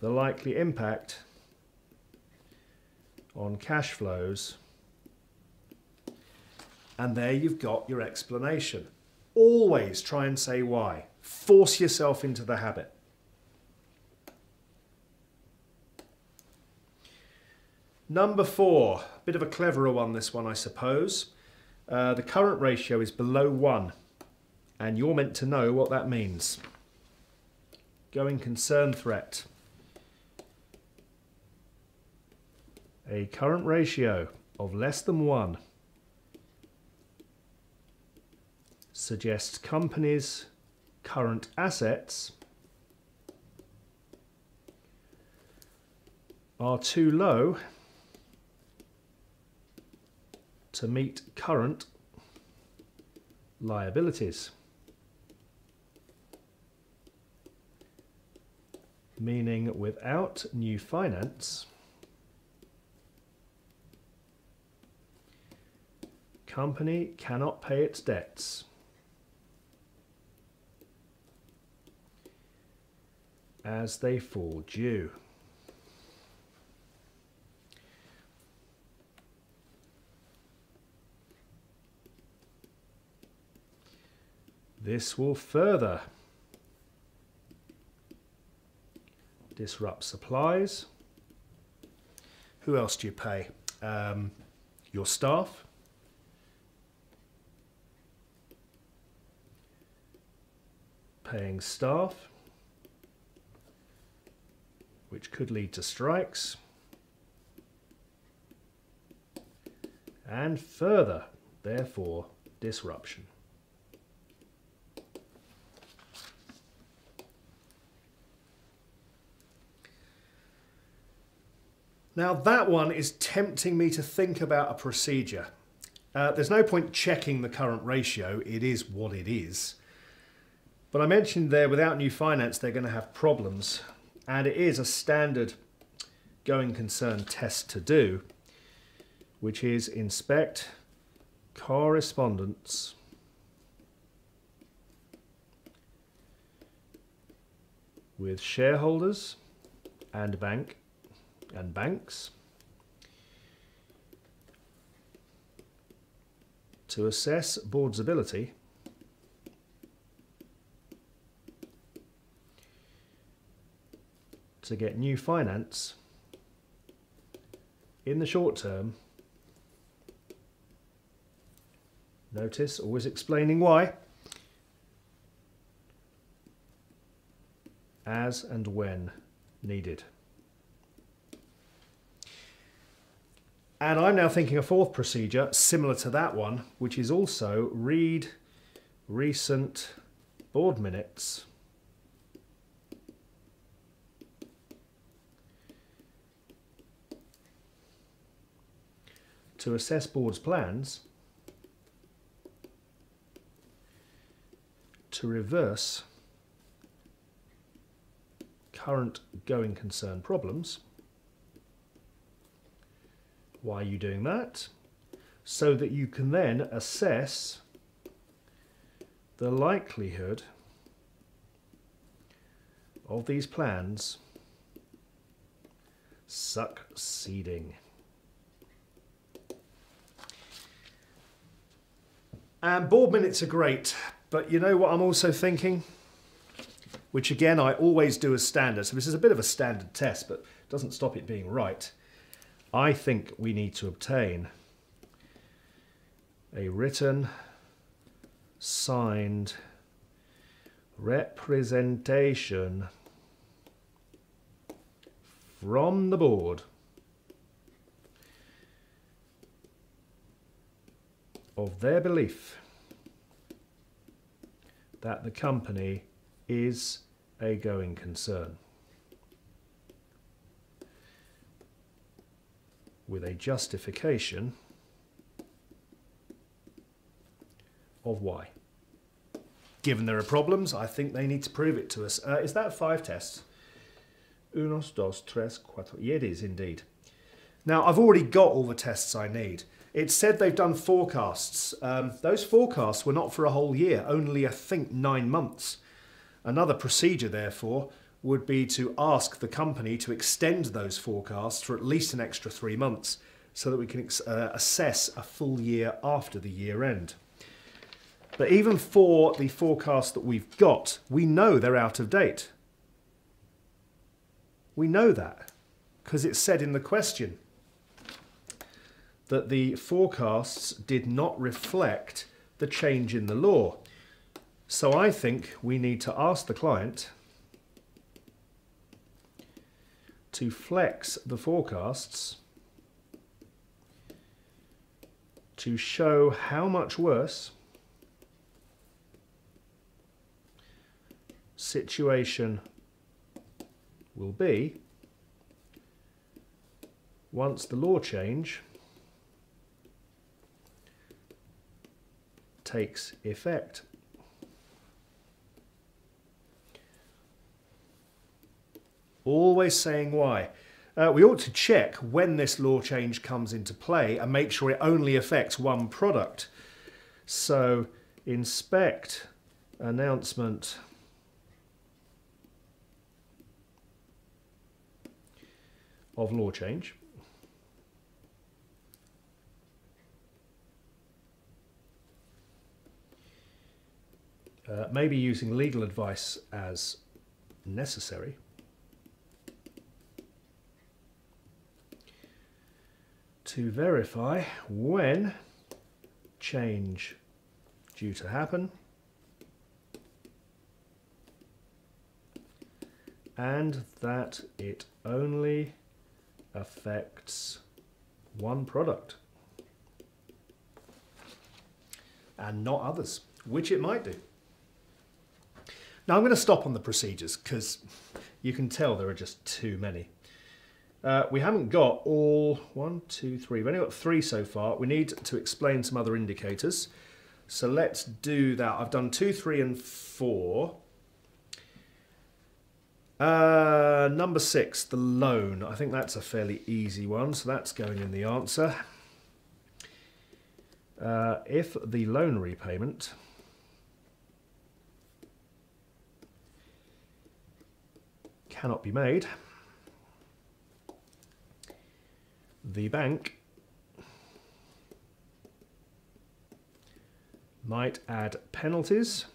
the likely impact on cash flows. And there you've got your explanation. Always try and say why. Force yourself into the habit. Number four, a bit of a cleverer one, this one, I suppose. Uh, the current ratio is below one, and you're meant to know what that means. going concern threat. A current ratio of less than 1 suggests companies' current assets are too low to meet current liabilities. Meaning without new finance, company cannot pay its debts. as they fall due. This will further disrupt supplies. Who else do you pay? Um, your staff. Paying staff, which could lead to strikes. And further, therefore, disruption. Now that one is tempting me to think about a procedure. Uh, there's no point checking the current ratio, it is what it is. But I mentioned there without new finance they're going to have problems and it is a standard going concern test to do which is inspect correspondence with shareholders and bank and banks to assess board's ability to get new finance in the short term. Notice, always explaining why. As and when needed. And I'm now thinking a fourth procedure similar to that one, which is also read recent board minutes. To assess board's plans to reverse current going concern problems why are you doing that? So that you can then assess the likelihood of these plans succeeding. And board minutes are great, but you know what I'm also thinking? Which again, I always do as standard. So this is a bit of a standard test, but doesn't stop it being right. I think we need to obtain a written, signed representation from the board of their belief that the company is a going concern. With a justification of why. Given there are problems, I think they need to prove it to us. Uh, is that five tests? Unos, dos, tres, cuatro. Yeah, it is indeed. Now, I've already got all the tests I need. It said they've done forecasts. Um, those forecasts were not for a whole year, only, I think, nine months. Another procedure, therefore, would be to ask the company to extend those forecasts for at least an extra three months so that we can uh, assess a full year after the year end. But even for the forecasts that we've got, we know they're out of date. We know that because it's said in the question that the forecasts did not reflect the change in the law. So I think we need to ask the client to flex the forecasts to show how much worse situation will be once the law change takes effect. Always saying why. Uh, we ought to check when this law change comes into play and make sure it only affects one product. So inspect announcement of law change. Uh, maybe using legal advice as necessary. To verify when change due to happen and that it only affects one product and not others, which it might do. Now I'm going to stop on the procedures because you can tell there are just too many. Uh, we haven't got all, one, two, three, we've only got three so far. We need to explain some other indicators. So let's do that. I've done two, three and four. Uh, number six, the loan. I think that's a fairly easy one, so that's going in the answer. Uh, if the loan repayment cannot be made, the bank might add penalties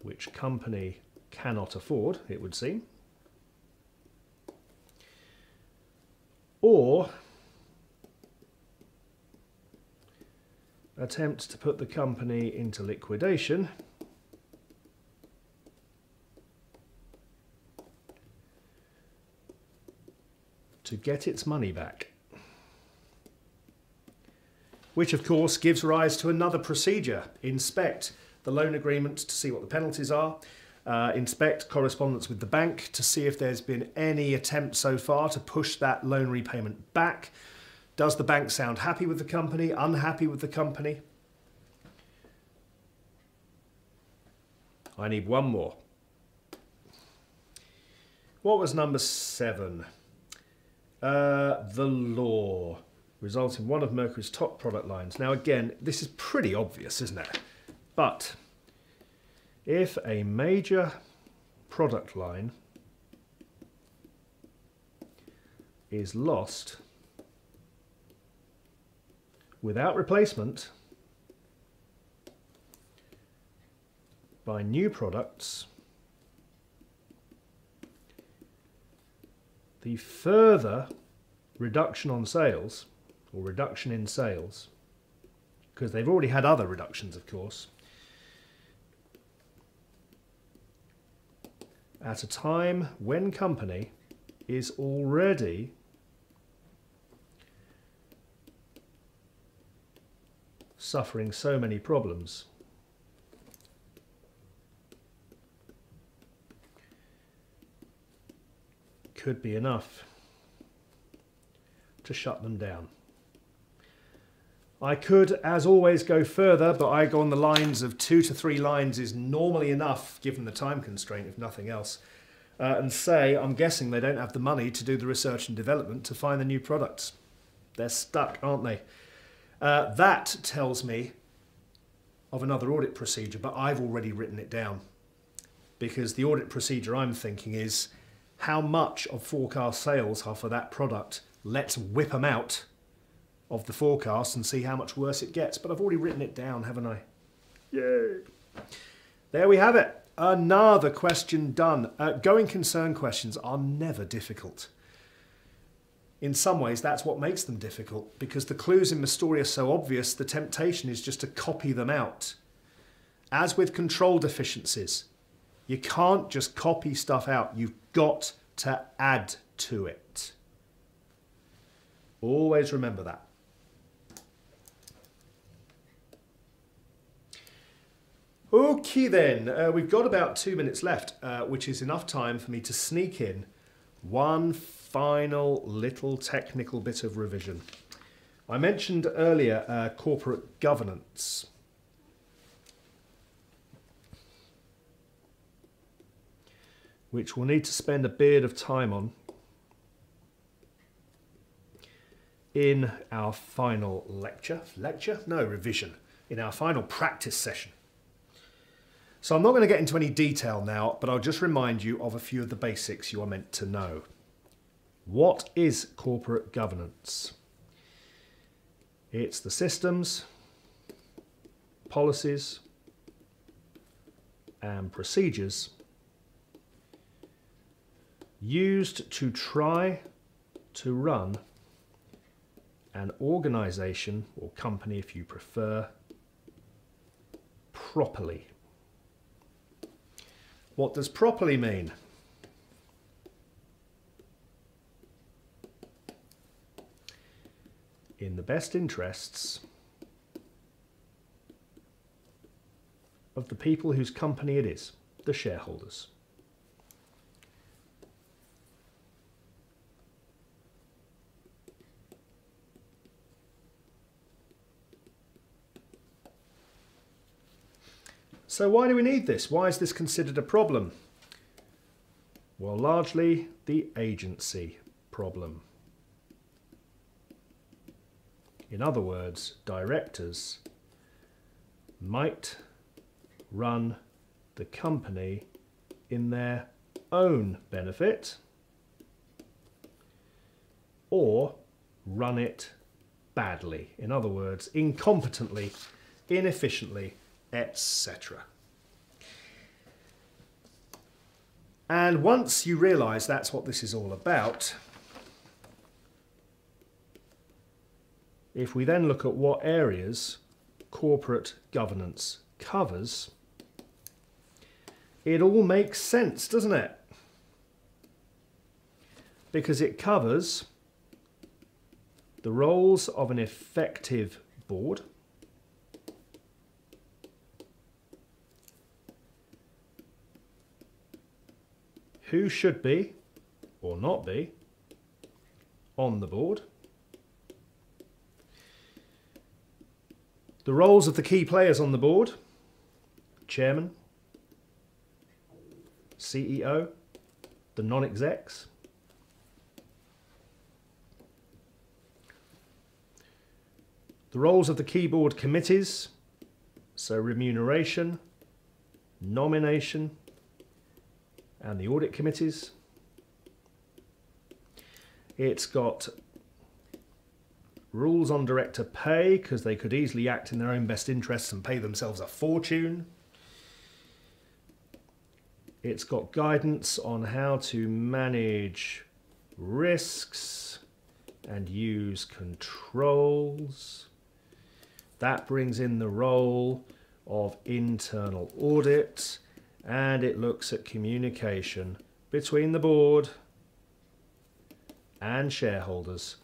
which company cannot afford, it would seem. Or attempt to put the company into liquidation to get its money back. Which of course gives rise to another procedure, inspect the loan agreement to see what the penalties are, uh, inspect correspondence with the bank to see if there's been any attempt so far to push that loan repayment back. Does the bank sound happy with the company, unhappy with the company? I need one more. What was number seven? Uh, the law results in one of Mercury's top product lines. Now again, this is pretty obvious, isn't it? But if a major product line is lost without replacement by new products, the further reduction on sales or reduction in sales because they've already had other reductions of course at a time when company is already suffering so many problems. Could be enough to shut them down. I could, as always, go further, but I go on the lines of two to three lines is normally enough, given the time constraint, if nothing else, uh, and say, I'm guessing they don't have the money to do the research and development to find the new products. They're stuck, aren't they? Uh, that tells me of another audit procedure, but I've already written it down. Because the audit procedure I'm thinking is how much of forecast sales are for that product? Let's whip them out of the forecast and see how much worse it gets. But I've already written it down, haven't I? Yay! There we have it. Another question done. Uh, going concern questions are never difficult. In some ways, that's what makes them difficult because the clues in the story are so obvious, the temptation is just to copy them out. As with control deficiencies, You can't just copy stuff out. You've got to add to it. Always remember that. Okay then, uh, we've got about two minutes left, uh, which is enough time for me to sneak in one final little technical bit of revision. I mentioned earlier uh, corporate governance. Which we'll need to spend a bit of time on in our final lecture. Lecture? No, revision. In our final practice session. So I'm not going to get into any detail now, but I'll just remind you of a few of the basics you are meant to know. What is corporate governance? It's the systems, policies, and procedures used to try to run an organization or company, if you prefer, properly. What does properly mean? In the best interests of the people whose company it is, the shareholders. So why do we need this? Why is this considered a problem? Well, largely the agency problem. In other words, directors might run the company in their own benefit or run it badly. In other words, incompetently, inefficiently, etc. And once you realise that's what this is all about, if we then look at what areas corporate governance covers, it all makes sense, doesn't it? Because it covers the roles of an effective board, who should be or not be on the board. The roles of the key players on the board, chairman, CEO, the non-execs, the roles of the key board committees, so remuneration, nomination, and the audit committees. It's got rules on director pay because they could easily act in their own best interests and pay themselves a fortune. It's got guidance on how to manage risks and use controls. That brings in the role of internal audit and it looks at communication between the board and shareholders.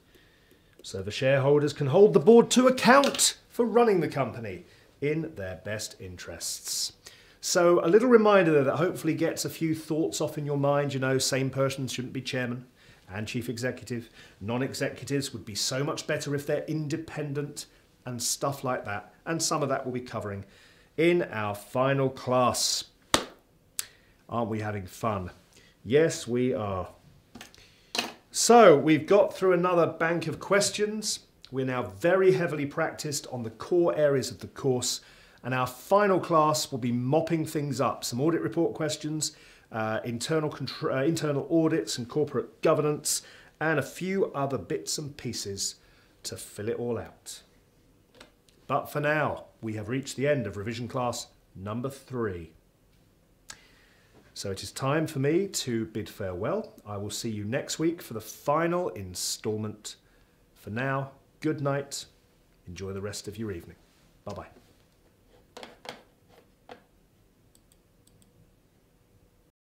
So the shareholders can hold the board to account for running the company in their best interests. So a little reminder there that hopefully gets a few thoughts off in your mind. You know, same person shouldn't be chairman and chief executive. Non-executives would be so much better if they're independent and stuff like that. And some of that we'll be covering in our final class. Aren't we having fun? Yes, we are. So we've got through another bank of questions. We're now very heavily practiced on the core areas of the course and our final class will be mopping things up. Some audit report questions, uh, internal, uh, internal audits and corporate governance, and a few other bits and pieces to fill it all out. But for now, we have reached the end of revision class number three. So it is time for me to bid farewell. I will see you next week for the final instalment. For now, good night. Enjoy the rest of your evening. Bye bye.